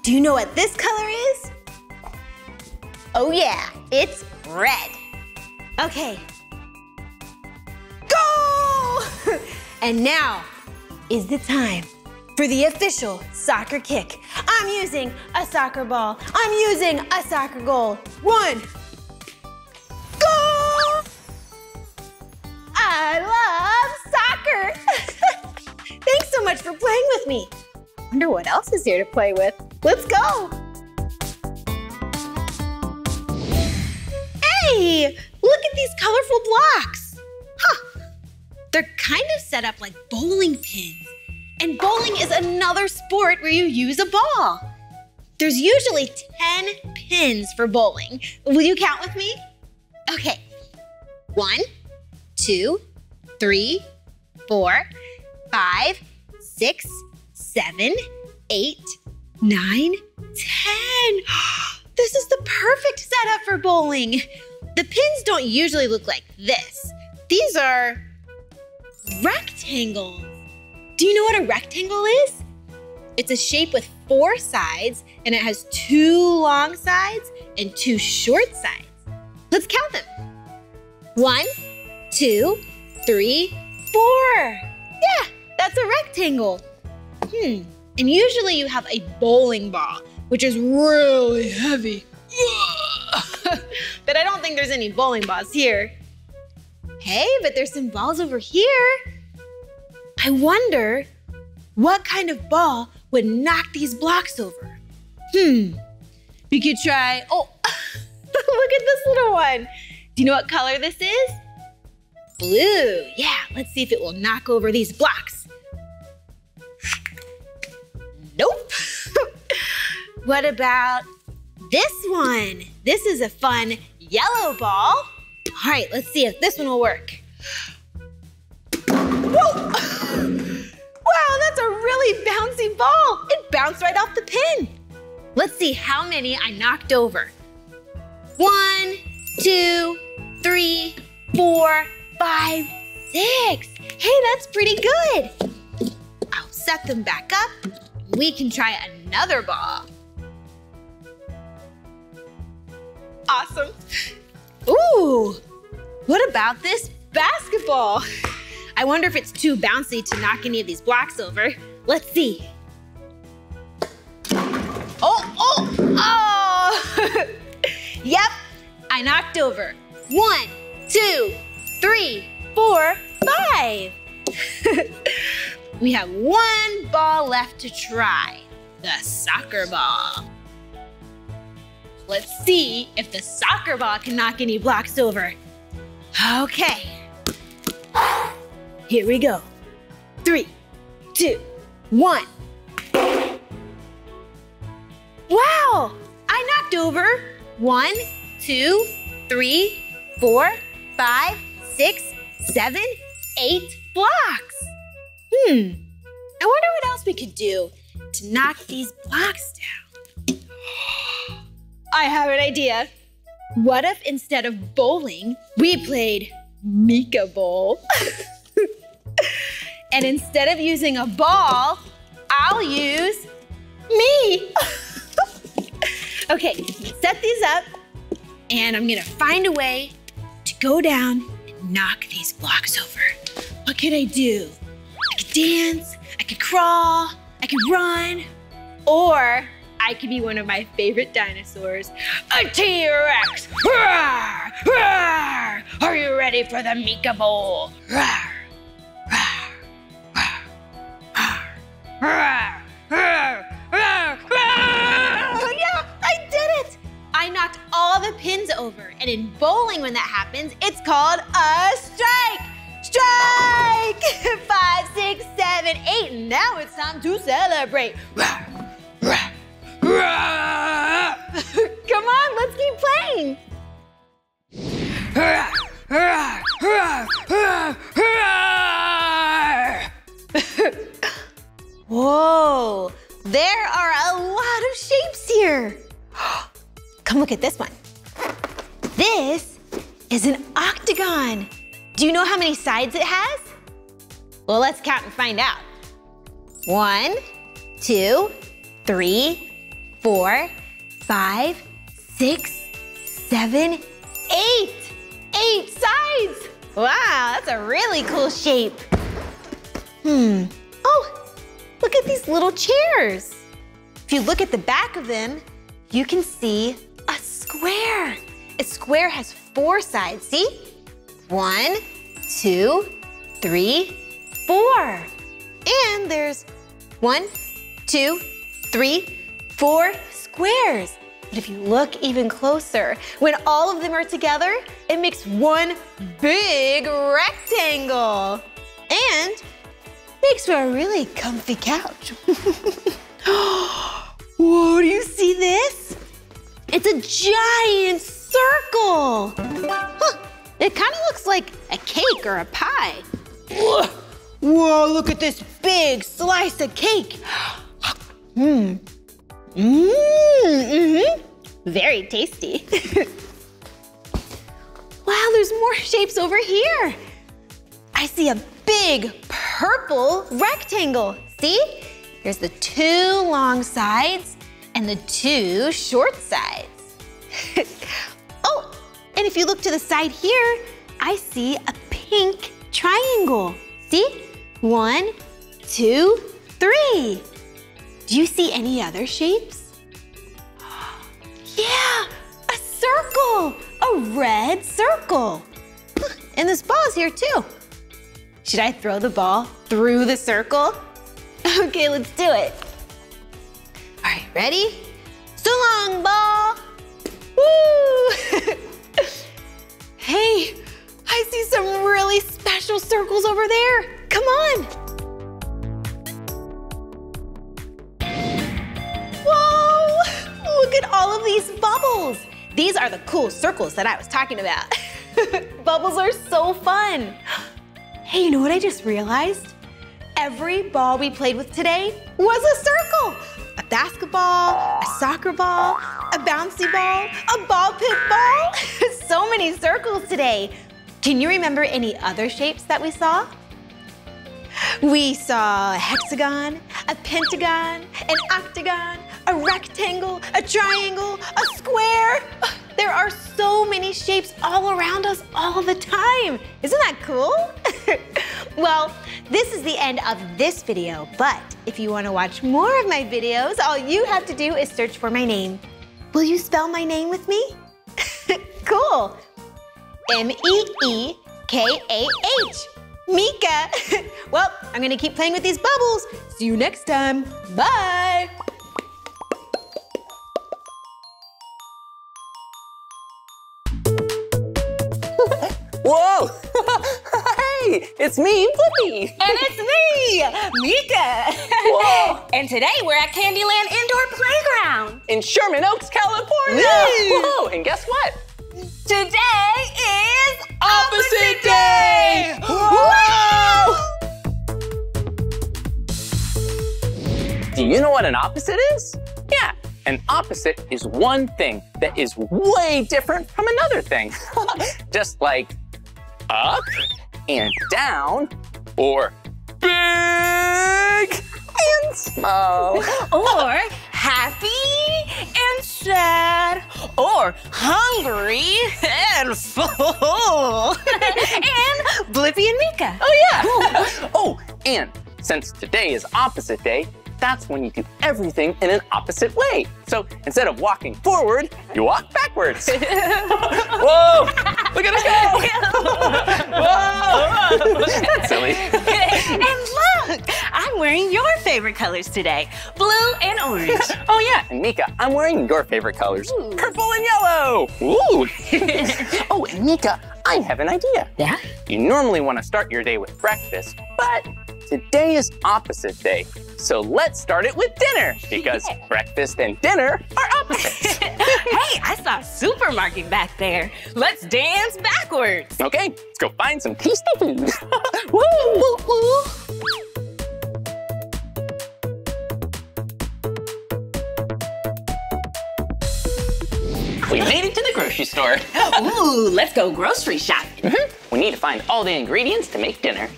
Do you know what this color is? Oh yeah, it's red. Okay. Goal! *laughs* and now is the time for the official soccer kick. I'm using a soccer ball. I'm using a soccer goal. One. Goal! I love soccer. *laughs* Thanks so much for playing with me. Wonder what else is here to play with. Let's go. Hey, look at these colorful blocks. Huh. They're kind of set up like bowling pins. And bowling is another sport where you use a ball. There's usually 10 pins for bowling. Will you count with me? Okay. One, two, three, four, five, six, seven, eight, nine, ten. *gasps* This is the perfect setup for bowling. The pins don't usually look like this. These are rectangles. Do you know what a rectangle is? It's a shape with four sides and it has two long sides and two short sides. Let's count them. One, two, three, four. Yeah, that's a rectangle. Hmm. And usually you have a bowling ball, which is really heavy. *laughs* but I don't think there's any bowling balls here. Hey, but there's some balls over here. I wonder what kind of ball would knock these blocks over. Hmm. We could try. Oh, *laughs* look at this little one. Do you know what color this is? Blue. Yeah, let's see if it will knock over these blocks. Nope. *laughs* what about this one? This is a fun yellow ball. All right, let's see if this one will work. Whoa! *laughs* wow, that's a really bouncy ball. It bounced right off the pin. Let's see how many I knocked over. One, two, three, four, five, six. Hey, that's pretty good. I'll set them back up. We can try another ball. Awesome. *laughs* Ooh, what about this basketball? I wonder if it's too bouncy to knock any of these blocks over. Let's see. Oh, oh, oh! *laughs* yep, I knocked over. One, two, three, four, five. *laughs* we have one ball left to try, the soccer ball. Let's see if the soccer ball can knock any blocks over. Okay. Here we go. Three, two, one. Wow! I knocked over one, two, three, four, five, six, seven, eight blocks. Hmm. I wonder what else we could do to knock these blocks down. *gasps* I have an idea. What if instead of bowling, we played Meekah Bowl? *laughs* and instead of using a ball, I'll use me. *laughs* okay, set these up, and I'm gonna find a way to go down and knock these blocks over. What could I do? I could dance, I could crawl, I could run, or I could be one of my favorite dinosaurs, a T-Rex. Are you ready for the Meekah Bowl? Roar! Yeah, I did it! I knocked all the pins over, and in bowling, when that happens, it's called a strike! Strike! *laughs* Five, six, seven, eight. Now it's time to celebrate. Roar! Roar! *laughs* Come on, let's keep playing. *laughs* Whoa, there are a lot of shapes here. *gasps* Come look at this one. This is an octagon. Do you know how many sides it has? Well, let's count and find out. One, two, three, four, five, six, seven, eight. Eight sides. Wow, that's a really cool shape. Hmm. Oh, look at these little chairs. If you look at the back of them, you can see a square. A square has four sides, see? One, two, three, four. And there's one, two, three, four squares. But if you look even closer, when all of them are together, it makes one big rectangle. And makes for a really comfy couch. *laughs* Whoa, do you see this? It's a giant circle. Huh, it kind of looks like a cake or a pie. Whoa, look at this big slice of cake. Mmm. Mmm. Mm-hmm. Very tasty. *laughs* wow, there's more shapes over here. I see a big purple rectangle. See? Here's the two long sides and the two short sides. *laughs* oh, and if you look to the side here, I see a pink triangle. See? One, two, three. Do you see any other shapes? *gasps* Yeah, a circle, a red circle. *laughs* And this ball's here too. Should I throw the ball through the circle? *laughs* Okay, let's do it. All right, ready? So long, ball. Woo! *laughs* hey, I see some really special circles over there. Come on. Look at all of these bubbles. These are the cool circles that I was talking about. *laughs* bubbles are so fun. *gasps* Hey, you know what I just realized? Every ball we played with today was a circle. A basketball, a soccer ball, a bouncy ball, a ball pit ball. *laughs* so many circles today. Can you remember any other shapes that we saw? We saw a hexagon, a pentagon, an octagon, a rectangle, a triangle, a square. There are so many shapes all around us all the time. Isn't that cool? *laughs* well, this is the end of this video, but if you want to watch more of my videos, all you have to do is search for my name. Will you spell my name with me? *laughs* cool. M-E-E-K-A-H. Meekah. *laughs* well, I'm gonna keep playing with these bubbles. See you next time. Bye. Whoa! *laughs* hey, it's me, Blippi. And it's me, Meekah. Whoa. and today we're at Candyland Indoor Playground. In Sherman Oaks, California. Woo. Whoa, and guess what? Today is Opposite Day! Whoa! Do you know what an opposite is? Yeah, an opposite is one thing that is way different from another thing. *laughs* Just like up and down, or big and small. *laughs* or *laughs* happy and sad, or hungry and full. *laughs* and Blippi and Meekah. Oh, yeah. oh, and since today is opposite day, that's when you do everything in an opposite way. So instead of walking forward, you walk backwards. *laughs* *laughs* Whoa! Look at us go! *laughs* Whoa! That's silly. and look, I'm wearing your favorite colors today, blue and orange. Oh yeah, and Meekah, I'm wearing your favorite colors, purple and yellow. Ooh. oh, and Meekah, I have an idea. Yeah? You normally want to start your day with breakfast, but today is opposite day. So let's start it with dinner *laughs* because breakfast and dinner are opposites. *laughs* hey, I saw a supermarket back there. Let's dance backwards. okay, let's go find some tasty food. *laughs* woo, woo, woo. We made it to the grocery store. Ooh, let's go grocery shopping. Mm-hmm. We need to find all the ingredients to make dinner.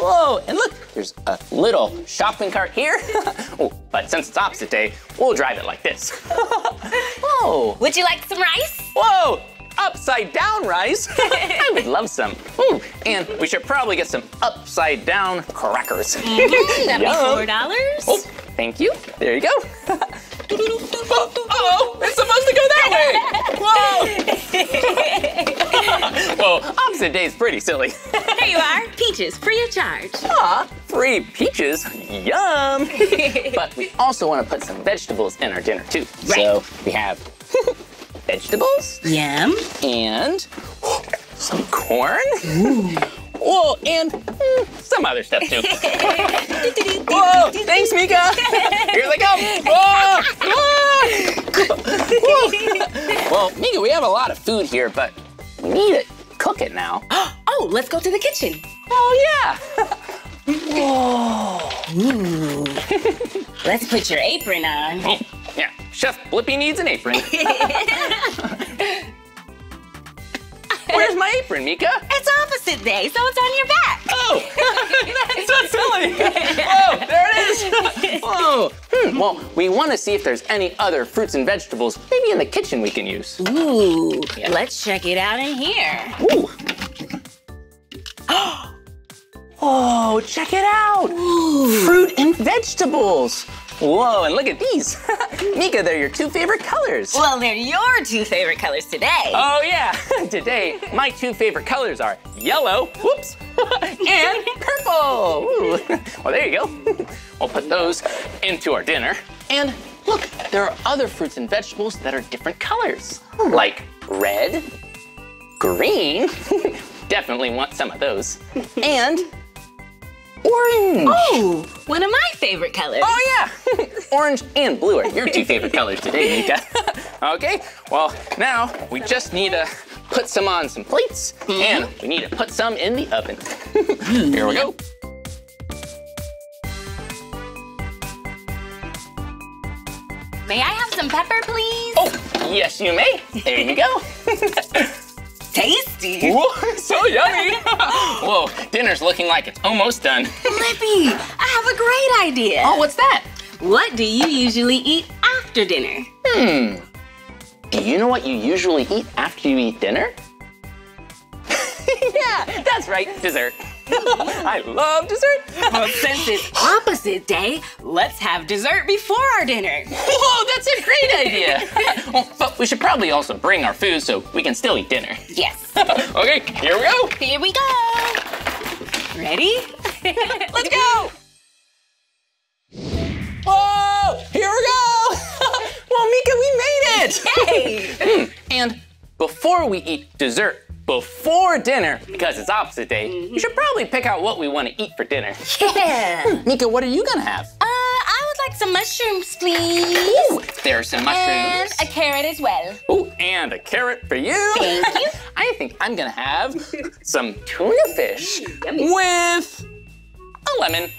Whoa, and look, there's a little shopping cart here. *laughs* oh, but since it's opposite day, we'll drive it like this. *laughs* Whoa. Would you like some rice? Whoa, upside down rice. *laughs* I would love some. Ooh, and we should probably get some upside down crackers. Mhm, that'd be four dollars. Oh, thank you. There you go. Uh-oh, it's supposed to go that way. Whoa. Whoa, Twice a day is pretty silly. Here you are, peaches, free of charge. Aw, free peaches, yum! *laughs* but we also want to put some vegetables in our dinner too. So we have *laughs* vegetables. Yum. And *gasps* some corn. Whoa, and mm, some other stuff too. *laughs* Whoa, thanks, Meekah. Here they come. Whoa, whoa. *laughs* well, Meekah, we have a lot of food here, but we need to cook it now. *gasps* oh, let's go to the kitchen. Oh, yeah. Whoa. *laughs* let's put your apron on. Yeah, Chef Blippi needs an apron. Where's my apron, Meekah? It's opposite day, so it's on your back. Oh, *laughs* that's so silly. Whoa, there it is. Whoa. *laughs* Hmm, well, we want to see if there's any other fruits and vegetables, maybe in the kitchen we can use. Ooh, let's check it out in here. Ooh. *gasps* Oh, check it out! Ooh. Fruit and vegetables. Whoa, and look at these. *laughs* Meekah, they're your two favorite colors. Well, they're your two favorite colors today. Oh yeah, *laughs* today my two favorite colors are yellow, whoops, *laughs* and purple. Ooh. Well, there you go. We'll put those into our dinner. And look, there are other fruits and vegetables that are different colors, like red, green, definitely want some of those, and orange. Oh, one of my favorite colors. Oh yeah, *laughs* orange and blue are your two favorite colors today, Meekah. *laughs* okay, well now we just need to put some on some plates mm-hmm. and we need to put some in the oven. *laughs* Here we go. May I have some pepper, please? Oh, yes you may. There you go. Tasty. *laughs* Whoa, so yummy. *laughs* Whoa, dinner's looking like it's almost done. Blippi, I have a great idea. Oh, what's that? What do you usually eat after dinner? Hmm. Do you know what you usually eat after you eat dinner? *laughs* yeah, that's right, dessert. I love dessert. Well, since it's opposite day, let's have dessert before our dinner. Whoa, that's a great idea. well, *laughs* oh, but we should probably also bring our food so we can still eat dinner. Yes. *laughs* okay, here we go. Here we go. Ready? *laughs* Let's go. Whoa, here we go. well, Meekah, we made it. Hey. Hmm. and before we eat dessert, before dinner, because it's opposite day, you should probably pick out what we want to eat for dinner. Yeah. Meekah, what are you gonna have? Uh, I would like some mushrooms, please. Ooh, there's some mushrooms. And a carrot as well. Ooh, and a carrot for you. Thank you. *laughs* I think I'm gonna have some tuna fish with a lemon.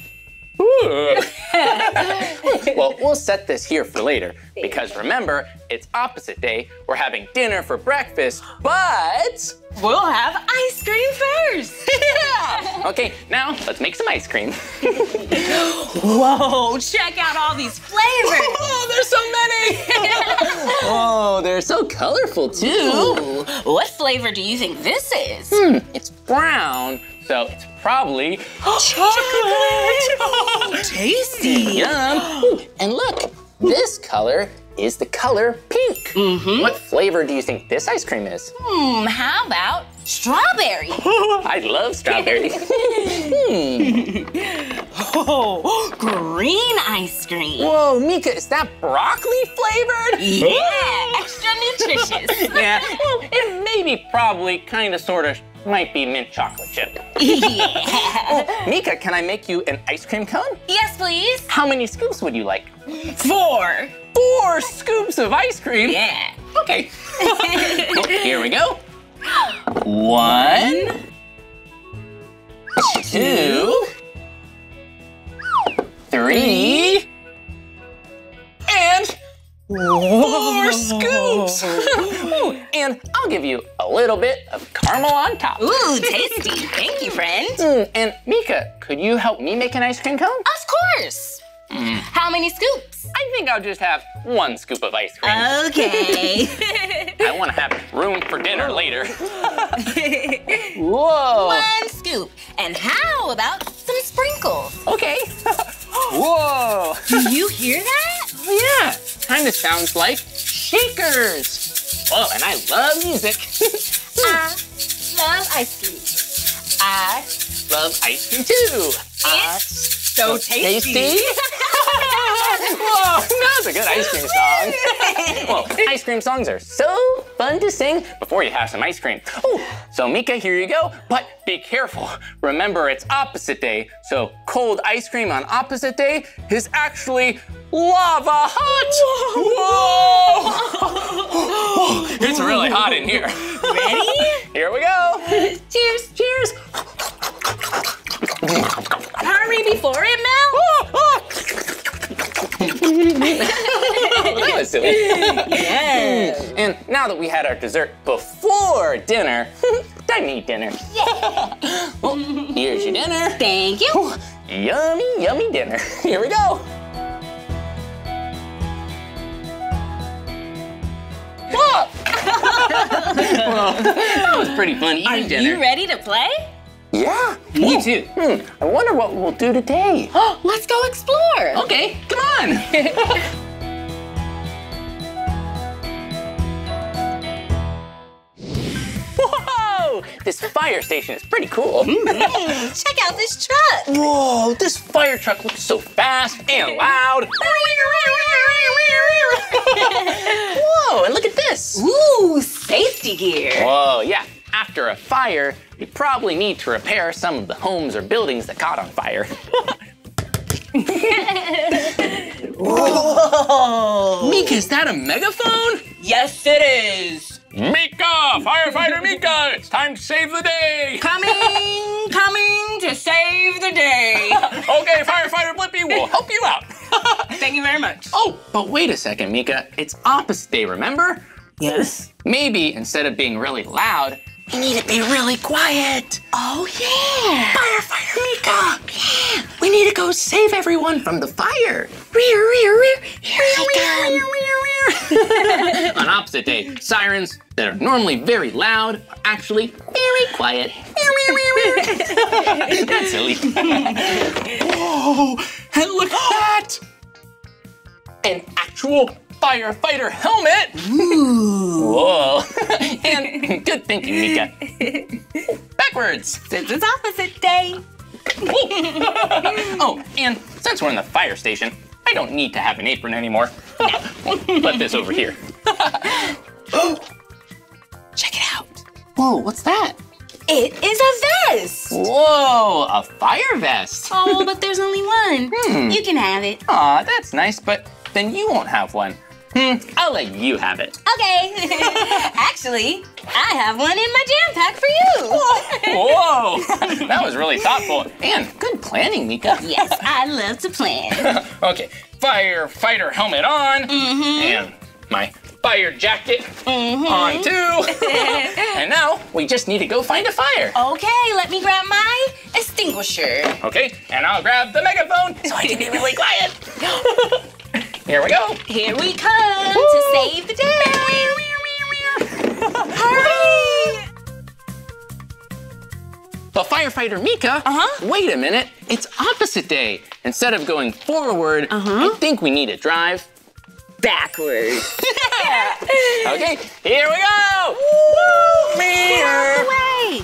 *laughs* Well, we'll set this here for later because remember, it's opposite day. We're having dinner for breakfast, but We'll have ice cream first. *laughs* yeah. Okay, now let's make some ice cream. *laughs* Whoa, check out all these flavors. oh, there's so many. oh, they're so colorful too. Ooh, what flavor do you think this is? Hmm, it's brown, so it's probably *gasps* chocolate. Tasty. Yum. Ooh, and look, this color is the color pink. Mm-hmm. What flavor do you think this ice cream is? Hmm, how about strawberry? *laughs* I love strawberry. *laughs* Hmm. Oh, green ice cream. Whoa, Meekah, is that broccoli flavored? *laughs* Yeah, extra nutritious. yeah, well, it maybe probably kind of sort of might be mint chocolate chip. yeah. Oh, Meekah, can I make you an ice cream cone? Yes, please. How many scoops would you like? Four. Four scoops of ice cream? Yeah. Okay. Well, *laughs* oh, here we go. One, two, three, and four scoops. *laughs* *laughs* Ooh, and I'll give you a little bit of caramel on top. Ooh, *laughs* tasty. Thank you, friend. Mm, and Meekah, could you help me make an ice cream cone? Of course. How many scoops? I think I'll just have one scoop of ice cream. Okay. I want to have room for dinner later. Whoa. One scoop. And how about some sprinkles? Okay. Whoa. Do you hear that? Oh, yeah. Kind of sounds like shakers. Oh, and I love music. *laughs* I love ice cream. I Love ice cream too. Ah, it's so tasty. tasty. *laughs* Whoa, that's a good ice cream song. *laughs* well, ice cream songs are so fun to sing before you have some ice cream. Ooh, so Meekah, here you go. But be careful. Remember, it's opposite day. So cold ice cream on opposite day is actually lava hot. Whoa! *laughs* it's really hot in here. Ready? *laughs* Here we go. Cheers. Cheers. Hurry before it melts. *laughs* that was silly. Yes. And now that we had our dessert before dinner, time to eat dinner. well, here's your dinner. Thank you. Yummy, yummy dinner. Here we go. Whoa! *laughs* well, that was pretty fun eating Are dinner. you ready to play? Yeah, me too. Hmm, I wonder what we'll do today. *gasps* Let's go explore. Okay, come on. *laughs* Whoa! This fire station is pretty cool. *laughs* Check out this truck. Whoa, this fire truck looks so fast and *laughs* loud. *laughs* Whoa, and look at this. Ooh, safety gear. Whoa, yeah. After a fire, you probably need to repair some of the homes or buildings that caught on fire. Whoa. Meekah, is that a megaphone? Yes, it is. Meekah, firefighter Meekah, it's time to save the day. Coming, *laughs* coming to save the day. *laughs* okay, firefighter Blippi, we'll help you out. *laughs* Thank you very much. Oh, but wait a second, Meekah. It's opposite day, remember? Yes. Maybe instead of being really loud, we need to be really quiet. Oh, yeah. Firefighter Meekah. Yeah. We need to go save everyone from the fire. Rear, rear, rear. Here I come. *laughs* On opposite day, sirens that are normally very loud are actually very quiet. *laughs* That's silly. *laughs* Oh, Whoa! And look at that! An actual firefighter helmet. Ooh. Whoa! *laughs* and good thinking, Meekah. *laughs* Backwards. Since it's opposite day. *laughs* oh, and since we're in the fire station, I don't need to have an apron anymore. Put this over here. *gasps* Check it out. Whoa, what's that? It is a vest. Whoa, a fire vest. Oh, but there's only one. Hmm. You can have it. Aw, that's nice, but then you won't have one. Hmm, I'll let you have it. Okay. *laughs* Actually, I have one in my jam pack for you. Whoa, *laughs* that was really thoughtful and good planning, Meekah. Yes, I love to plan. *laughs* okay, firefighter helmet on, Mm-hmm. and my fire jacket Mhm. on too. and now we just need to go find a fire. Okay, let me grab my extinguisher. Okay, and I'll grab the megaphone so I can be really quiet. *gasps* Here we go. Here we come to save the day. *laughs* Hurry! But firefighter Meekah, Uh-huh. wait a minute. It's opposite day. Instead of going forward, uh-huh. I think we need to drive backwards. *laughs* *laughs* Okay, here we go. Woo! Mirror. Way.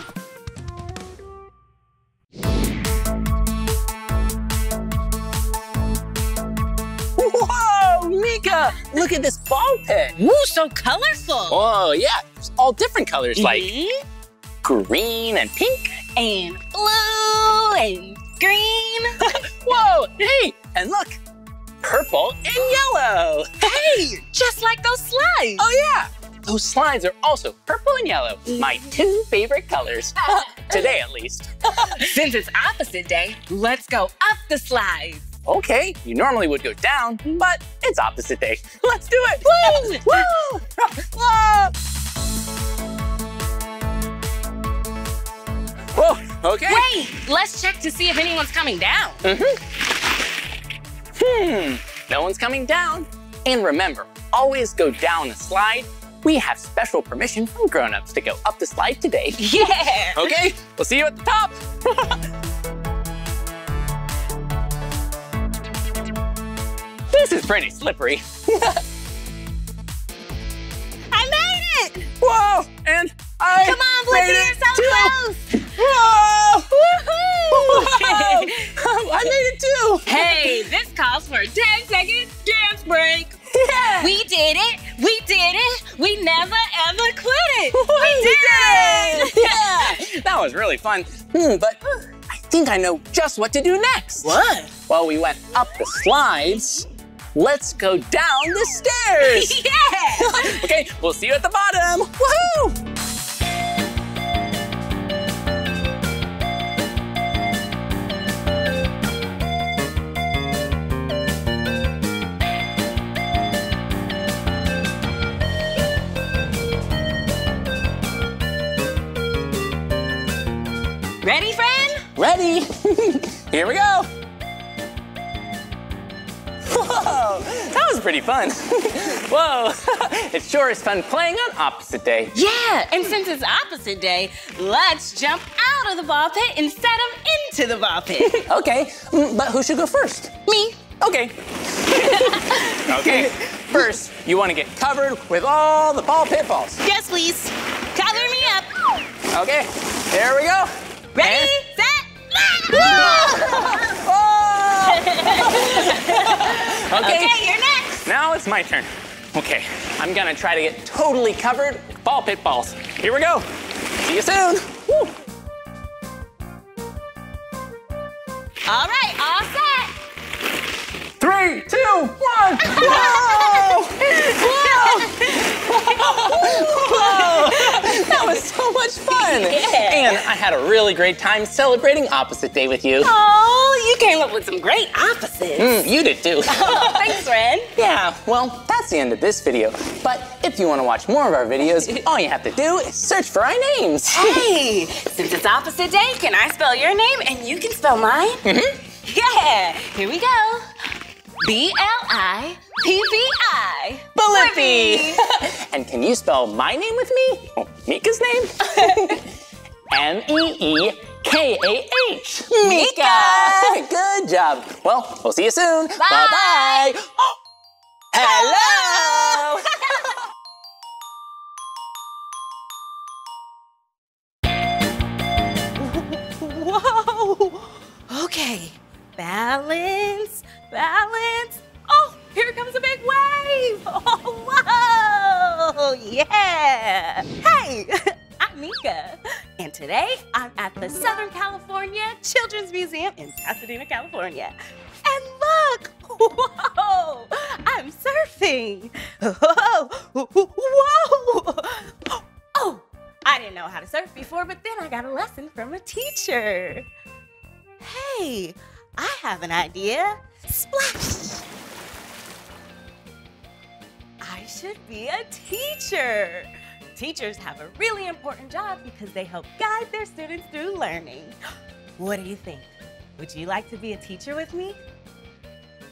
Whoa, Meekah, look at this ball pit. Ooh, so colorful. Oh, yeah, it's all different colors like Mhm. green and pink. And blue and green. *laughs* Whoa, hey, and look, purple and yellow. hey, just like those slides. Oh, yeah. Those slides are also purple and yellow, my two favorite colors. *laughs* Today, at least. *laughs* Since it's opposite day, let's go up the slides. Okay, you normally would go down, but it's opposite day. *laughs* Let's do it. Woo! *laughs* Woo! *laughs* Whoa! Okay. Wait, let's check to see if anyone's coming down. Hmm, Hmm, no one's coming down. And remember, always go down a slide. We have special permission from grown-ups to go up the slide today. Yeah. Okay, we'll see you at the top. This is pretty slippery. I made it! Whoa, and I Come on, you're so too. close! Whoa! Whoa. *laughs* Um, I made it too! Hey, this calls for a 10 second dance break! Yeah. We did it! We did it! We never ever quit it! *laughs* We, we did, did, it! *laughs* yeah! That was really fun. Hmm, but I think I know just what to do next. What? Well, we went up the slides Let's go down the stairs. *laughs* yeah. okay, we'll see you at the bottom. Woohoo! Ready, friend? Ready? *laughs* Here we go. Whoa, that was pretty fun. *laughs* Whoa, *laughs* it sure is fun playing on opposite day. Yeah, and since it's opposite day, let's jump out of the ball pit instead of into the ball pit. *laughs* okay, mm, but who should go first? Me. Okay. okay, first, you want to get covered with all the ball pit balls. Yes, please. Cover me up. Okay, there we go. Ready, And- set, *laughs* Okay. Okay, you're next. Now it's my turn. Okay, I'm gonna try to get totally covered with ball pit balls. Here we go. See you soon. Woo. All right, all set. Three, two, one. Whoa! Whoa! That was so much fun. *laughs* Yeah. And I had a really great time celebrating opposite day with you. Oh, you came up with some great opposites. Mm, you did too. *laughs* Oh, thanks, friend. Yeah, well, that's the end of this video. But if you want to watch more of our videos, *laughs* all you have to do is search for our names. Hey, since it's opposite day, can I spell your name and you can spell mine? Mm-hmm. Yeah, here we go. B L I P P I. Blippi. *laughs* and can you spell my name with me? Oh, Meekah's name? *laughs* M E E K A H. Meekah. *laughs* Good job. Well, we'll see you soon. Bye bye. Oh. Hello. Whoa. Okay, balance, balance. Oh, here comes a big wave. *laughs* Oh, whoa. Yeah. Hey, *laughs* I'm Meekah. And today I'm at the Southern California Children's Museum in Pasadena, California. And look, *laughs* whoa, I'm surfing. Whoa, whoa. Oh, I didn't know how to surf before, but then I got a lesson from a teacher. Hey, I have an idea. Splash! I should be a teacher. Teachers have a really important job because they help guide their students through learning. *gasps* What do you think? Would you like to be a teacher with me?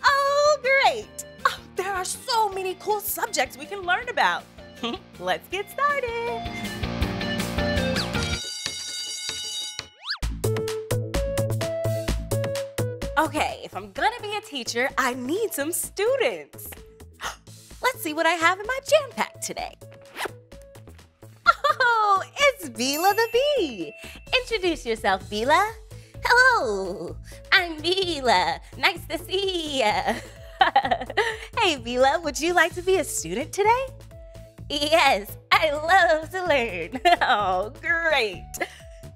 Oh, great! *gasps* Oh, there are so many cool subjects we can learn about. *laughs* Let's get started. Okay, if I'm gonna be a teacher, I need some students. *gasps* Let's see what I have in my jam pack today. Oh, it's Bila the bee. Introduce yourself, Bila. Hello, I'm Bila. Nice to see ya. *laughs* hey, Bila, would you like to be a student today? Yes, I love to learn. *laughs* oh, great.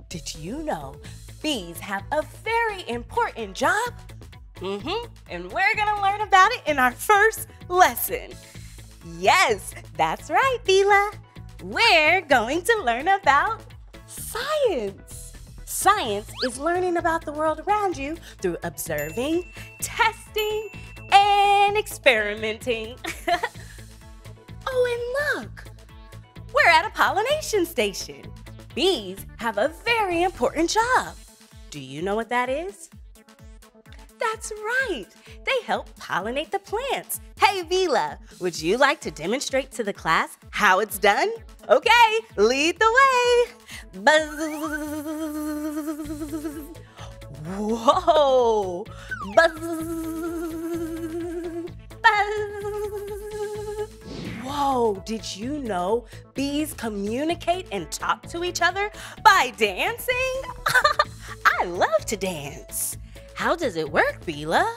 Did you know bees have a very important job? Mm-hmm. And we're gonna learn about it in our first lesson. Yes, that's right, Bila. We're going to learn about science. Science is learning about the world around you through observing, testing, and experimenting. *laughs* oh, and look, we're at a pollination station. Bees have a very important job. Do you know what that is? That's right. They help pollinate the plants. Hey, Bila, would you like to demonstrate to the class how it's done? Okay, lead the way. Buzz. Whoa. Buzz. Buzz. Whoa, did you know bees communicate and talk to each other by dancing? *laughs* I love to dance. How does it work, Bila?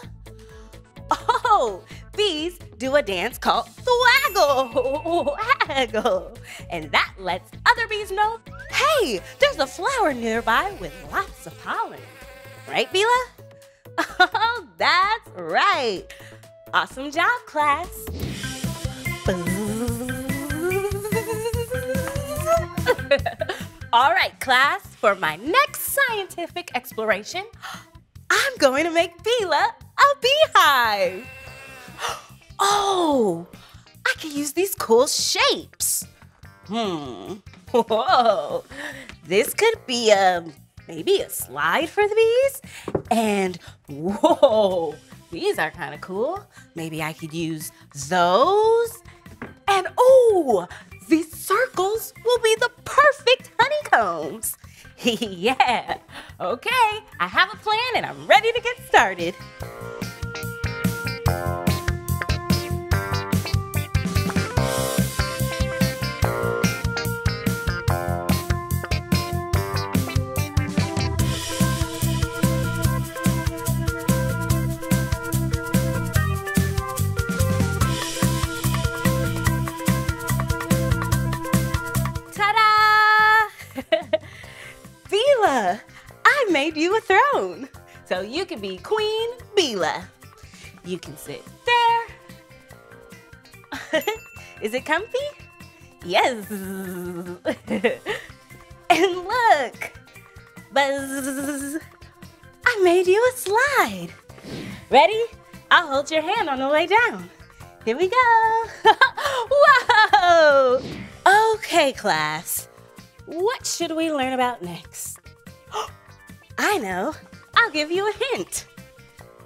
Oh, bees do a dance called swaggle, waggle. *laughs* And that lets other bees know, hey, there's a flower nearby with lots of pollen. Right, Bila? Oh, *laughs* that's right. Awesome job, class. *laughs* All right, class, for my next scientific exploration, *gasps* I'm going to make Bila a beehive. *gasps* Oh, I can use these cool shapes. Hmm. *laughs* Whoa. This could be a maybe a slide for the bees. And whoa, these are kind of cool. Maybe I could use those. And oh, these circles will be the perfect honeycombs. *laughs* yeah. Okay, I have a plan and I'm ready to get started. I made you a throne. So you can be Queen Bila. You can sit there. *laughs* Is it comfy? Yes. *laughs* and look. Buzz. I made you a slide. Ready? I'll hold your hand on the way down. Here we go. *laughs* Whoa! Okay, class. What should we learn about next? *gasps* I know. I'll give you a hint.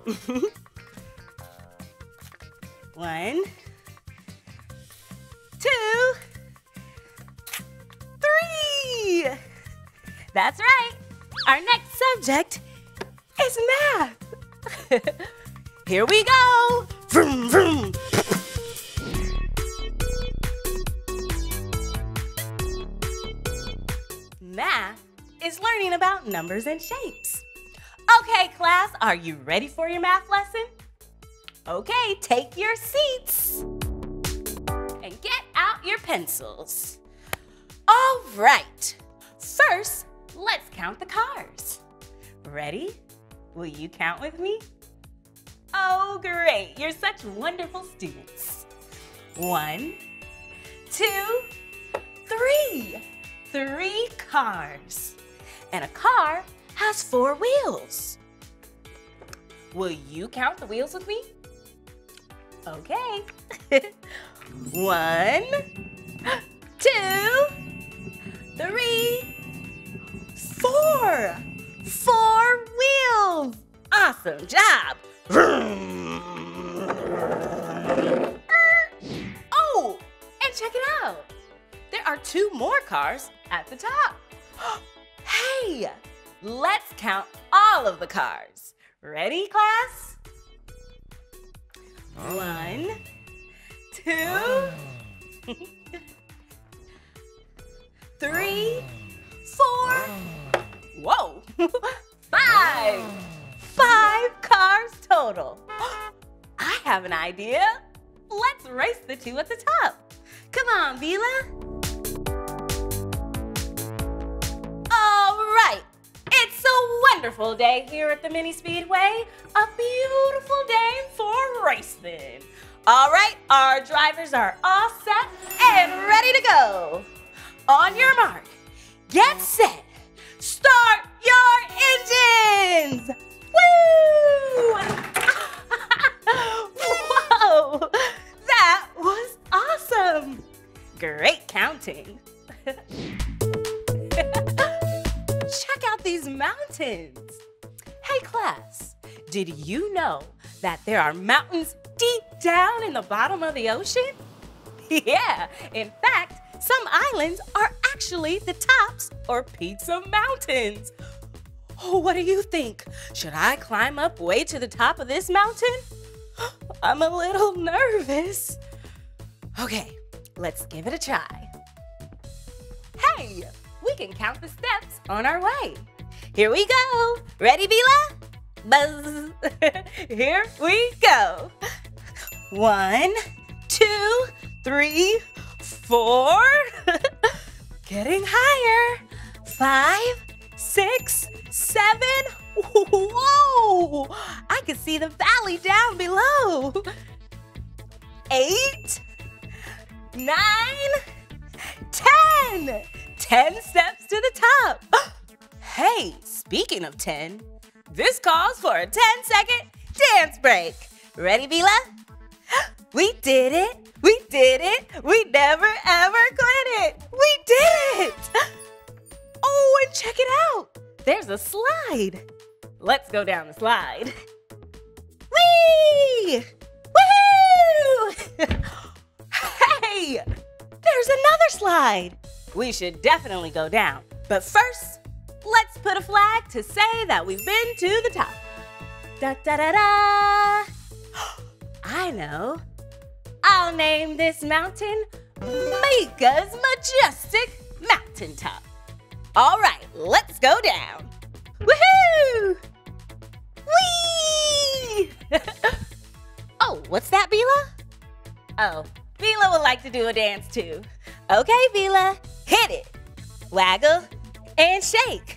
*laughs* One, two, three. That's right. Our next subject is math. *laughs* Here we go. Vroom, vroom. Math is learning about numbers and shapes. Okay, class, are you ready for your math lesson? Okay, take your seats and get out your pencils. All right, first, let's count the cars. Ready? Will you count with me? Oh, great, you're such wonderful students. One, two, three. Three cars. And a car has four wheels. Will you count the wheels with me? Okay. *laughs* One, two, three, four. Four wheels. Awesome job. *laughs* Oh, and check it out. There are two more cars at the top. *gasps* Oh, hey, let's count all of the cars. Ready, class? One, two, *laughs* three, four, whoa, *laughs* five. Five cars total. *gasps* I have an idea. Let's race the two at the top. Come on, Bila. Right. It's a wonderful day here at the Mini Speedway. A beautiful day for racing. All right, our drivers are all set and ready to go. On your mark, get set, start your engines. Woo! *laughs* Whoa! That was awesome! Great counting. *laughs* These mountains. Hey, class, did you know that there are mountains deep down in the bottom of the ocean? *laughs* Yeah, in fact, some islands are actually the tops or peaks of mountains. Oh, what do you think? Should I climb up way to the top of this mountain? *gasps* I'm a little nervous. Okay, let's give it a try. Hey, we can count the steps on our way. Here we go. Ready, Bila? buzz. *laughs* Here we go. One, two, three, four. *laughs* Getting higher. Five, six, seven. Whoa! I can see the valley down below. Eight, nine, ten. Ten steps to the top. Hey, speaking of 10, this calls for a 10 second dance break. Ready, Bila? *gasps* We did it. We did it. We never ever quit it. We did it. *gasps* Oh, and check it out. There's a slide. Let's go down the slide. *laughs* Whee! Woohoo! *laughs* hey, there's another slide. We should definitely go down. But first, let's put a flag to say that we've been to the top. Da da da da. *gasps* I know. I'll name this mountain Meekah's Majestic Mountaintop. All right, let's go down. Woohoo! Whee! *laughs* oh, what's that, Bila? Oh, Bila would like to do a dance too. Okay, Bila, hit it. Waggle and shake.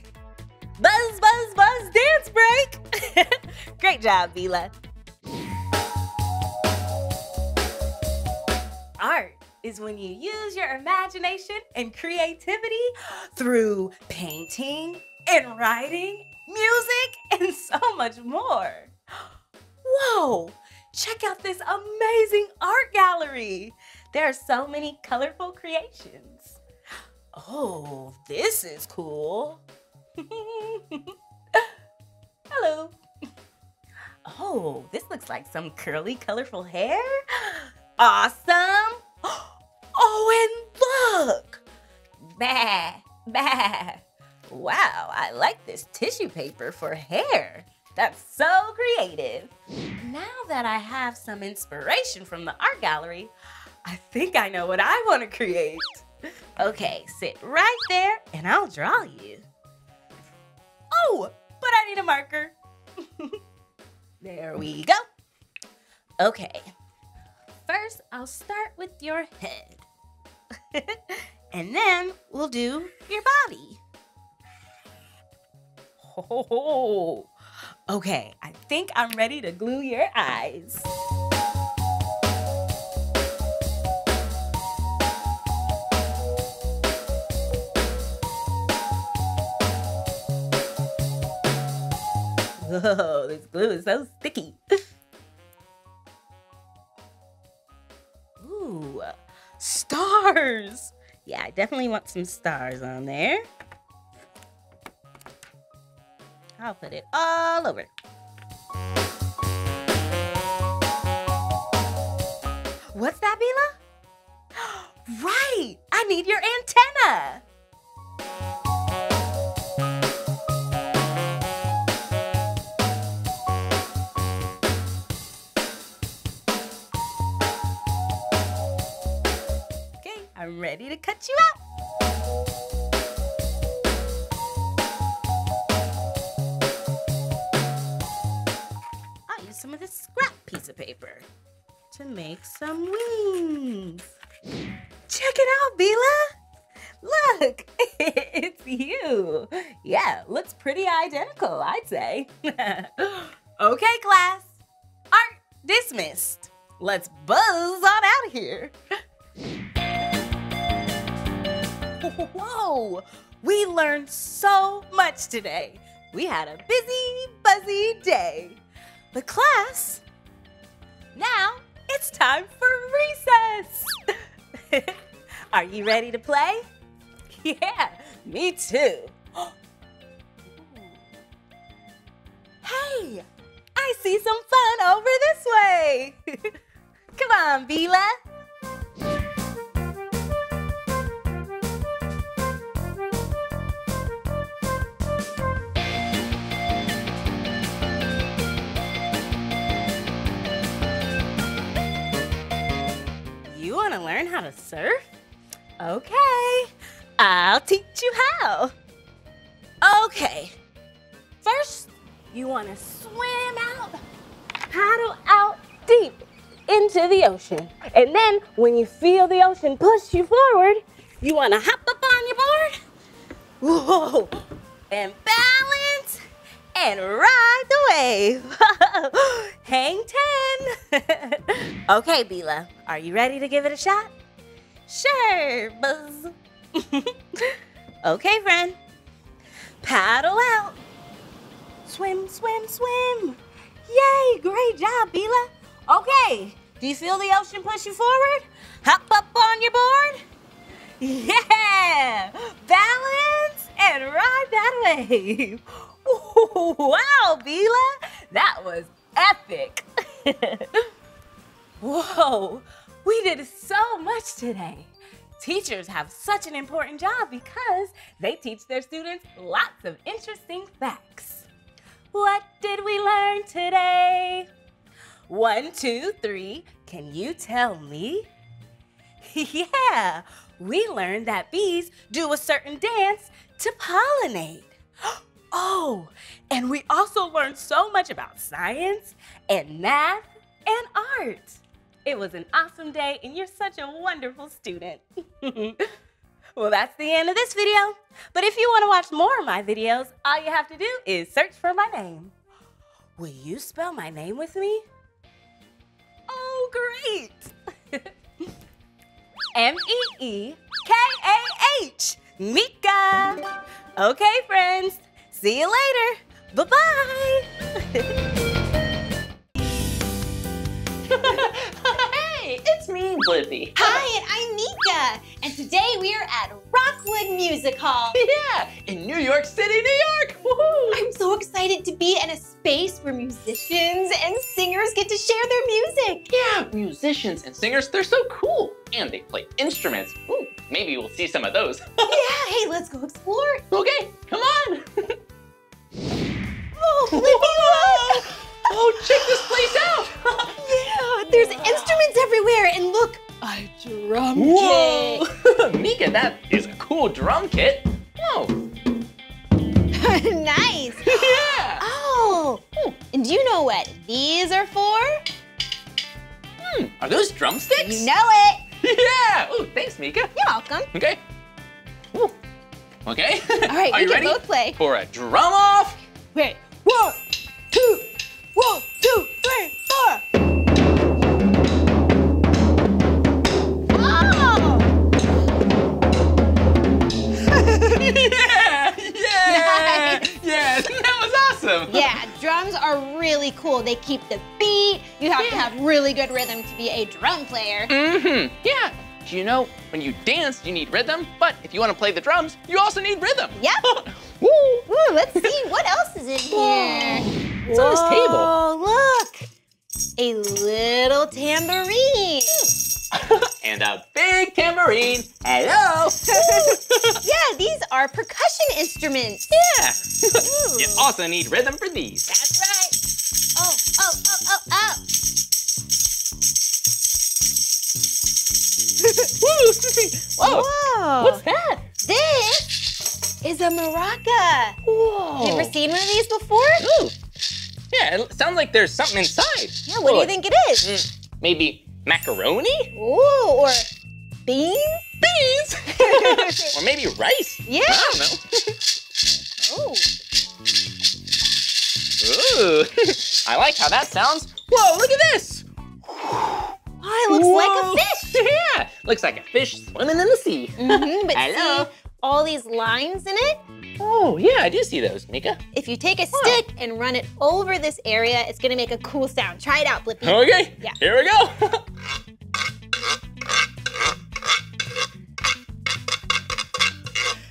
Buzz, buzz, buzz, dance break. *laughs* Great job, Bila. Art is when you use your imagination and creativity through painting and writing, music, and so much more. Whoa! Check out this amazing art gallery. There are so many colorful creations. Oh, this is cool. *laughs* Hello. Oh, this looks like some curly, colorful hair. *gasps* Awesome. *gasps* Oh, and look. Bah, bah. Wow, I like this tissue paper for hair. That's so creative. Now that I have some inspiration from the art gallery, I think I know what I want to create. Okay, sit right there and I'll draw you. But I need a marker. *laughs* there we go. Okay, first I'll start with your head. *laughs* and then we'll do your body. Oh, *laughs* okay, I think I'm ready to glue your eyes. Whoa, this glue is so sticky. Ooh, stars. Yeah, I definitely want some stars on there. I'll put it all over. What's that, Bila? *gasps* right! I need your antenna! I'm ready to cut you out. I'll use some of this scrap piece of paper to make some wings. Check it out, Bila. Look, *laughs* it's you. Yeah, looks pretty identical, I'd say. *laughs* okay, class. Art dismissed. Let's buzz on out of here. *laughs* Whoa! We learned so much today. We had a busy, buzzy day. But class, now it's time for recess. *laughs* Are you ready to play? Yeah, me too. *gasps* hey, I see some fun over this way. *laughs* Come on, Bila. Learn how to surf? Okay, I'll teach you how. Okay, first, you want to swim out, paddle out deep into the ocean. And then when you feel the ocean push you forward, you want to hop up on your board. Whoa. And balance and ride the wave. *laughs* Hang 10. *laughs* okay, Bila, are you ready to give it a shot? Sure, Buzz. *laughs* okay, friend. Paddle out. Swim, swim, swim. Yay, great job, Bila. Okay, do you feel the ocean push you forward? Hop up on your board. Yeah, balance and ride that wave. Wow, Bila, that was epic. *laughs* Whoa, we did so much today. Teachers have such an important job because they teach their students lots of interesting facts. What did we learn today? One, two, three. Can you tell me? *laughs* yeah, we learned that bees do a certain dance to pollinate. *gasps* Oh, and we also learned so much about science and math and art. It was an awesome day, and you're such a wonderful student. *laughs* well, that's the end of this video. But if you want to watch more of my videos, all you have to do is search for my name. Will you spell my name with me? Oh, great! *laughs* M E E K A H, Meekah. Okay, friends, see you later. Bye bye. hey, it's me, Blippi. Hi, and I'm Meekah, and today we are at Rockwood Music Hall. *laughs* Yeah, in New York City, New York. I'm so excited to be in a space where musicians and singers get to share their music. Yeah, musicians and singers, they're so cool. And they play instruments. Ooh, maybe we'll see some of those. *laughs* yeah, hey, let's go explore. okay, come on. *laughs* Oh, *laughs* Oh, check this place out. *laughs* yeah, there's instruments everywhere, and look, a drum Whoa! kit. *laughs* Meekah, that is a cool drum kit. Whoa. nice. Yeah. Oh, and do you know what these are for? Hmm, are those drumsticks? You know it. Yeah. Ooh, thanks, Meekah. You're welcome. Okay. Ooh. Okay. All right, *laughs* Are we you can ready both play. for a drum off? Wait, one, two, one, two, three, four. Oh! *laughs* yeah! Yeah! Yeah! That was awesome. Yeah, drums are really cool. They keep the beat. You have to have really good rhythm to be a drum player. Mm-hmm. Yeah. Do you know when you dance, you need rhythm, but if you want to play the drums, you also need rhythm. Yep. *laughs* Woo! Ooh, let's see what else is in here. What's on this table? Oh, look. A little tambourine. *laughs* And a big tambourine. Hello. *laughs* yeah, these are percussion instruments. Yeah. you also need rhythm for these. That's right. Oh, oh, oh, oh, oh. *laughs* *laughs* Whoa. Whoa. What's that? This is a maraca. Whoa. You ever seen one of these before? Ooh. Yeah, it sounds like there's something inside. Yeah, what do you think it is? Mm, maybe macaroni? Ooh, or beans? Beans? *laughs* or maybe rice? Yeah. I don't know. Oh. Ooh, I like how that sounds. Whoa, look at this. Oh, it looks like a fish. *laughs* yeah, looks like a fish swimming in the sea. hmm but *laughs* Hello. see all these lines in it? Oh, yeah, I do see those, Meekah. If you take a stick and run it over this area, it's gonna make a cool sound. Try it out, Blippi. Okay, Yeah. here we go. *laughs*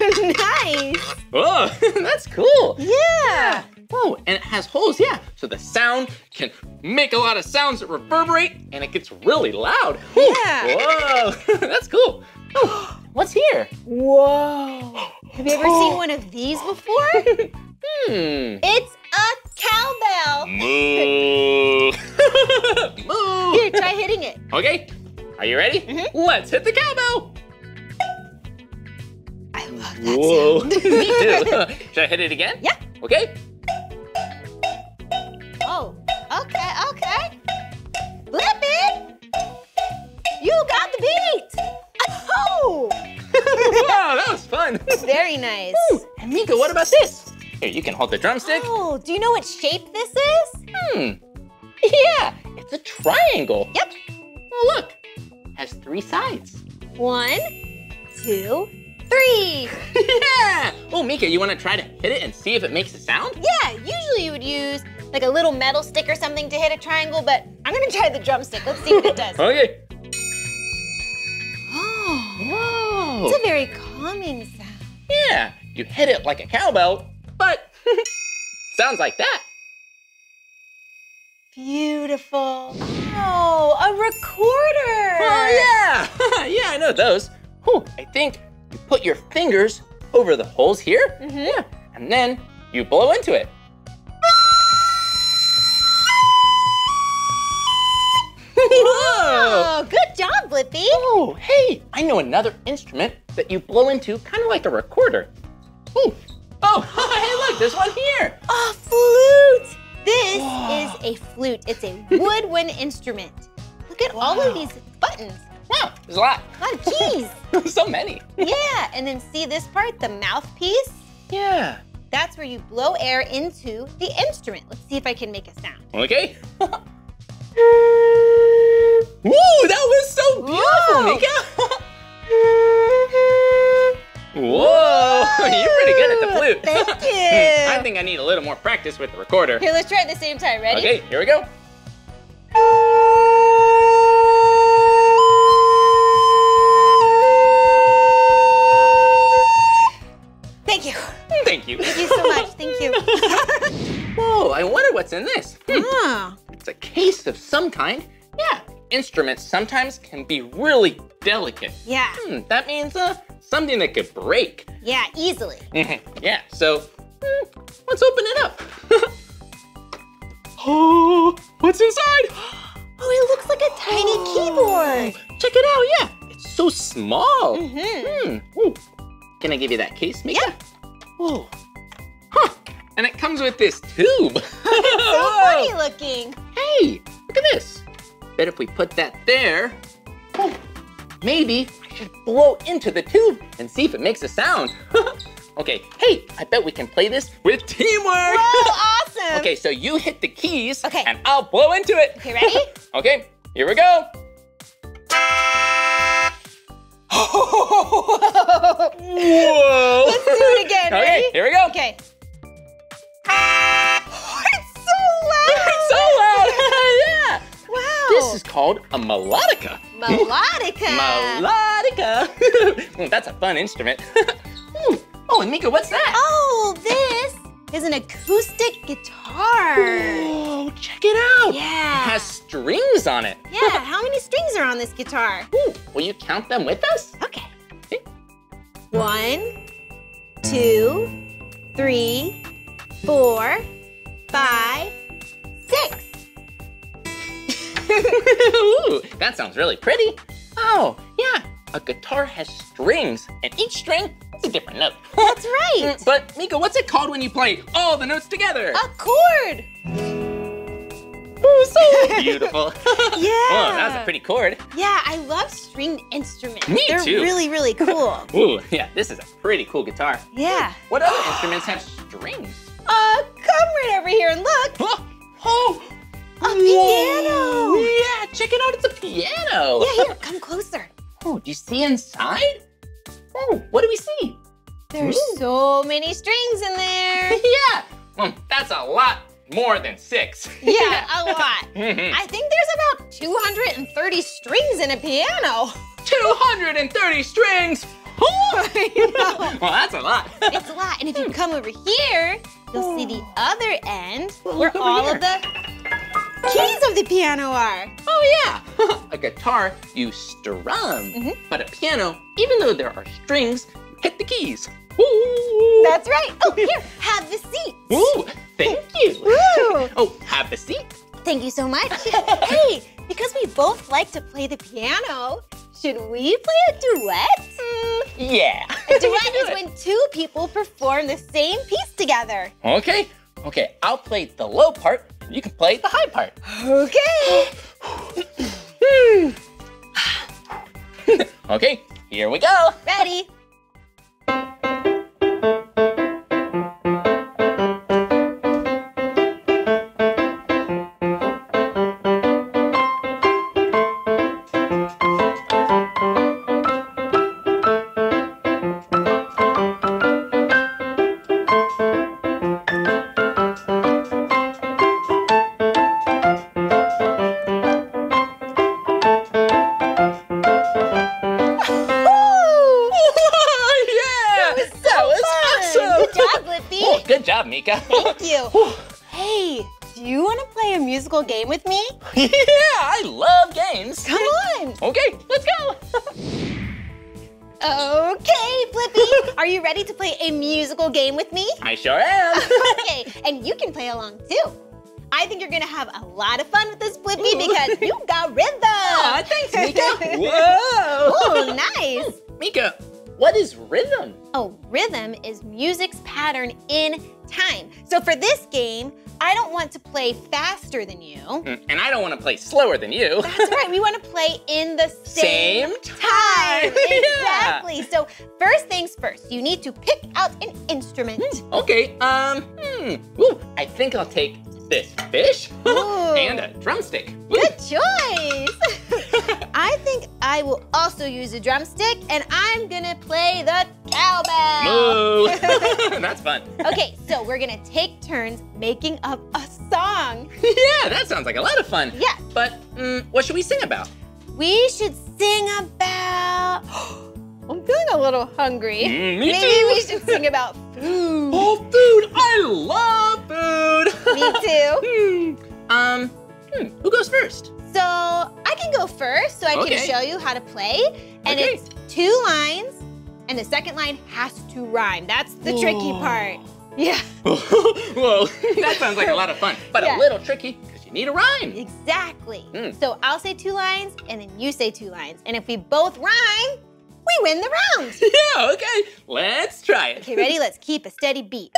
nice. Oh, that's cool. Yeah. Oh, and it has holes, yeah. So the sound can make a lot of sounds that reverberate and it gets really loud. Yeah. Whoa, *laughs* that's cool. Oh, what's here? Whoa. Have you ever seen *gasps* one of these before? *laughs* Hmm. it's a cowbell. Moo. *laughs* Moo. Here, try hitting it. Okay, are you ready? Let's hit the cowbell. I love that Whoa. Me too. Should I hit it again? Yeah. Okay. Oh, okay, okay. Blippi, you got the beat. Oh! *laughs* wow, that was fun. Very nice. Ooh, and Meekah, what about this? Here, you can hold the drumstick. Oh, do you know what shape this is? Hmm. Yeah, it's a triangle. Yep. Look, has three sides. One, two, three. *laughs* yeah. Oh, Meekah, you want to try to hit it and see if it makes a sound? Yeah, usually you would use like a little metal stick or something to hit a triangle, but I'm gonna try the drumstick. Let's see what it does. *laughs* Okay. Oh, *gasps* Whoa. it's a very calming sound. Yeah, you hit it like a cowbell, but *laughs* sounds like that. Beautiful. Oh, a recorder. Oh yeah, *laughs* yeah, I know those. Whew, I think you put your fingers over the holes here, Mm-hmm. yeah, and then you blow into it. Oh, good job, Blippi. Oh, hey, I know another instrument that you blow into, kind of like a recorder. Ooh. Oh, *laughs* hey, look, there's one here. A flute. This is a flute. It's a *laughs* woodwind instrument. Look at all of these buttons. Wow, there's a lot. A lot of keys. so many. *laughs* yeah, and then see this part, the mouthpiece? Yeah. That's where you blow air into the instrument. Let's see if I can make a sound. Okay. Woo, that was so beautiful, Meekah. *laughs* Whoa, you're pretty good at the flute. Thank *laughs* you. I think I need a little more practice with the recorder. Here, let's try it at the same time. Ready? Okay, here we go. Thank you. Thank you. Thank you so much. Thank you. *laughs* Whoa, I wonder what's in this. Hmm. Ah. It's a case of some kind. Yeah, instruments sometimes can be really delicate. Yeah. Hmm, that means uh, something that could break. Yeah, easily. *laughs* Yeah, so hmm, let's open it up. *laughs* oh, what's inside? *gasps* Oh, it looks like a tiny *gasps* keyboard. Check it out, yeah. It's so small. Mm-hmm. Hmm. Ooh. Can I give you that case, Meekah? Yeah. Whoa. Huh. And it comes with this tube. *laughs* Oh, so *laughs* pretty looking. Hey, look at this. Bet if we put that there, oh, *sighs* maybe I should blow into the tube and see if it makes a sound. *laughs* okay, hey, I bet we can play this with teamwork. Whoa, awesome. okay, so you hit the keys Okay. and I'll blow into it. Okay, ready? okay, here we go. Whoa. Let's do it again. Okay, Ready? here we go. Okay. Oh, it's so loud. *laughs* It's so loud. *laughs* yeah. Wow. This is called a melodica. melodica. *laughs* Melodica. That's a fun instrument. Oh, and Meekah, what's that? Oh, this is an acoustic guitar. Oh, check it out. Yeah. It has strings on it. Yeah, how many strings are on this guitar? Ooh, will you count them with us? Okay. One, two, three, four, five, six. *laughs* Ooh, that sounds really pretty. Oh, yeah. A guitar has strings, and each string is a different note. *laughs* That's right. Mm, but Meekah, what's it called when you play all the notes together? A chord. Ooh, so *laughs* beautiful. Yeah. Oh, that's a pretty chord. Yeah, I love stringed instruments. Me They're too. really, really cool. Ooh, yeah, this is a pretty cool guitar. yeah. What other instruments have strings? Uh, come right over here and look. Oh, oh, A piano. yeah, check it out, it's a piano. Yeah, here, come closer. Oh, do you see inside? Oh, what do we see? There's Ooh. so many strings in there. *laughs* yeah, well, that's a lot more than six. Yeah, a *laughs* lot. I think there's about 230 strings in a piano. 230 strings. *laughs* Well, that's a lot. it's a lot. And if you hmm. come over here, you'll see the other end Well, where all here. of the keys of the piano are. Oh yeah, *laughs* a guitar you strum, Mhm. but a piano, even though there are strings, you hit the keys. Ooh. That's right. Oh, here, *laughs* have the seat. Ooh, thank you. Ooh. *laughs* Oh, have the seat. Thank you so much. hey, because we both like to play the piano, should we play a duet? Mm. Yeah. A duet is when two people perform the same piece together. Okay, okay, I'll play the low part. You can play the high part. Okay. *gasps* Okay, here we go. Ready? Okay, let's go. Okay, Blippi. *laughs* Are you ready to play a musical game with me? I sure am. *laughs* okay, and you can play along too. I think you're gonna have a lot of fun with this Blippi because you *laughs* got rhythm. Aw, thanks, Meekah. Whoa. Oh, nice. Meekah, what is rhythm? Oh, rhythm is music's pattern in time. So for this game, I don't want to play faster than you. Mm, And I don't want to play slower than you. That's right, we want to *laughs* play in the same, Same time. Yeah. Exactly. So first things first, you need to pick out an instrument. Okay, um, hmm. Ooh, I think I'll take this fish *laughs* and a drumstick. Good choice. *laughs* I think I will also use a drumstick and I'm gonna play the cowbell. Moo. *laughs* That's fun. okay, so we're gonna take turns making up a song. *laughs* Yeah, that sounds like a lot of fun. Yeah. But mm, what should we sing about? We should sing about. *gasps* I'm feeling a little hungry. Mm, me Maybe too. we should sing *laughs* about food. Oh, food! I love food. Me too. um, hmm, who goes first? So I can go first so I Okay. can show you how to play. And Okay. it's two lines, and the second line has to rhyme. That's the tricky part. Yeah, *laughs* Whoa, *laughs* that sounds like a lot of fun, but Yeah. a little tricky because you need a rhyme. exactly. Hmm. So I'll say two lines, and then you say two lines. And if we both rhyme, we win the round. *laughs* Yeah, okay, let's try it. Okay, ready? Let's keep a steady beat.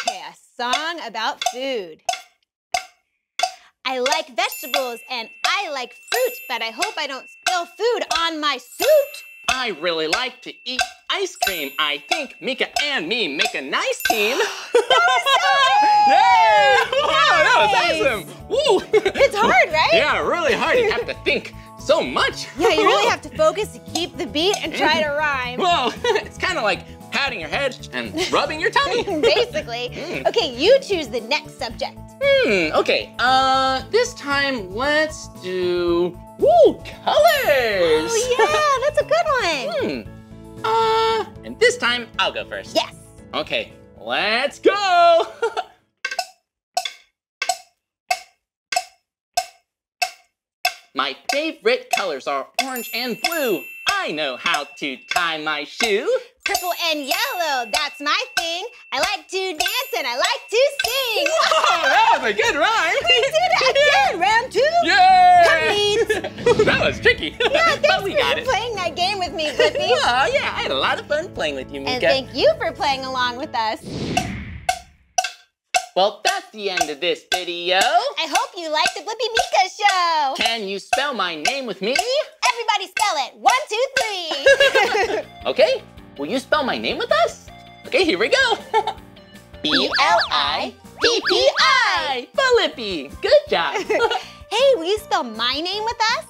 Okay, a song about food. I like vegetables and I like fruit, but I hope I don't spill food on my suit. I really like to eat ice cream. I think Meekah and me make a *laughs* nice team. *laughs* yeah! Wow, that was awesome! Woo! *laughs* It's hard, right? yeah, really hard. You have to think so much. Yeah, you really have to focus to keep the beat and try to rhyme. Whoa, it's kind of like patting your head and rubbing your tummy. *laughs* Basically. Mm. Okay, you choose the next subject. Hmm, okay. Uh, this time let's do, woo, colors! Oh, yeah, *laughs* that's a good one. Hmm. Uh, and this time I'll go first. Yes. Okay, let's go! *laughs* My favorite colors are orange and blue. I know how to tie my shoe. Purple and yellow, that's my thing. I like to dance and I like to sing. Whoa, that was a good rhyme. We did it again, *laughs* round two. Yay! Complete. *laughs* that was tricky. Yeah, *laughs* thanks but we for got it. playing that game with me, Blippi. Oh, yeah, I had a lot of fun playing with you, Meekah. and thank you for playing along with us. Well, that's the end of this video. I hope you liked the Blippi Meekah show. Can you spell my name with me? Everybody spell it. One, two, three. *laughs* Okay, will you spell my name with us? Okay, here we go. *laughs* B-L-I-P-P-I. Blippi. Good job. *laughs* hey, will you spell my name with us?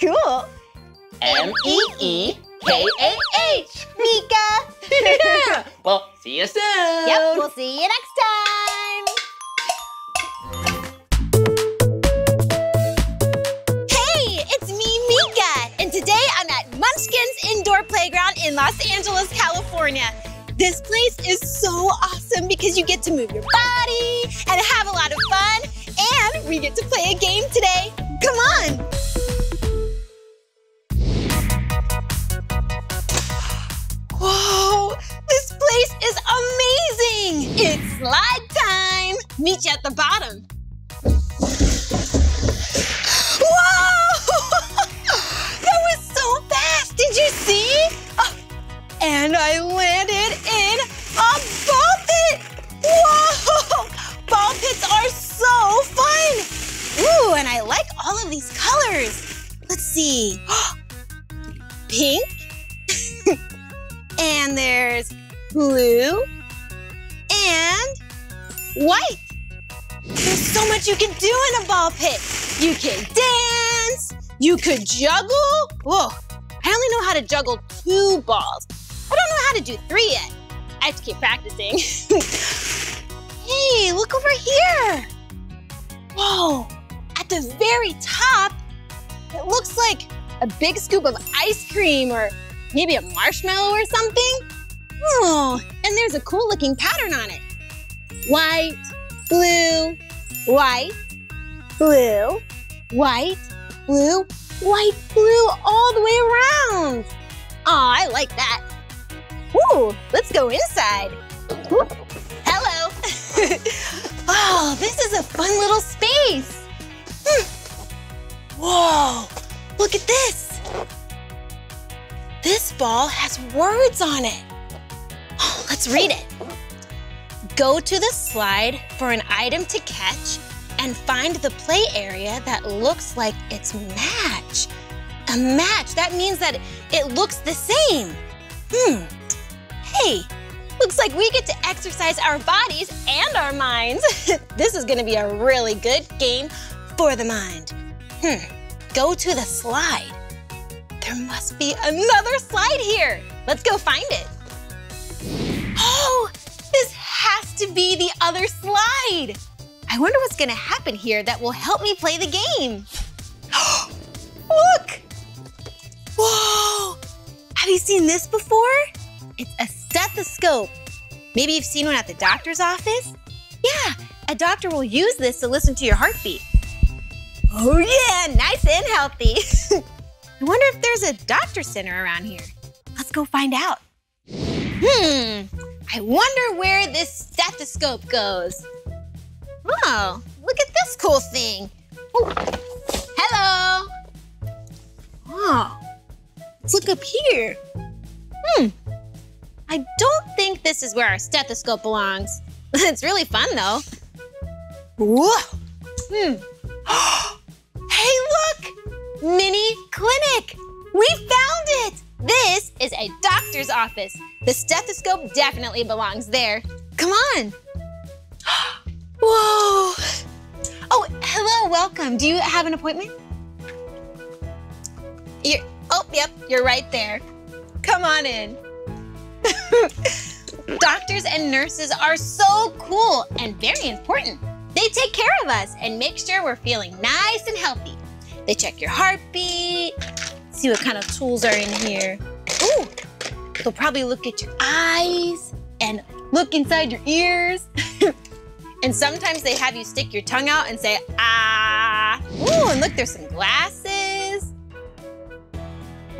Cool. E M-E-E-K-A-H. Meekah. yeah. Well, see you soon. Yep, we'll see you next time. Indoor Playground in Los Angeles, California. This place is so awesome because you get to move your body and have a lot of fun, and we get to play a game today. Come on. Whoa, this place is amazing! It's slide time! Meet you at the bottom. Whoa! Did you see? Oh, and I landed in a ball pit! Whoa! *laughs* Ball pits are so fun! Ooh, and I like all of these colors. Let's see. *gasps* Pink. *laughs* and there's blue and white. There's so much you can do in a ball pit. You can dance, you could juggle. Whoa, I only know how to juggle two balls. I don't know how to do three yet. I have to keep practicing. *laughs* hey, look over here. Whoa, at the very top, it looks like a big scoop of ice cream or maybe a marshmallow or something. Oh, and there's a cool looking pattern on it. White, blue, white, blue, white, blue, white, blue, all the way around. Aw, I like that. Ooh, let's go inside. Hello. *laughs* oh, this is a fun little space. Hmm. Whoa, look at this. This ball has words on it. Oh, let's read it. Go to the slide for an item to catch and find the play area that looks like its match. A match, that means that it looks the same. Hmm. Hey, looks like we get to exercise our bodies and our minds. *laughs* this is gonna be a really good game for the mind. Hmm. Go to the slide. There must be another slide here. Let's go find it. Oh, this has to be the other slide. I wonder what's gonna happen here that will help me play the game. *gasps* Look! Whoa! Have you seen this before? It's a stethoscope. Maybe you've seen one at the doctor's office? Yeah, a doctor will use this to listen to your heartbeat. Oh yeah, nice and healthy. *laughs* I wonder if there's a doctor center around here. Let's go find out. Hmm, I wonder where this stethoscope goes. Oh, look at this cool thing. Ooh. Hello. Oh, let's look up here. Hmm, I don't think this is where our stethoscope belongs. *laughs* it's really fun though. Whoa. Hmm. *gasps* hey, look! Mini clinic! We found it! This is a doctor's office. The stethoscope definitely belongs there. Come on. *gasps* *gasps* Whoa. Oh, hello, welcome. Do you have an appointment? You're, oh, yep, you're right there. Come on in. *laughs* Doctors and nurses are so cool and very important. They take care of us and make sure we're feeling nice and healthy. They check your heartbeat, see what kind of tools are in here. Ooh, they'll probably look at your eyes and look inside your ears. *laughs* and sometimes they have you stick your tongue out and say, ah. Ooh, and look, there's some glasses.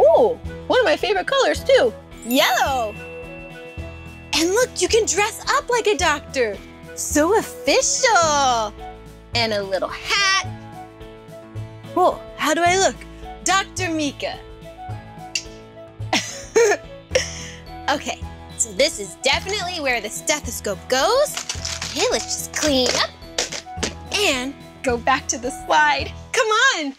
Ooh, one of my favorite colors too, yellow. And look, you can dress up like a doctor. So official. And a little hat. Whoa, how do I look? Dr. Meekah. *laughs* okay, so this is definitely where the stethoscope goes. Okay, let's just clean up and go back to the slide. Come on.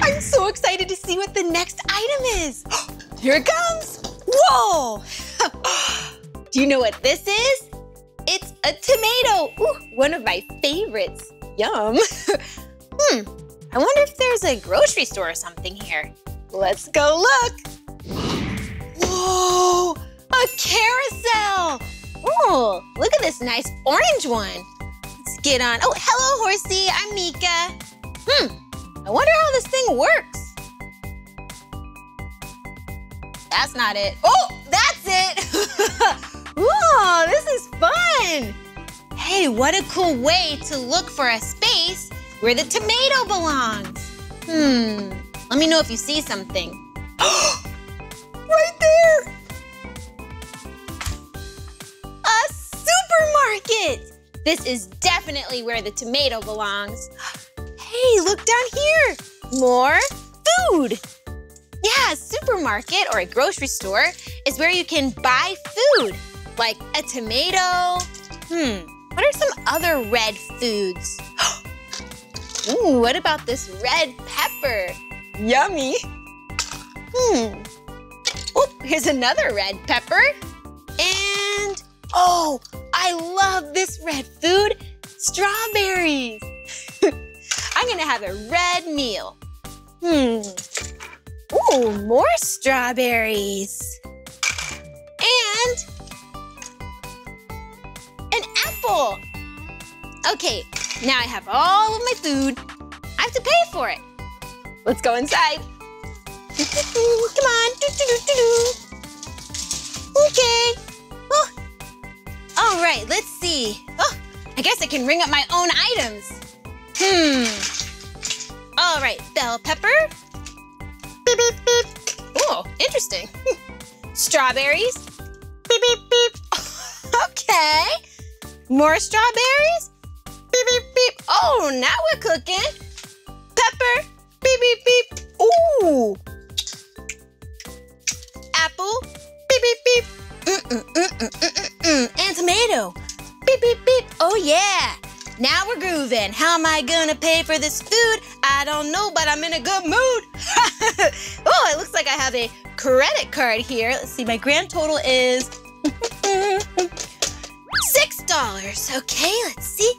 I'm so excited to see what the next item is. *gasps* Here it comes. Whoa. *laughs* Do you know what this is? It's a tomato. Ooh, one of my favorites. Yum. *laughs* hmm, I wonder if there's a grocery store or something here. Let's go look. *gasps* Whoa, a carousel. Oh, look at this nice orange one. Let's get on. Oh, hello, horsey. I'm Meekah. Hmm, I wonder how this thing works. That's not it. Oh, that's it. *laughs* Whoa, this is fun. Hey, what a cool way to look for a space where the tomato belongs. Hmm, let me know if you see something. *gasps* right there. A supermarket. This is definitely where the tomato belongs. *gasps* Hey, look down here. More food. Yeah, a supermarket or a grocery store is where you can buy food, like a tomato. Hmm, what are some other red foods? *gasps* Ooh, what about this red pepper? Yummy. Hmm. Oh, here's another red pepper. And, oh, I love this red food, strawberries. *laughs* I'm gonna have a red meal. Hmm. Ooh, more strawberries. And an apple. Okay, now I have all of my food. I have to pay for it. Let's go inside. *laughs* Come on. Okay. Right, let's see. Oh, I guess I can ring up my own items. Hmm. All right, bell pepper. Beep, beep, beep. Oh, interesting. *laughs* Strawberries. Beep, beep, beep. *laughs* okay. More strawberries. Beep, beep, beep. Oh, now we're cooking. Pepper. Beep, beep, beep. Ooh. Apple. Beep, beep, beep. And tomato. Beep, beep, beep. Oh, yeah. Now we're grooving. How am I gonna pay for this food? I don't know, but I'm in a good mood. *laughs* oh, it looks like I have a credit card here. Let's see, my grand total is *laughs* six dollars. Okay, let's see.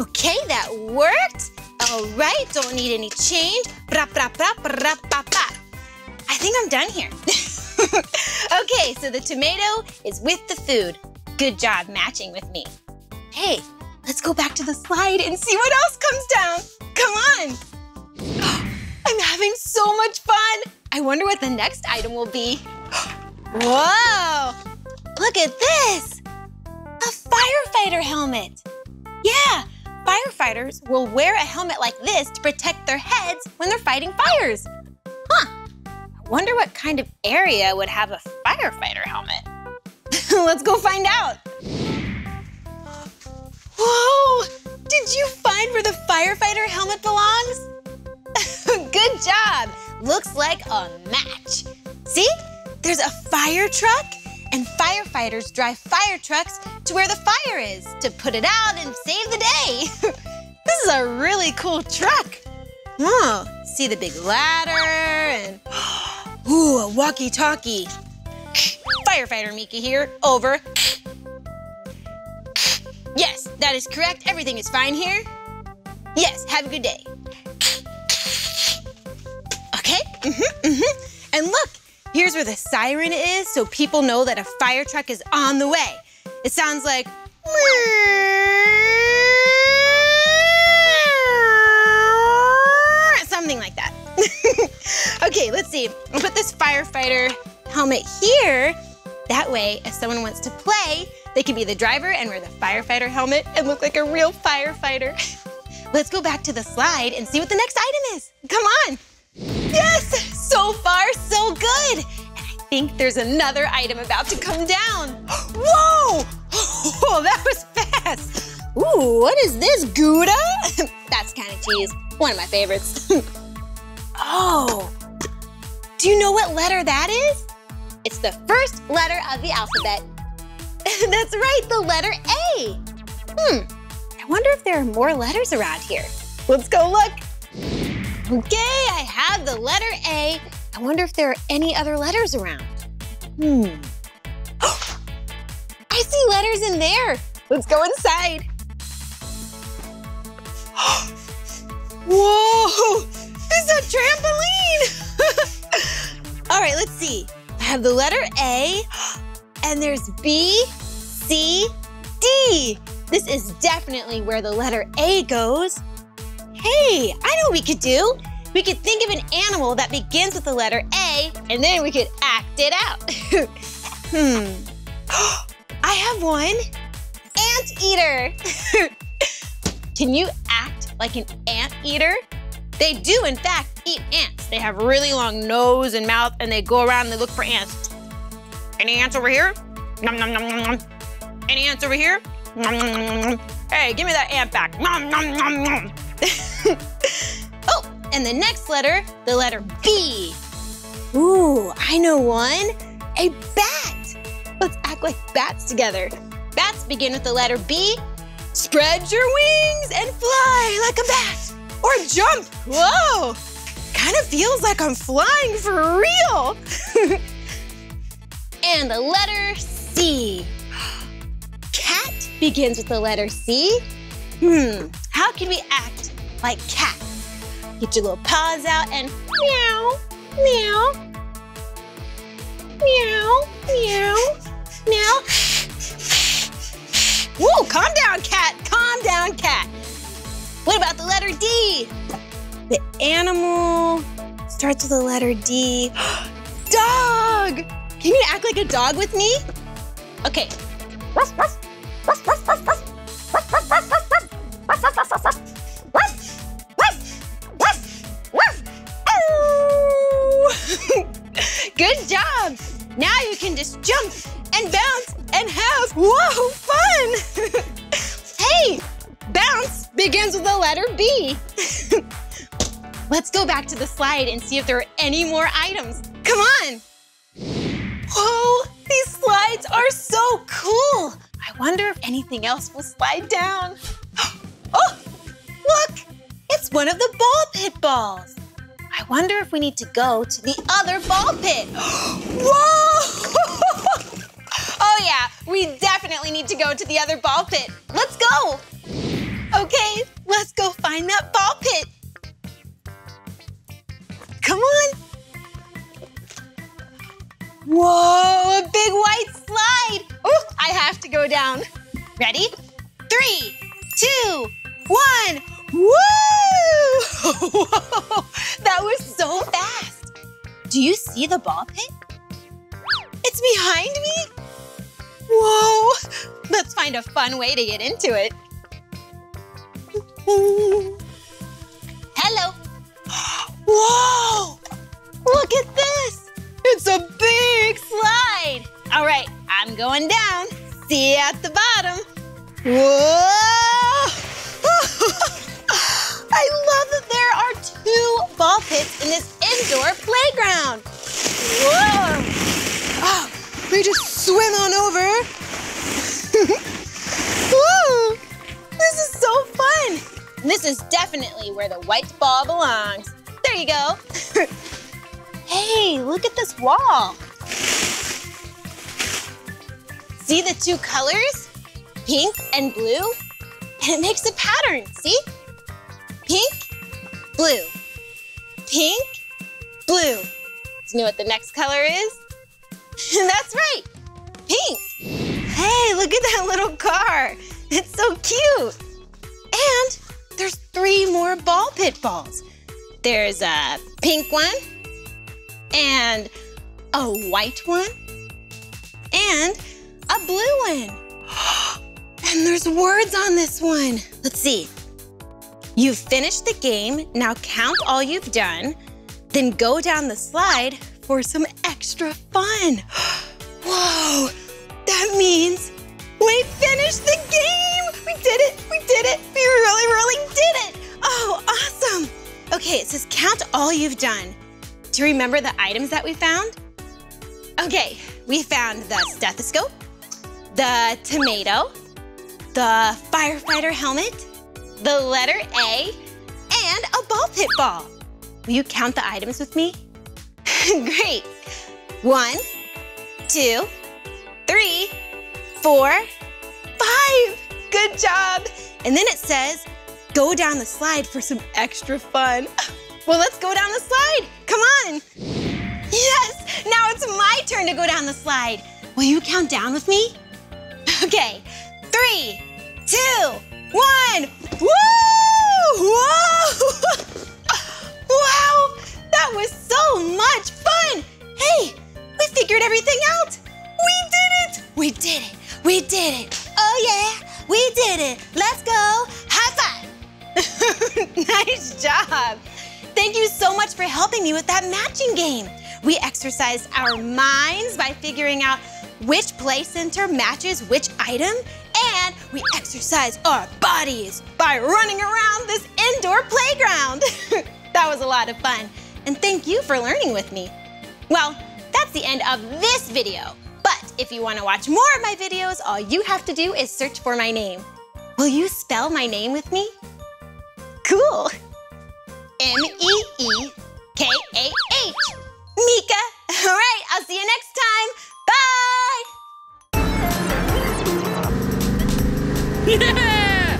Okay, that worked. All right, don't need any change. Bra, bra, bra, bra, bra, bra. I think I'm done here. *laughs* okay, so the tomato is with the food. Good job matching with me. Hey, let's go back to the slide and see what else comes down. Come on. *gasps* I'm having so much fun. I wonder what the next item will be. *gasps* Whoa, look at this. A firefighter helmet. Yeah, firefighters will wear a helmet like this to protect their heads when they're fighting fires. Huh, wonder what kind of area would have a firefighter helmet. *laughs* Let's go find out. Whoa! Did you find where the firefighter helmet belongs? *laughs* Good job! Looks like a match. See? There's a fire truck, and firefighters drive fire trucks to where the fire is to put it out and save the day. *laughs* this is a really cool truck. Oh, see the big ladder and *gasps* ooh, a walkie-talkie. *sniffs* Firefighter Meekah here, over. *sniffs* Yes, that is correct. Everything is fine here. Yes, have a good day. Okay, mm-hmm, mm-hmm. And look, here's where the siren is so people know that a fire truck is on the way. It sounds like something like that. *laughs* okay, let's see. I'll put this firefighter helmet here. That way, if someone wants to play, they can be the driver and wear the firefighter helmet and look like a real firefighter. *laughs* Let's go back to the slide and see what the next item is. Come on. Yes, so far so good. I think there's another item about to come down. *gasps* Whoa, *laughs* oh, that was fast. Ooh, what is this, Gouda? That's kind of cheese, one of my favorites. *laughs* oh, do you know what letter that is? It's the first letter of the alphabet. *laughs* That's right, the letter A. Hmm, I wonder if there are more letters around here. Let's go look. Okay, I have the letter A. I wonder if there are any other letters around. Hmm. *gasps* I see letters in there. Let's go inside. *gasps* *gasps* Whoa, is a trampoline. *laughs* All right, let's see. I have the letter A, and there's B, C, D. This is definitely where the letter A goes. Hey, I know what we could do. We could think of an animal that begins with the letter A, and then we could act it out. *laughs* hmm. *gasps* I have one. Anteater. *laughs* Can you act like an ant eater. They do, in fact, eat ants. They have really long nose and mouth, and they go around and they look for ants. Any ants over here? Nom, nom, nom, nom, nom. Any ants over here? Nom, nom, nom, nom. Hey, give me that ant back. Nom, nom, nom, nom. *laughs* oh, and the next letter, the letter B. Ooh, I know one. A bat. Let's act like bats together. Bats begin with the letter B. Spread your wings and fly like a bat. Or jump. Whoa. Kind of feels like I'm flying for real. *laughs* and the letter C. Cat begins with the letter C. Hmm, how can we act like cats? Get your little paws out and meow, meow, meow, meow, meow. Whoa, calm down, cat, calm down, cat. What about the letter D? The animal starts with the letter D. *gasps* dog! Can you act like a dog with me? Okay, Good slide and see if there are any more items. Come on! Whoa, these slides are so cool! I wonder if anything else will slide down. *gasps* Oh, look! It's one of the ball pit balls. I wonder if we need to go to the other ball pit. *gasps* Whoa! *laughs* oh yeah, we definitely need to go to the other ball pit. Let's go! Okay, let's go find that ball pit. Come on. Whoa, a big white slide. Oh, I have to go down. Ready? Three, two, one. Woo! *laughs* That was so fast. Do you see the ball pit? It's behind me. Whoa, let's find a fun way to get into it. *laughs* Hello. Whoa, look at this. It's a big slide. All right, I'm going down. See you at the bottom. Whoa! *laughs* I love that there are two ball pits in this indoor playground. Whoa! Ah, oh, we just swim on over. *laughs* Woo! This is so fun. This is definitely where the white ball belongs. There you go. *laughs* hey, look at this wall. See the two colors? Pink and blue? And it makes a pattern, see? Pink, blue. Pink, blue. Do you know what the next color is? *laughs* That's right, pink. Hey, look at that little car. It's so cute. And there's three more ball pit balls. There's a pink one, and a white one, and a blue one. *gasps* And there's words on this one. Let's see. You've finished the game, now count all you've done, then go down the slide for some extra fun. *gasps* Whoa, that means we finished the game! We did it, we did it, we really, really did it! Oh, awesome! Okay, it says count all you've done. Do you remember the items that we found? Okay, we found the stethoscope, the tomato, the firefighter helmet, the letter A, and a ball pit ball. Will you count the items with me? *laughs* Great. One, two, three, four, five. Good job. And then it says, go down the slide for some extra fun. *laughs* Well, let's go down the slide. Come on. Yes, now it's my turn to go down the slide. Will you count down with me? *laughs* Okay, three, two, one. Woo! Whoa! *laughs* wow, that was so much fun. Hey, we figured everything out. We did it. We did it. We did it. Oh yeah, we did it. Let's go. High five. *laughs* nice job. Thank you so much for helping me with that matching game. We exercised our minds by figuring out which play center matches which item, and we exercised our bodies by running around this indoor playground. *laughs* that was a lot of fun, and thank you for learning with me. Well, that's the end of this video, but if you want to watch more of my videos, all you have to do is search for my name. Will you spell my name with me? Cool. M-E-E-K-A-H. Meekah. All *laughs* right, I'll see you next time. Bye. Yeah!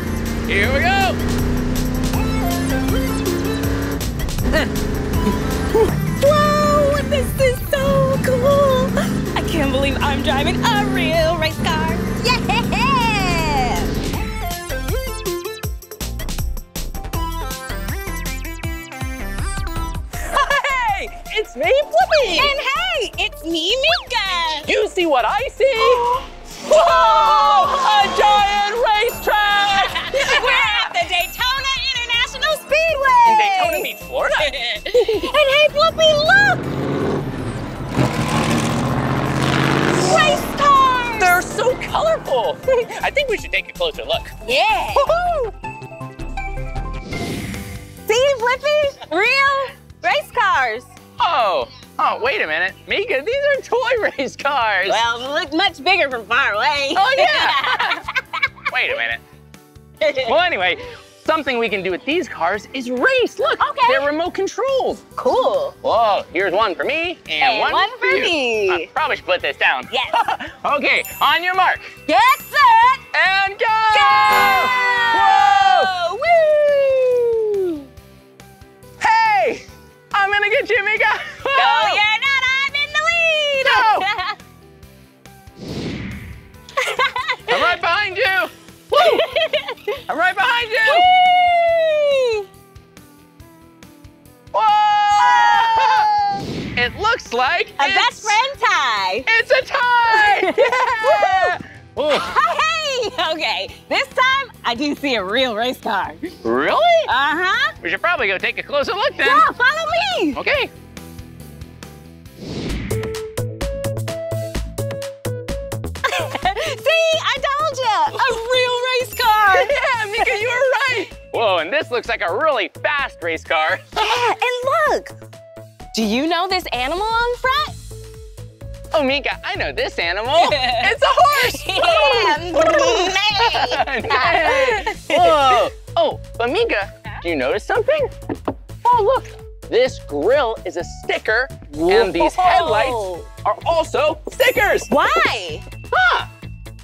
Here we go! *laughs* Whoa, this is so cool. I can't believe I'm driving a real race car. Yeah! *laughs* it's me, Blippi. And hey, it's me, Meekah. You see what I see? *gasps* Whoa! A giant racetrack! *laughs* We're at the Daytona International Speedway. In Daytona Beach, Florida. *laughs* and hey, Blippi, look! Race cars! They're so colorful. I think we should take a closer look. Yeah. See, Blippi? Real race cars. Oh, oh, wait a minute. Meekah, these are toy *laughs* race cars. Well, they look much bigger from far away. Oh, yeah. *laughs* wait a minute. Well, anyway, something we can do with these cars is race. Look, okay. they're remote controlled. Cool. Whoa, here's one for me and, And one, one for you. me. Uh, probably split this down. Yes. *laughs* okay, on your mark. Get set. And go! Go! Woo! Hey! I'm gonna get you, Meekah! No, you're not. I'm in the lead. No. *laughs* I'm right behind you! Woo! I'm right behind you! Whee! Whoa! It looks like A best friend tie. It's a tie! *laughs* Yeah! *laughs* Ooh. Hey, okay. This time I do see a real race car. Really? Uh huh. We should probably go take a closer look then. Yeah, follow me. Okay. *laughs* See, I told you, a real race car. *laughs* yeah, Meekah, you were right. Whoa, and this looks like a really fast race car. Yeah, and look. Do you know this animal on front? Oh, Meekah, I know this animal. *laughs* it's a horse. *laughs* Yeah, *laughs* Whoa. Oh, but Meekah, do you notice something? Oh, look. This grill is a sticker, and these headlights are also stickers. Why? Huh.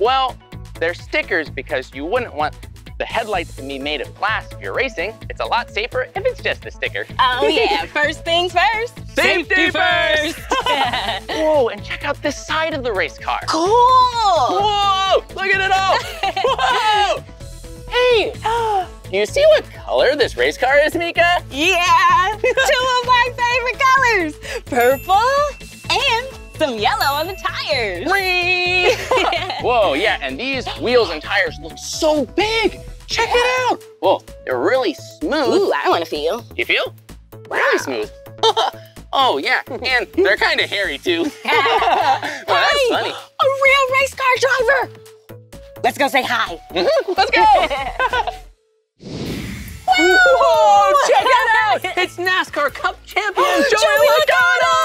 Well, they're stickers because you wouldn't want the headlights can be made of glass if you're racing. It's a lot safer if it's just a sticker. Oh yeah, *laughs* first things first. Safety first! *laughs* Whoa, and check out this side of the race car. Cool. Whoa, look at it all. *laughs* Whoa! Hey, do you see what color this race car is, Meekah? Yeah, two of my favorite colors, purple and some yellow on the tires. Whoa, yeah, and these wheels and tires look so big. Check it out. Whoa, they're really smooth. Ooh, I want to feel. You feel? Really smooth. *laughs* oh, yeah, and they're kind of hairy too. *laughs* well, that's Hey, funny. A real race car driver. Let's go say hi. Mm-hmm. Let's go. *laughs* Whoa, check it out! It's NASCAR Cup champion *gasps* Joey Logano!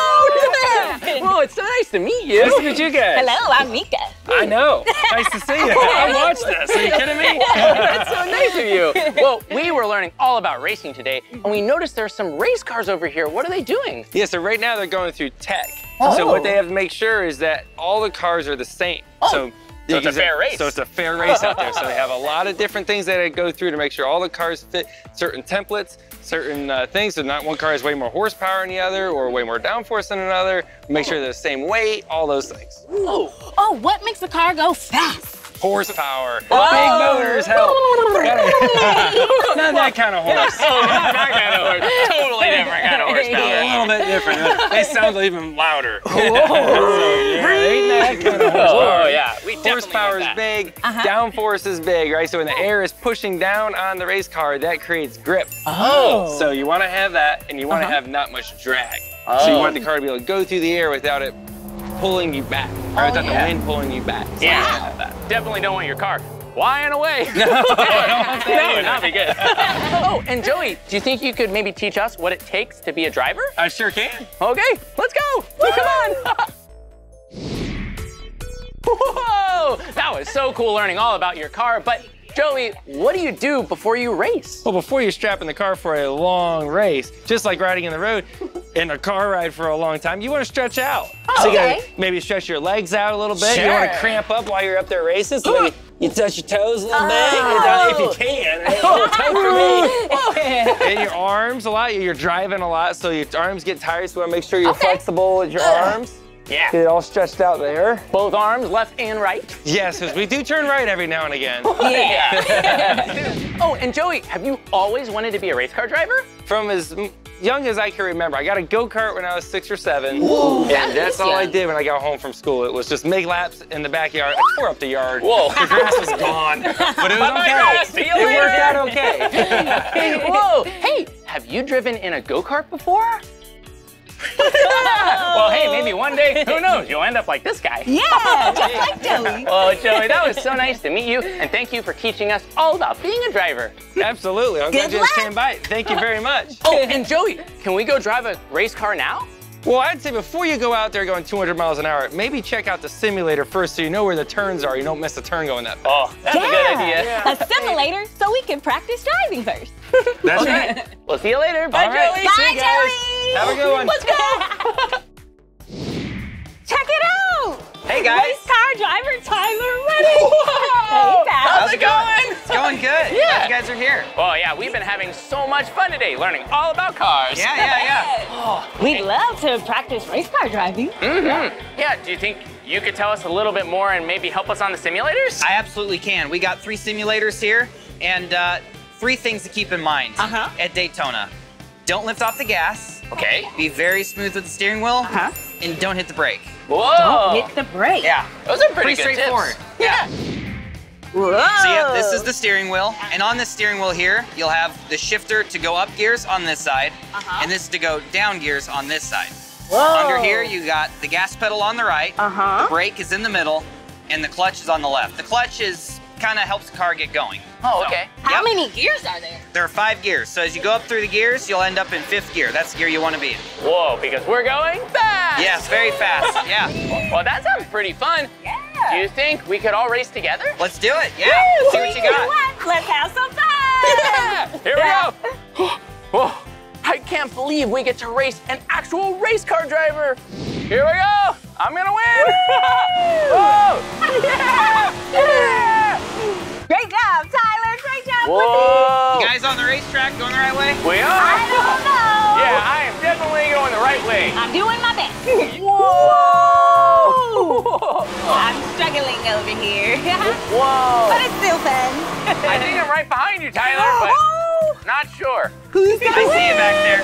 Whoa, it's so nice to meet you. Nice to meet you guys. Hello, I'm Meekah. I know. Nice to see you. *laughs* I watched this. Are you kidding me? *laughs* That's so nice of you. Well, we were learning all about racing today, and we noticed there's some race cars over here. What are they doing? Yeah, so right now they're going through tech. Oh. So what they oh. have to make sure is that all the cars are the same. Oh. So, So it's a fair race. So it's a fair race out there. *laughs* So they have a lot of different things that they go through to make sure all the cars fit certain templates, certain uh, things. So not one car has way more horsepower than the other or way more downforce than another. Make sure they're the same weight, all those things. Oh, oh, what makes the car go fast? Horsepower, Whoa. big motors help. *laughs* *laughs* not that kind of horse. Oh, *laughs* that kind of horse. Totally different kind of horsepower. A little bit different. They sound even louder. So, yeah, that kind of horsepower. Oh, yeah. We definitely Horsepower is big, Uh-huh. downforce is big, right? So when the air is pushing down on the race car, that creates grip. Oh. So you want to have that, and you want to have not much drag. Oh. So you Oh. want the car to be able to go through the air without it pulling you back, oh, or without yeah. the wind pulling you back. So Yeah. that. Definitely don't want your car flying away. *laughs* *laughs* No, no, *laughs* that'd be good. oh, and Joey, do you think you could maybe teach us what it takes to be a driver? I sure can. Okay, let's go. Come on. Whoa, that was so cool learning all about your car. But Joey, what do you do before you race? Well, before you strap in the car for a long race, just like riding in the road, in a car ride for a long time, you want to stretch out. Oh, so you okay. maybe stretch your legs out a little bit. Sure. You want to cramp up while you're up there racing. So maybe *gasps* you touch your toes a little bit, Oh. know, if you oh. can. *laughs* It's a for me. *laughs* and your arms a lot. You're driving a lot, so your arms get tired. So you want to make sure you're flexible with your uh, arms. Yeah. Get it all stretched out there. Both arms, left and right. Yes, because we do turn right every now and again. *laughs* Yeah. *laughs* oh, and Joey, have you always wanted to be a race car driver? From as young as I can remember. I got a go-kart when I was six or seven. Whoa. and That that's is all I did when I got home from school. It was just make laps in the backyard. I tore up the yard. Whoa. The grass was gone. But it was *laughs* oh Bye-bye, okay. grass. See you it later. worked out okay. Whoa! Hey, have you driven in a go-kart before? *laughs* well, hey, maybe one day, who knows, you'll end up like this guy. Yeah, *laughs* just like Joey. Well, Joey, that was so nice to meet you, and thank you for teaching us all about being a driver. Absolutely. I'm glad you guys came by. Thank you very much. Oh, and Joey, can we go drive a race car now? Well, I'd say before you go out there going 200 miles an hour, maybe check out the simulator first so you know where the turns are. You don't miss a turn going that fast. Oh, that's a good idea. A simulator so we can practice driving first. *laughs* That's right. We'll see you later. Bye, All right. Joey. Bye, See guys. Joey. Have a good one. Let's go. *laughs* Check it out. Hey, guys. Race car driver Tyler Reddick. Hey, pal. How's it going? It's going good. Yeah. Glad you guys are here. Well, yeah, we've been having so much fun today, learning all about cars. Yeah, yeah, yeah. *laughs* We'd love to practice race car driving. Mm-hmm. Yeah, do you think you could tell us a little bit more and maybe help us on the simulators? I absolutely can. We got three simulators here, and uh, three things to keep in mind Uh-huh. at Daytona. Don't lift off the gas. Okay. Be very smooth with the steering wheel. Uh-huh. And don't hit the brake. Whoa. Don't hit the brake. Yeah. Those are pretty, good straightforward. tips. Yeah. Whoa. So yeah, this is the steering wheel, and on this steering wheel here, you'll have the shifter to go up gears on this side, Uh-huh. and this to go down gears on this side. Whoa. Under here, you got the gas pedal on the right, Uh-huh. the brake is in the middle, and the clutch is on the left. The clutch is kind of helps the car get going. Oh, So, okay. How yep. many gears are there? There are five gears, so as you go up through the gears, you'll end up in fifth gear. That's the gear you want to be in. Whoa, because we're going fast. Yes, very fast. *laughs* Yeah. Well, that sounds pretty fun. Yeah. Do you think we could all race together? Let's do it. Yeah. Let's see what you got. What? Let's have some fun. *laughs* Here we go. *laughs* Whoa, I can't believe we get to race an actual race car driver. Here we go. I'm gonna win. Whoa. *laughs* Oh! *laughs* Yeah. Yeah. Great job, Tyler. Great job, Whoa. You guys on the racetrack going the right way? We are. I don't know. Yeah, I am definitely going the right way. I'm doing my best. *laughs* Whoa. I'm struggling over here. Whoa. but it's still fun. I think I'm right behind you, Tyler, oh! But not sure. Who's I see you back there.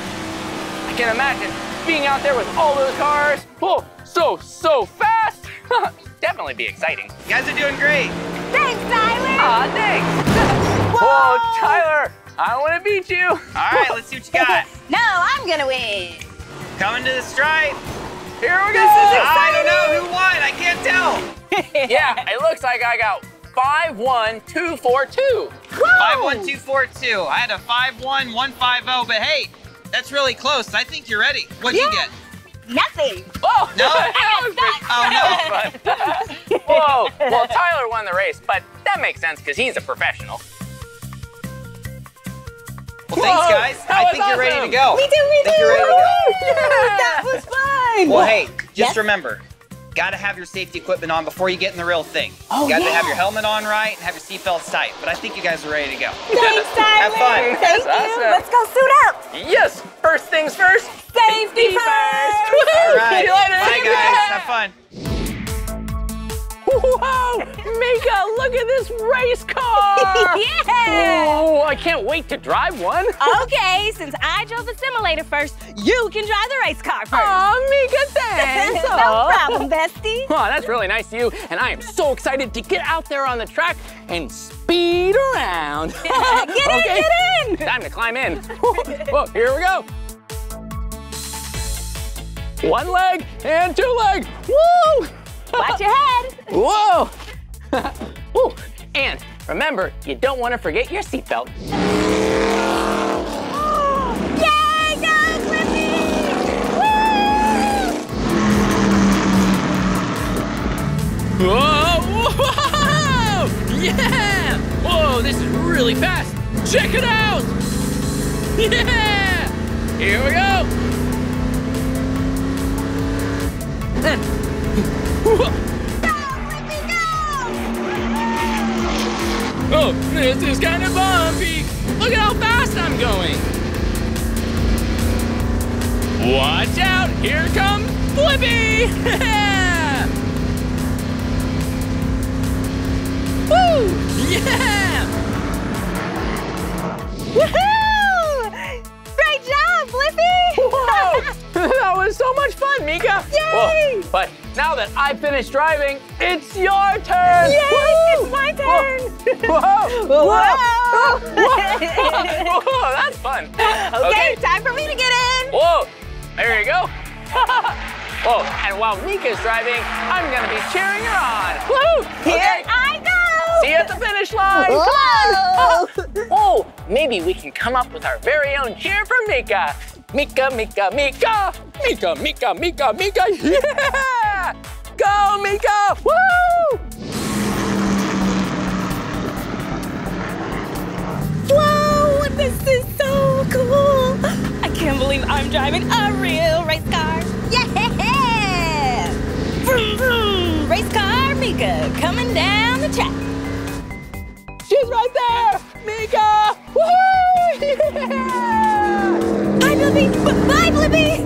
I can imagine being out there with all those cars. Oh, so, so fast. *laughs* Definitely be exciting. You guys are doing great. Thanks, Tyler. Aw, thanks. *laughs* Whoa, oh, Tyler, I want to beat you. All right, let's see what you got. *laughs* No, I'm gonna win. Coming to the stripe. Here we go. I don't know who won. I can't tell. yeah, it looks like I got five, one, two, four, two. Five one two four two. I had a five one one five zero, but hey, that's really close. I think you're ready. What'd you get? Nothing. Oh, No? *laughs* that was stuck. Oh no. *laughs* *laughs* Whoa, well, Tyler won the race, but that makes sense because he's a professional. Well, thanks, guys. that I was think you're ready to go. We do, we I think do. you're ready to go. That was fun. Well, hey, just Yes? remember, gotta have your safety equipment on before you get in the real thing. Oh, you gotta yeah. have your helmet on right and have your seatbelts tight. But I think you guys are ready to go. Thanks, *laughs* Tyler. Have fun. Thank That's you. awesome. Let's go suit up. Yes, first things first. Safety first. All right. See you later. Bye, guys. Have fun. Whoa, Meekah, look at this race car. *laughs* yeah. Oh, I can't wait to drive one. *laughs* Okay, since I drove the simulator first, you can drive the race car first. Aw, Meekah, *laughs* thanks. no Aw. problem, bestie. Oh, that's really nice of you, and I am so excited to get out there on the track and speed around. Get in, Okay. get in. Time to climb in. Whoa, here we go. One leg and two leg. Woo! Watch your head. Whoa! *laughs* Woo. And remember, you don't want to forget your seatbelt. *gasps* Yay, go, Blippi! Whoa! Whoa! Yeah! Whoa, this is really fast. Check it out! Yeah! Here we go! Oh, this is kind of bumpy. Look at how fast I'm going. Watch out, here comes Blippi. *laughs* Woo, yeah. Woohoo! Great job, Blippi. Whoa, *laughs* that was so much fun, Meekah. Yeah. But now that I finished driving, it's your turn. Yay, Woo! it's my turn. *laughs* Whoa. Whoa. Whoa. Whoa. *laughs* Whoa. That's fun. Okay, time for me to get in. Whoa. There you go. *laughs* Whoa. And while Meekah's driving, I'm gonna be cheering her on. Woo! Here I go. See you at the finish line. Come on. Oh, maybe we can come up with our very own cheer for Meekah. Meekah, Meekah, Meekah. Meekah, Meekah, Meekah, Meekah. Yeah! Go, Meekah! Woo! Whoa, this is so cool. I can't believe I'm driving a real race car. Yeah! Vroom, vroom. Race car Meekah coming down the track. She's right there! Meekah! Woohoo! Yeah! Blippi. Bye, Blippi.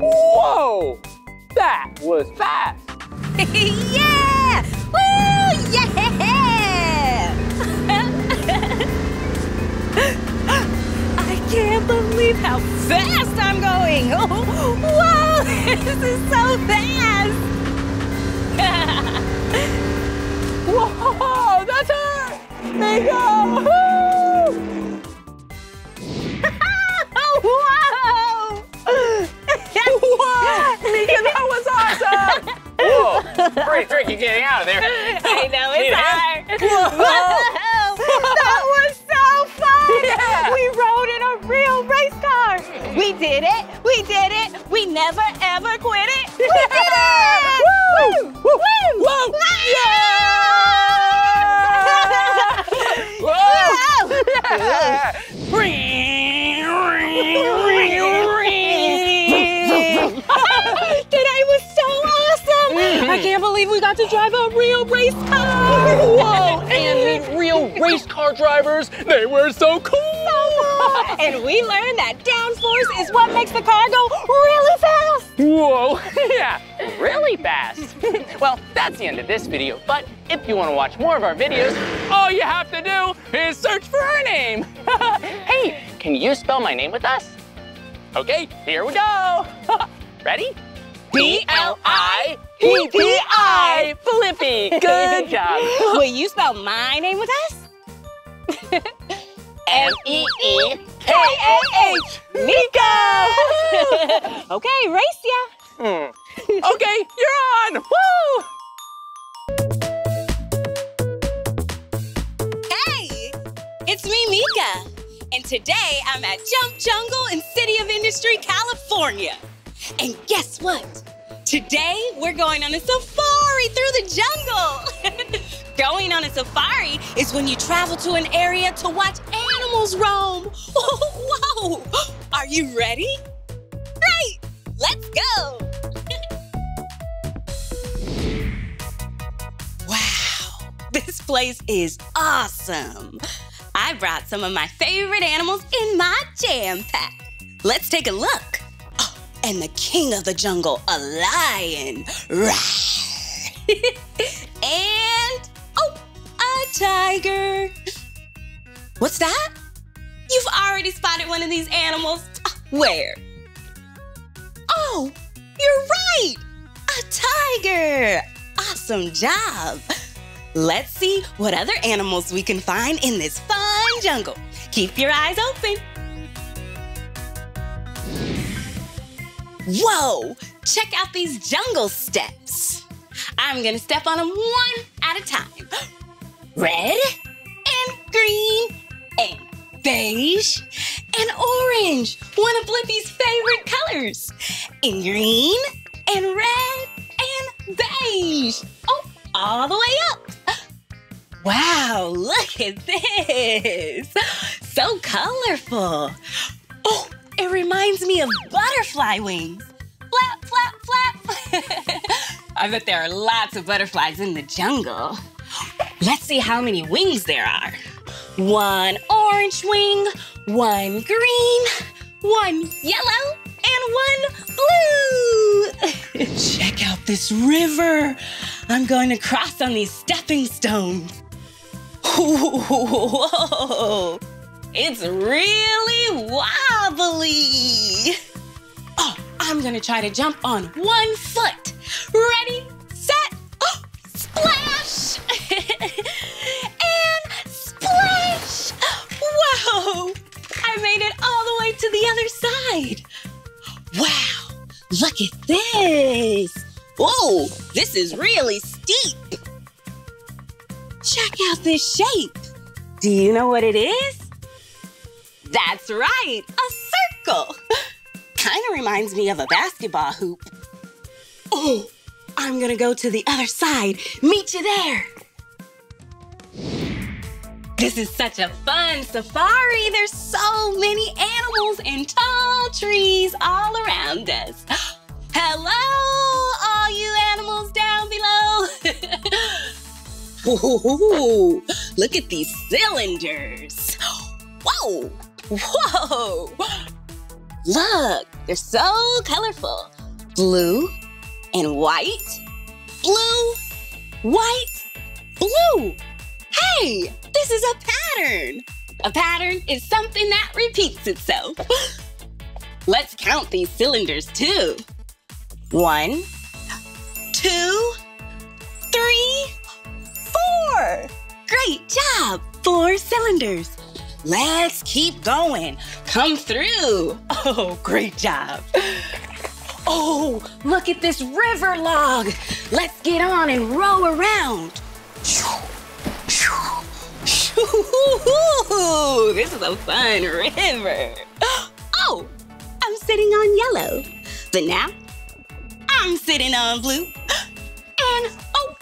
Whoa! That was fast! *laughs* yeah! Woo! Yeah! *laughs* I can't believe how fast I'm going. Oh, *laughs* Whoa! This is so fast. Whoa! That's her! Meekah! Woo! Whoa! Whoa! *laughs* Meekah, that was awesome! Whoa! Pretty tricky getting out of there. I know, it's hard. Whoa! *laughs* That was so fun! Yeah! We rode in a real race car! We did it! We did it! We never ever quit it! We did it! Woo! Woo! Woo! Yeah! *laughs* Whoa! Whoa! Whoa! Today I mm. can't believe we got to drive a real race car! Whoa! And meet real race car drivers. They were so cool. *laughs* and we learned that downforce is what makes the car go really fast! Whoa! *laughs* yeah, really fast. *laughs* well, that's the end of this video. But if you want to watch more of our videos, all you have to do is search for our name. hey, can you spell my name with us? Okay, here we go. Ready? B L I P P I. Blippi. Good *laughs* job. Will you spell my name with us? *laughs* M E E K A H. Nico! *laughs* okay, race ya. Hmm. Okay, you're on. Woo! Hey, it's me, Meekah. And today I'm at Jump Jungle in City of Industry, California. And guess what? Today we're going on a safari through the jungle. *laughs* going on a safari is when you travel to an area to watch animals roam. *laughs* Whoa! *gasps* Are you ready? Right, let's go. *laughs* wow, this place is awesome. I brought some of my favorite animals in my jam pack. Let's take a look. And the king of the jungle, a lion. *laughs* and, oh, a tiger. What's that? You've already spotted one of these animals. Where? Oh, you're right. A tiger. Awesome job. Let's see what other animals we can find in this fun jungle. Keep your eyes open. Whoa, check out these jungle steps. I'm gonna step on them one at a time. Red and green and beige and orange, one of Blippi's favorite colors. And green and red and beige. Oh, all the way up. Wow, look at this. So colorful. Oh, it reminds me of butterfly wings. Flap, flap, flap. *laughs* I bet there are lots of butterflies in the jungle. Let's see how many wings there are. One orange wing, one green, one yellow, and one blue. *laughs* Check out this river. I'm going to cross on these stepping stones. *laughs* Whoa, it's really wobbly. Oh, I'm gonna try to jump on one foot. Ready, set, oh, splash! *laughs* and splash! Whoa! I made it all the way to the other side. Wow, look at this. Whoa, this is really steep. Check out this shape. Do you know what it is? That's right, a circle. Kind of reminds me of a basketball hoop. Oh, I'm gonna go to the other side. Meet you there. This is such a fun safari. There's so many animals and tall trees all around us. *gasps* Hello, all you animals down below. *laughs* Ooh, look at these cylinders. *gasps* Whoa, whoa. Look, they're so colorful. Blue and white, blue, white, blue. Hey, this is a pattern. A pattern is something that repeats itself. *laughs* Let's count these cylinders too. One, two, three, four. Great job, four cylinders. Let's keep going. Come through. Oh, great job. Oh, look at this river log. Let's get on and row around. *laughs* This is a fun river. Oh, I'm sitting on yellow. But now, I'm sitting on blue. And, oh,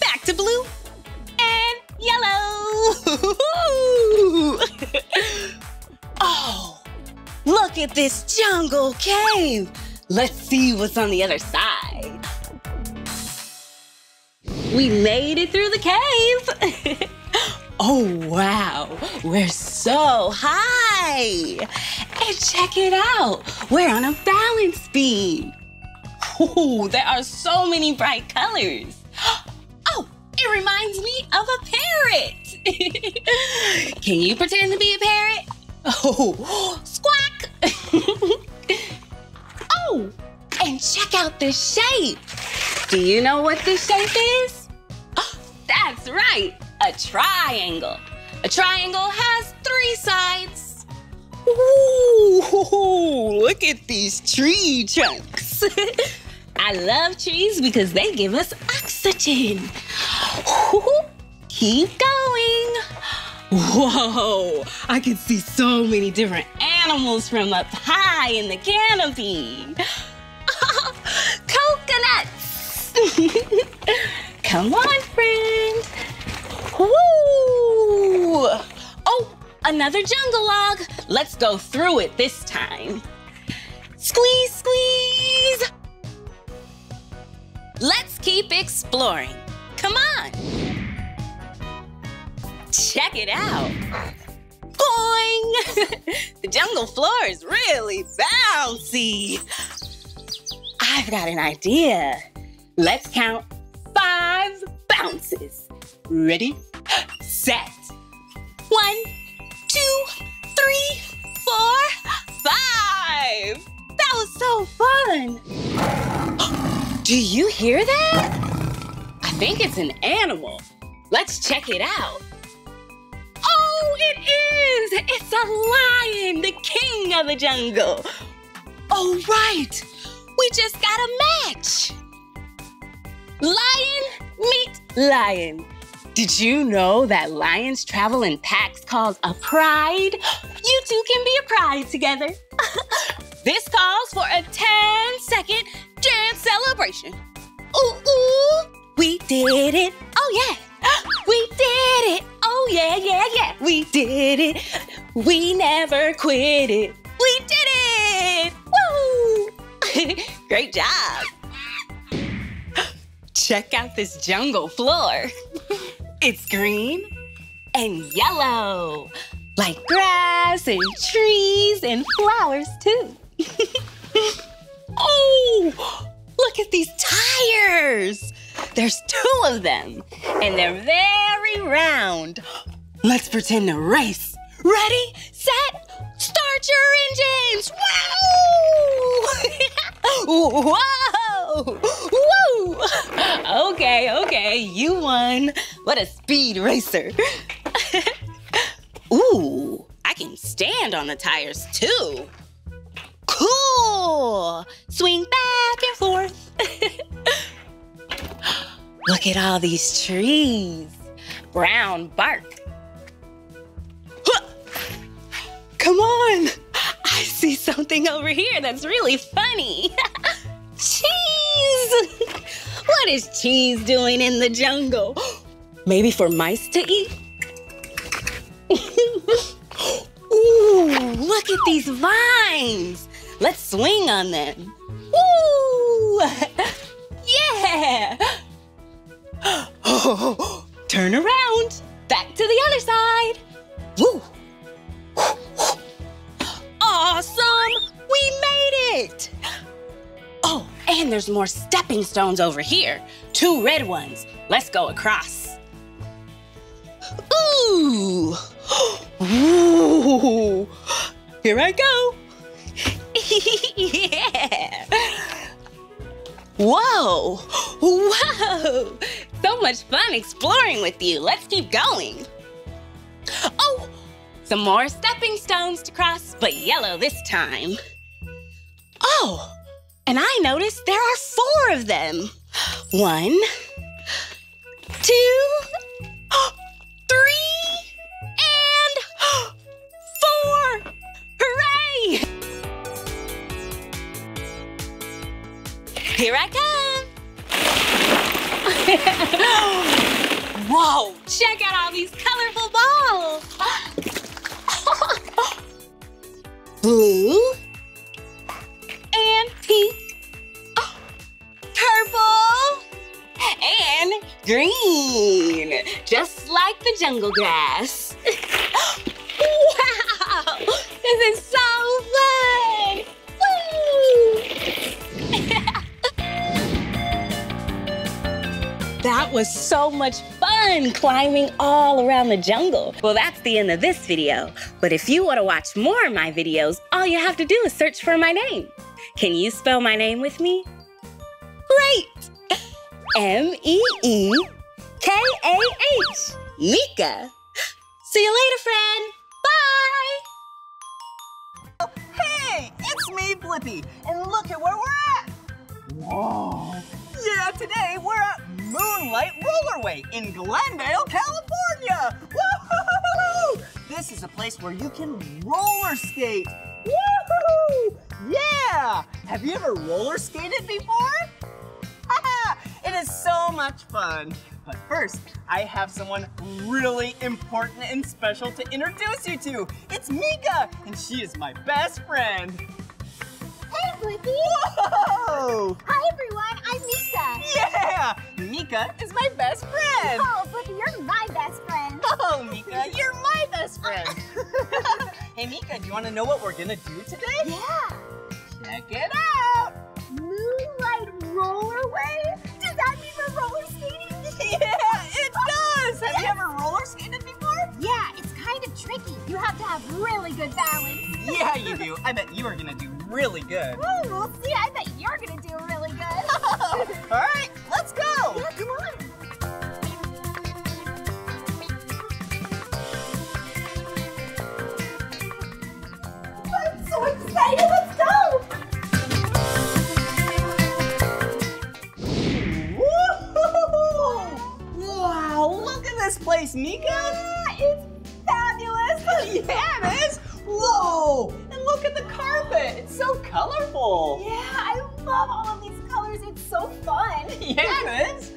back to blue. Yellow. *laughs* oh, look at this jungle cave. Let's see what's on the other side. We made it through the cave. *laughs* oh, wow. We're so high. And check it out. We're on a balance beam. Ooh, there are so many bright colors. Oh, it reminds me of a parrot. *laughs* Can you pretend to be a parrot? Oh, *gasps* squawk. *laughs* oh, and check out this shape. Do you know what this shape is? *gasps* That's right, a triangle. A triangle has three sides. Ooh, *laughs* look at these tree trunks. I love trees because they give us oxygen. Keep going. Whoa, I can see so many different animals from up high in the canopy. *laughs* Coconuts. *laughs* Come on, friend. Woo! Oh, another jungle log. Let's go through it this time. Squeeze, squeeze. Let's keep exploring. Come on. Check it out. Boing! *laughs* the jungle floor is really bouncy. I've got an idea. Let's count five bounces. Ready, set. One, two, three, four, five. That was so fun. Do you hear that? I think it's an animal. Let's check it out. Oh, it is! It's a lion, the king of the jungle. Oh, right. We just got a match. Lion meet lion. Did you know that lions travel in packs called a pride? You two can be a pride together. *laughs* this calls for a 10 second dance celebration. Ooh, ooh, we did it. Oh, yeah. *gasps* We did it. Oh, yeah, yeah, yeah. We did it. We never quit it. We did it. Woo! *laughs* Great job. *gasps* Check out this jungle floor. *laughs* It's green and yellow, like grass and trees and flowers, too. *laughs* oh, look at these tires. There's two of them, and they're very round. Let's pretend to race. Ready, set, start your engines. Wow! *laughs* Whoa! Woo! Okay, okay, you won. What a speed racer. *laughs* Ooh, I can stand on the tires too. Cool! Swing back and forth. *laughs* Look at all these trees. Brown bark. Come on! I see something over here that's really funny. *laughs* cheese! *laughs* What is cheese doing in the jungle? *gasps* Maybe for mice to eat? Ooh, look at these vines. Let's swing on them. Woo! *laughs* Yeah! *gasps* Turn around. Back to the other side. Woo! *gasps* Awesome! We made it! *gasps* Oh, and there's more stepping stones over here. Two red ones. Let's go across. Ooh! Ooh! Here I go. Yeah! *laughs* Whoa! Whoa! So much fun exploring with you. Let's keep going. Oh, some more stepping stones to cross, but yellow this time. Oh, and I noticed there are four of them. One, two, *gasps* three, and *gasps* four. Here I come. *laughs* Whoa, check out all these colorful balls. *gasps* Blue and pink, *gasps* purple and green, just like the jungle grass. *laughs* wow, this is so fun! Woo! That was so much fun climbing all around the jungle. Well, that's the end of this video. But if you want to watch more of my videos, all you have to do is search for my name. Can you spell my name with me? Great! M E E K A H. Meekah. See you later, friend. Bye! Hey, it's me, Blippi, and look at where we're at. Whoa. Yeah, today we're at Moonlight Rollerway in Glendale, California. Woohoo! This is a place where you can roller skate. Woohoo! Yeah! Have you ever roller skated before? *laughs* it is so much fun. But first, I have someone really important and special to introduce you to. It's Meekah, and she is my best friend. Hey, Blippi! Whoa! Hi, everyone. I'm Meekah. Yeah! Meekah is my best friend. Oh, Blippi, you're my best friend. Oh, Meekah, you're my best friend. *laughs* *laughs* hey, Meekah, do you want to know what we're gonna do today? Yeah. Check it out. Moonlight rollerway? Does that mean we're roller skating? *laughs* Yeah, it does. Have you ever roller skated before? Yeah, it's kind of tricky. You have to have really good balance. Yeah, you *laughs* do. I bet you are gonna do really good. Ooh, we'll see. I bet you're gonna do really good. *laughs* All right, let's go. Yeah, come on. I'm so excited. Let's go. Wow, look at this place, Meekah. Yeah, it's fabulous. *laughs* yeah, it is. Whoa, and look at the carpet. It's so colorful. Yeah, I love all of these colors. It's so fun. *laughs* Yeah, it is.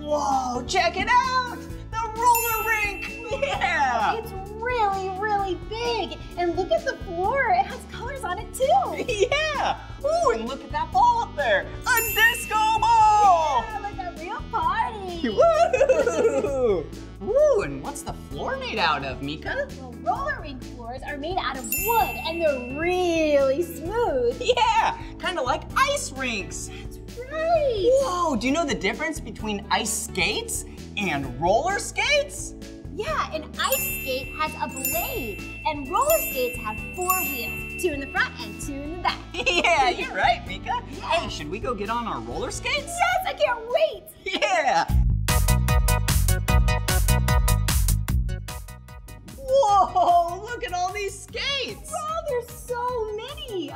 Whoa, check it out. The roller rink. Yeah. It's really, really big. And look at the floor. It has colors on it too. *laughs* Yeah. Ooh, and look at that ball up there. A disco ball. Yeah, like a real party. Woo! Ooh, and what's the floor made out of, Meekah? Well, roller rink floors are made out of wood and they're really smooth. *laughs* Yeah, kind of like ice rinks. That's right. Whoa, do you know the difference between ice skates and roller skates? Yeah, an ice skate has a blade, and roller skates have four wheels, two in the front and two in the back. *laughs* yeah, you're *laughs* right, Meekah. Hey, should we go get on our roller skates? Yes, I can't wait. Yeah. Whoa, look at all these skates. Wow, there's so many.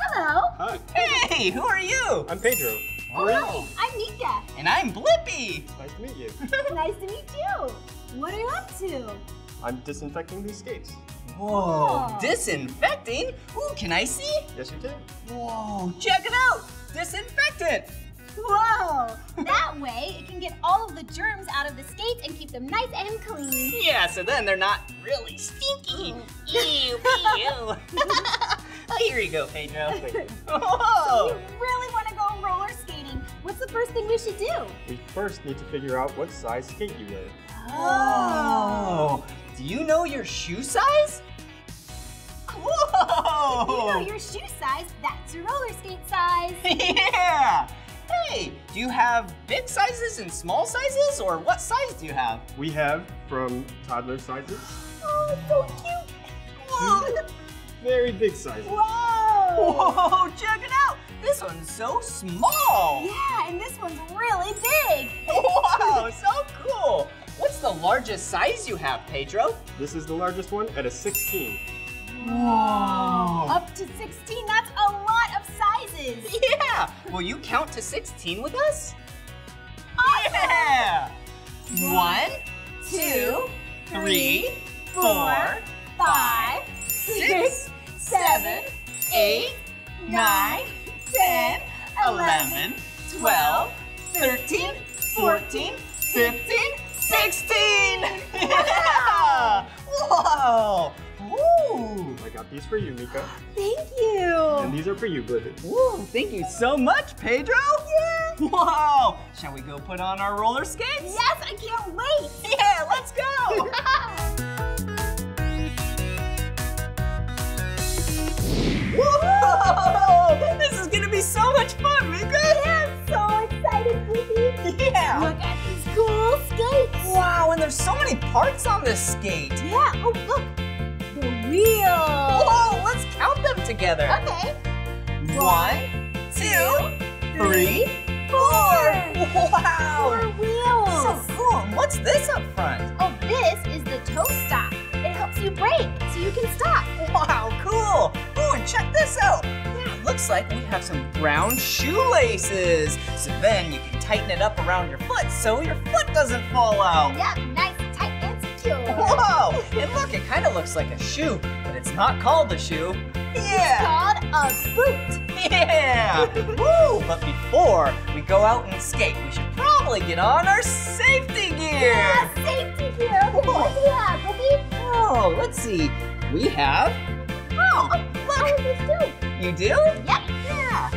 Hello. Hi. Hey, who are you? I'm Pedro. Oh, hi, I'm Meekah. And I'm Blippi. Nice to meet you. *laughs* nice to meet you. What are you up to? I'm disinfecting these skates. Whoa, disinfecting? Ooh, can I see? Yes, you can. Whoa, check it out. Disinfectant. Whoa! That way, it can get all of the germs out of the skates and keep them nice and clean. Yeah, so then they're not really stinky. Mm. Ew, *laughs* ew. oh, here you go, Pedro. *laughs* So Whoa. you really want to go roller skating? What's the first thing we should do? We first need to figure out what size skate you wear. Oh, oh. do you know your shoe size? Whoa! If you know your shoe size, that's your roller skate size. *laughs* yeah! Hey, do you have big sizes and small sizes, or what size do you have? We have from toddler sizes Oh, so cute. to very big sizes. Whoa! *laughs* Whoa, check it out! This one's so small! Yeah, and this one's really big. Wow, *laughs* so cool! What's the largest size you have, Pedro? This is the largest one at a 16. Whoa! Up to 16, that's a lot of sizes. Yeah! Will you count to 16 with us? Awesome. Yeah! One, two, three, four, five, six, seven, eight, nine, ten, eleven, twelve, thirteen, fourteen, fifteen, sixteen! *laughs* Yeah! Whoa! Ooh! I got these for you, Meekah. *gasps* Thank you. And these are for you, Blippi. Woo, thank you so much, Pedro! Yeah! Whoa! Shall we go put on our roller skates? Yes, I can't wait. *laughs* Yeah, let's go! *laughs* Whoa! This is gonna be so much fun, Meekah! Yeah, I'm so excited, Blippi. Yeah! Look at these cool skates. Wow, and there's so many parts on this skate! Yeah, oh, look. The wheels. Whoa, let's count them together! Okay. One, two, three, four! Wow! Four wheels. So cool! And What's this up front? Oh, this is the toe stop. It helps you brake so you can stop. Wow, cool! Oh, and check this out! Yeah, it looks like we have some brown shoelaces. So then you can tighten it up around your foot so your foot doesn't fall out. Yep, nice, secure. *laughs* Whoa! And look, it kind of looks like a shoe, but it's not called a shoe. It's Yeah! called a boot. *laughs* Yeah! Woo! But before we go out and skate, we should probably get on our safety gear. Yeah, safety gear. Okay, what do you have, Blippi? Oh, let's see. We have. Oh, does this do? you do? Yep. Yeah.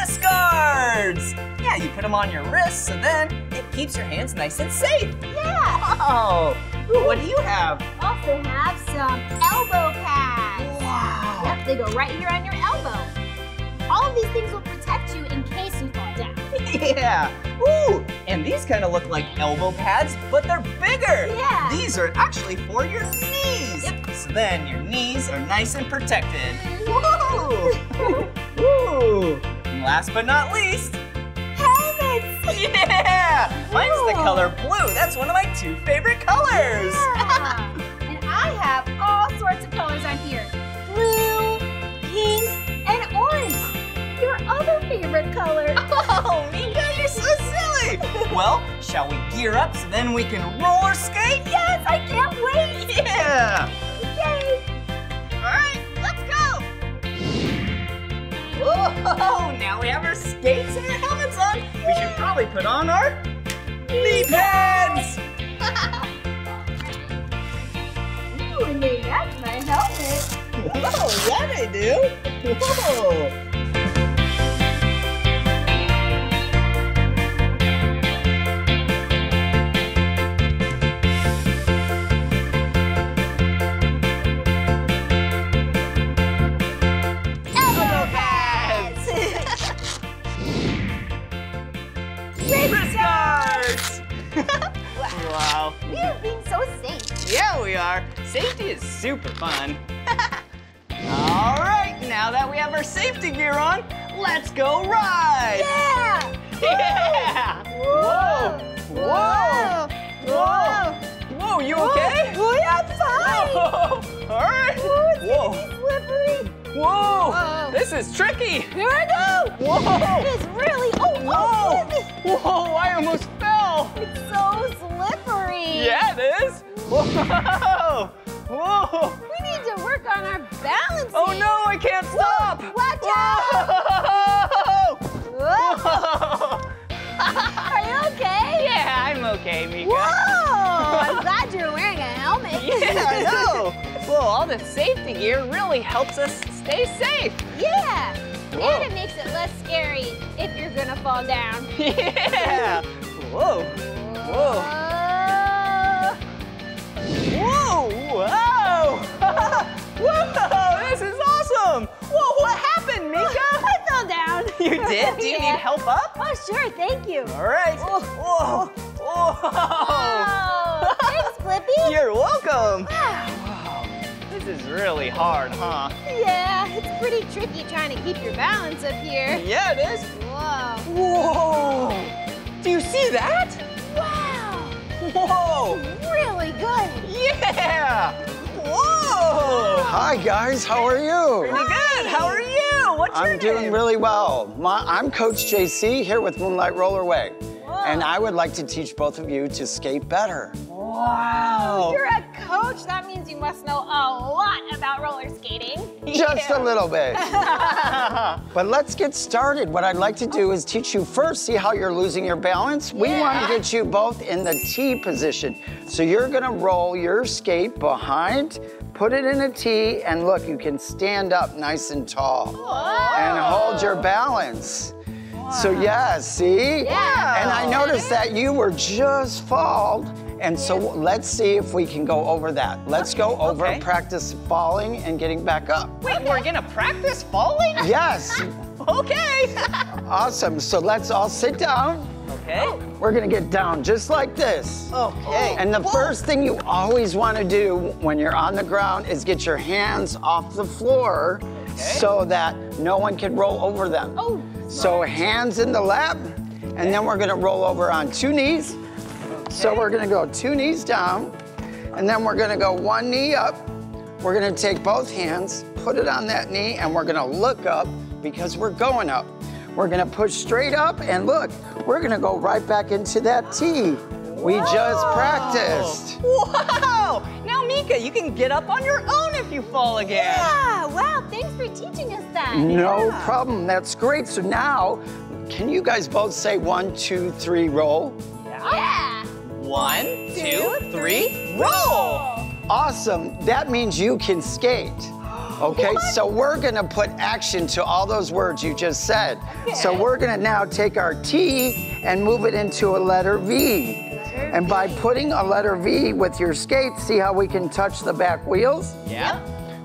Wrist guards. Yeah, you put them on your wrists, so then it keeps your hands nice and safe. Yeah. Oh, what do you have? Also have some elbow pads. Wow. Yep, they go right here on your elbow. All of these things will protect you in case you fall down. *laughs* Yeah. Ooh, and these kind of look like elbow pads, but they're bigger. Yeah. These are actually for your knees. Yep. So then your knees are nice and protected. *laughs* Woo! Ooh. And last but not least, Helmets. *laughs* yeah! Mine's the color blue. That's one of my two favorite colors. Yeah. and I have all sorts of colors on here. Blue, pink, and orange. Your other favorite color. *laughs* Oh, Meekah, you're so silly. *laughs* well, shall we gear up so then we can roller skate? Yes, I can't wait. Yeah! Yay. All right! Whoa! Now we have our skates and our helmets on. We should probably put on our knee pads. Ooh, that's my helmet. Oh, yeah, they do. Whoa! Wow. We are being so safe. Yeah, we are. Safety is super fun. *laughs* All right, now that we have our safety gear on, let's go ride. Yeah! Yeah! Whoa! Whoa! Whoa! Whoa, you okay? Oh, yeah, I'm fine. Whoa! All right. Whoa! Slippery. Whoa! Whoa. This is tricky. Here I go. Whoa! It is really. Oh, oh Whoa! oh, Whoa! I almost fell. It's so slippery. Yeah, it is. Whoa! Whoa! We need to work on our balance. Oh no, I can't stop! Watch out! Whoa! *laughs* Are you okay? Yeah, I'm okay, Meekah. Whoa! I'm *laughs* glad you're wearing a helmet. Yeah, I know. Whoa, all the safety gear really helps us stay safe. Yeah. Whoa. And it makes it less scary if you're gonna fall down. *laughs* Yeah. Whoa. Whoa. Whoa. Whoa. *laughs* Whoa. This is awesome. Whoa, what happened, oh, Meekah? *laughs* I fell down. *laughs* You did? Do you Yeah. need help up? Oh, sure. Thank you. All right. Oh. Whoa. Whoa. Oh, thanks, Blippi. You're welcome. Ah. Wow. This is really hard, huh? Yeah, it's pretty tricky trying to keep your balance up here. Yeah, it is. Whoa. Whoa. Do you see that? Wow. Whoa. Really good. Yeah. Whoa. Hi guys, how are you? Pretty good. How are you? What's your name? I'm doing really well. My, I'm Coach JC here with Moonlight Rollerway. And I would like to teach both of you to skate better. Wow. You're a coach. That means you must know a lot about roller skating. Just a little bit. *laughs* *laughs* But let's get started. What I'd like to do is teach you first, see how you're losing your balance. We want to get you both in the T position. So you're gonna roll your skate behind, put it in a T, and look, you can stand up nice and tall. And hold your balance. So yeah, see? Yeah. And I noticed that you were just falled. And so let's see if we can go over that. Let's go over okay. practice falling and getting back up. Wait, we're gonna practice falling? Yes. *laughs* Okay. *laughs* Awesome. So let's all sit down. okay. Oh. We're gonna get down just like this. Okay. And the first thing you always want to do when you're on the ground is get your hands off the floor so that no one can roll over them. Oh. So hands in the lap, and then we're gonna roll over on two knees. So we're gonna go two knees down, and then we're gonna go one knee up. We're gonna take both hands, put it on that knee, and we're gonna look up because we're going up. We're gonna push straight up, and look, we're gonna go right back into that T. We just practiced. Wow. Now, Meekah, you can get up on your own if you fall again. Yeah. Wow. Thanks for teaching us that. No Yeah. problem, that's great. So now, can you guys both say one, two, three, roll? Yeah. One, two, three, roll. Awesome. That means you can skate. *gasps* Okay, so we're gonna put action to all those words you just said. So we're gonna now take our T and move it into a letter V. And by putting a letter V with your skate, see how we can touch the back wheels? Yeah.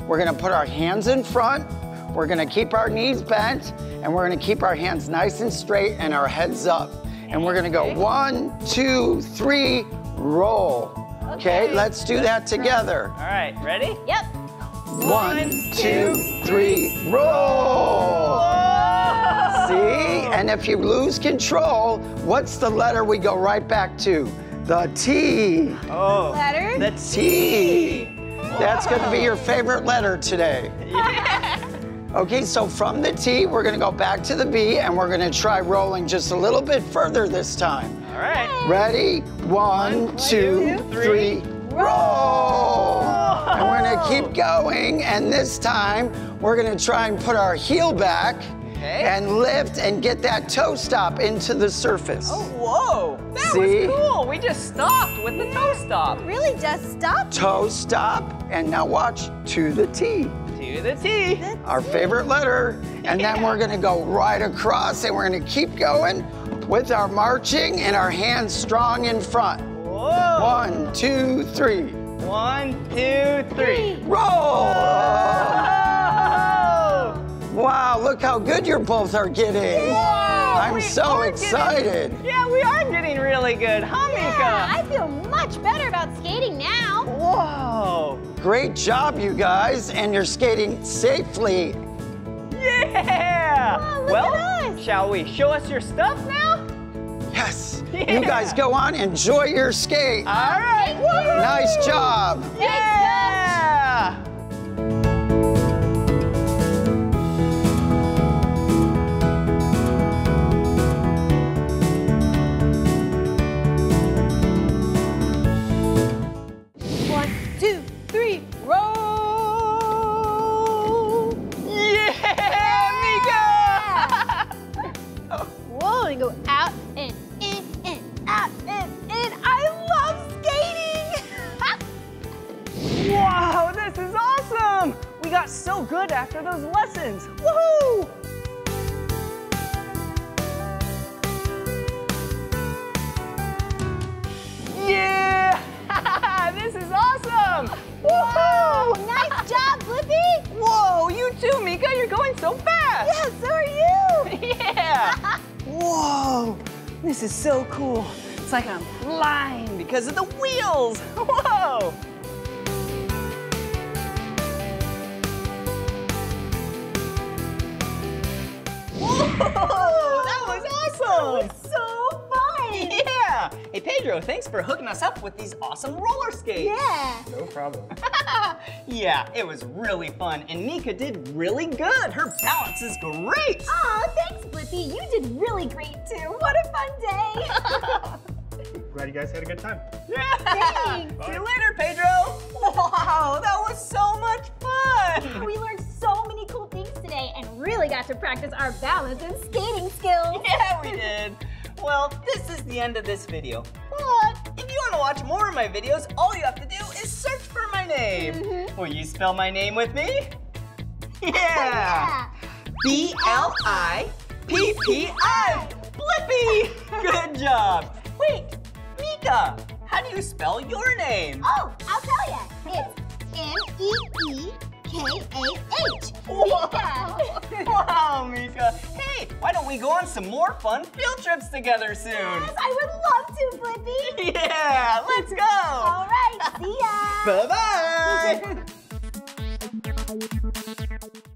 We're gonna put our hands in front, we're gonna keep our knees bent, and we're gonna keep our hands nice and straight and our heads up. And we're gonna go one, two, three, roll. Okay, let's do that together. All right, ready? Yep. One, two, three, roll. See? And if you lose control, what's the letter we go right back to? The T. Oh. Letter. The T. That's gonna be your favorite letter today. Okay, so from the T, we're gonna go back to the B and we're gonna try rolling just a little bit further this time. All right. Ready? One, two, three, roll! And we're gonna keep going, and this time, we're gonna try and put our heel back and lift and get that toe stop into the surface. Oh, whoa. That See? was cool. We just stopped with the toe stop. Really just stop. Toe stop, and now watch to the T. To the T. our favorite letter. And then we're gonna go right across and we're gonna keep going with our marching and our hands strong in front. Whoa. One, two, three. One, two, three. Roll! Oh. Wow, look how good you both are getting. I'm so are getting- excited. yeah, we are getting really good, huh, Yeah, I feel much better about skating now. Whoa! Great job, you guys, and you're skating safely. Yeah! look well, at us. shall we show us your stuff now? Yes. Yeah. You guys go on, enjoy your skate. All right. Nice job. Yeah! One, got so good after those lessons. Woohoo! Yeah! *laughs* this is awesome! Woohoo! Nice job, Blippi. Whoa, you too, Meekah. You're going so fast. Yeah, so are you. *laughs* Yeah! Whoa! This is so cool. It's like I'm flying because of the wheels. *laughs* Whoa! Oh, Whoa! That was awesome! So fun. Yeah! Hey, Pedro, thanks for hooking us up with these awesome roller skates. Yeah. No problem. *laughs* Yeah, it was really fun, and Meekah did really good. Her balance is great. Aw, thanks, Blippi. You did really great too. What a fun day. *laughs* Glad you guys had a good time. Yeah! Thanks. See you later, Pedro. Wow, that was so much fun. We learned so many cool things today and really got to practice our balance and skating skills. *laughs* Yeah, we did. Well, this is the end of this video. But if you want to watch more of my videos, all you have to do is search for my name. Mm-hmm. Will you spell my name with me? *laughs* Yeah. B L I P P I. Blippi. Good job. Wait, Meekah, how do you spell your name? Oh, I'll tell you. It's M-E-E K-A-H. Wow. wow, Meekah. Hey, why don't we go on some more fun field trips together soon? Yes, I would love to, Blippi. Yeah, let's go. All right, see ya. Bye-bye. *laughs*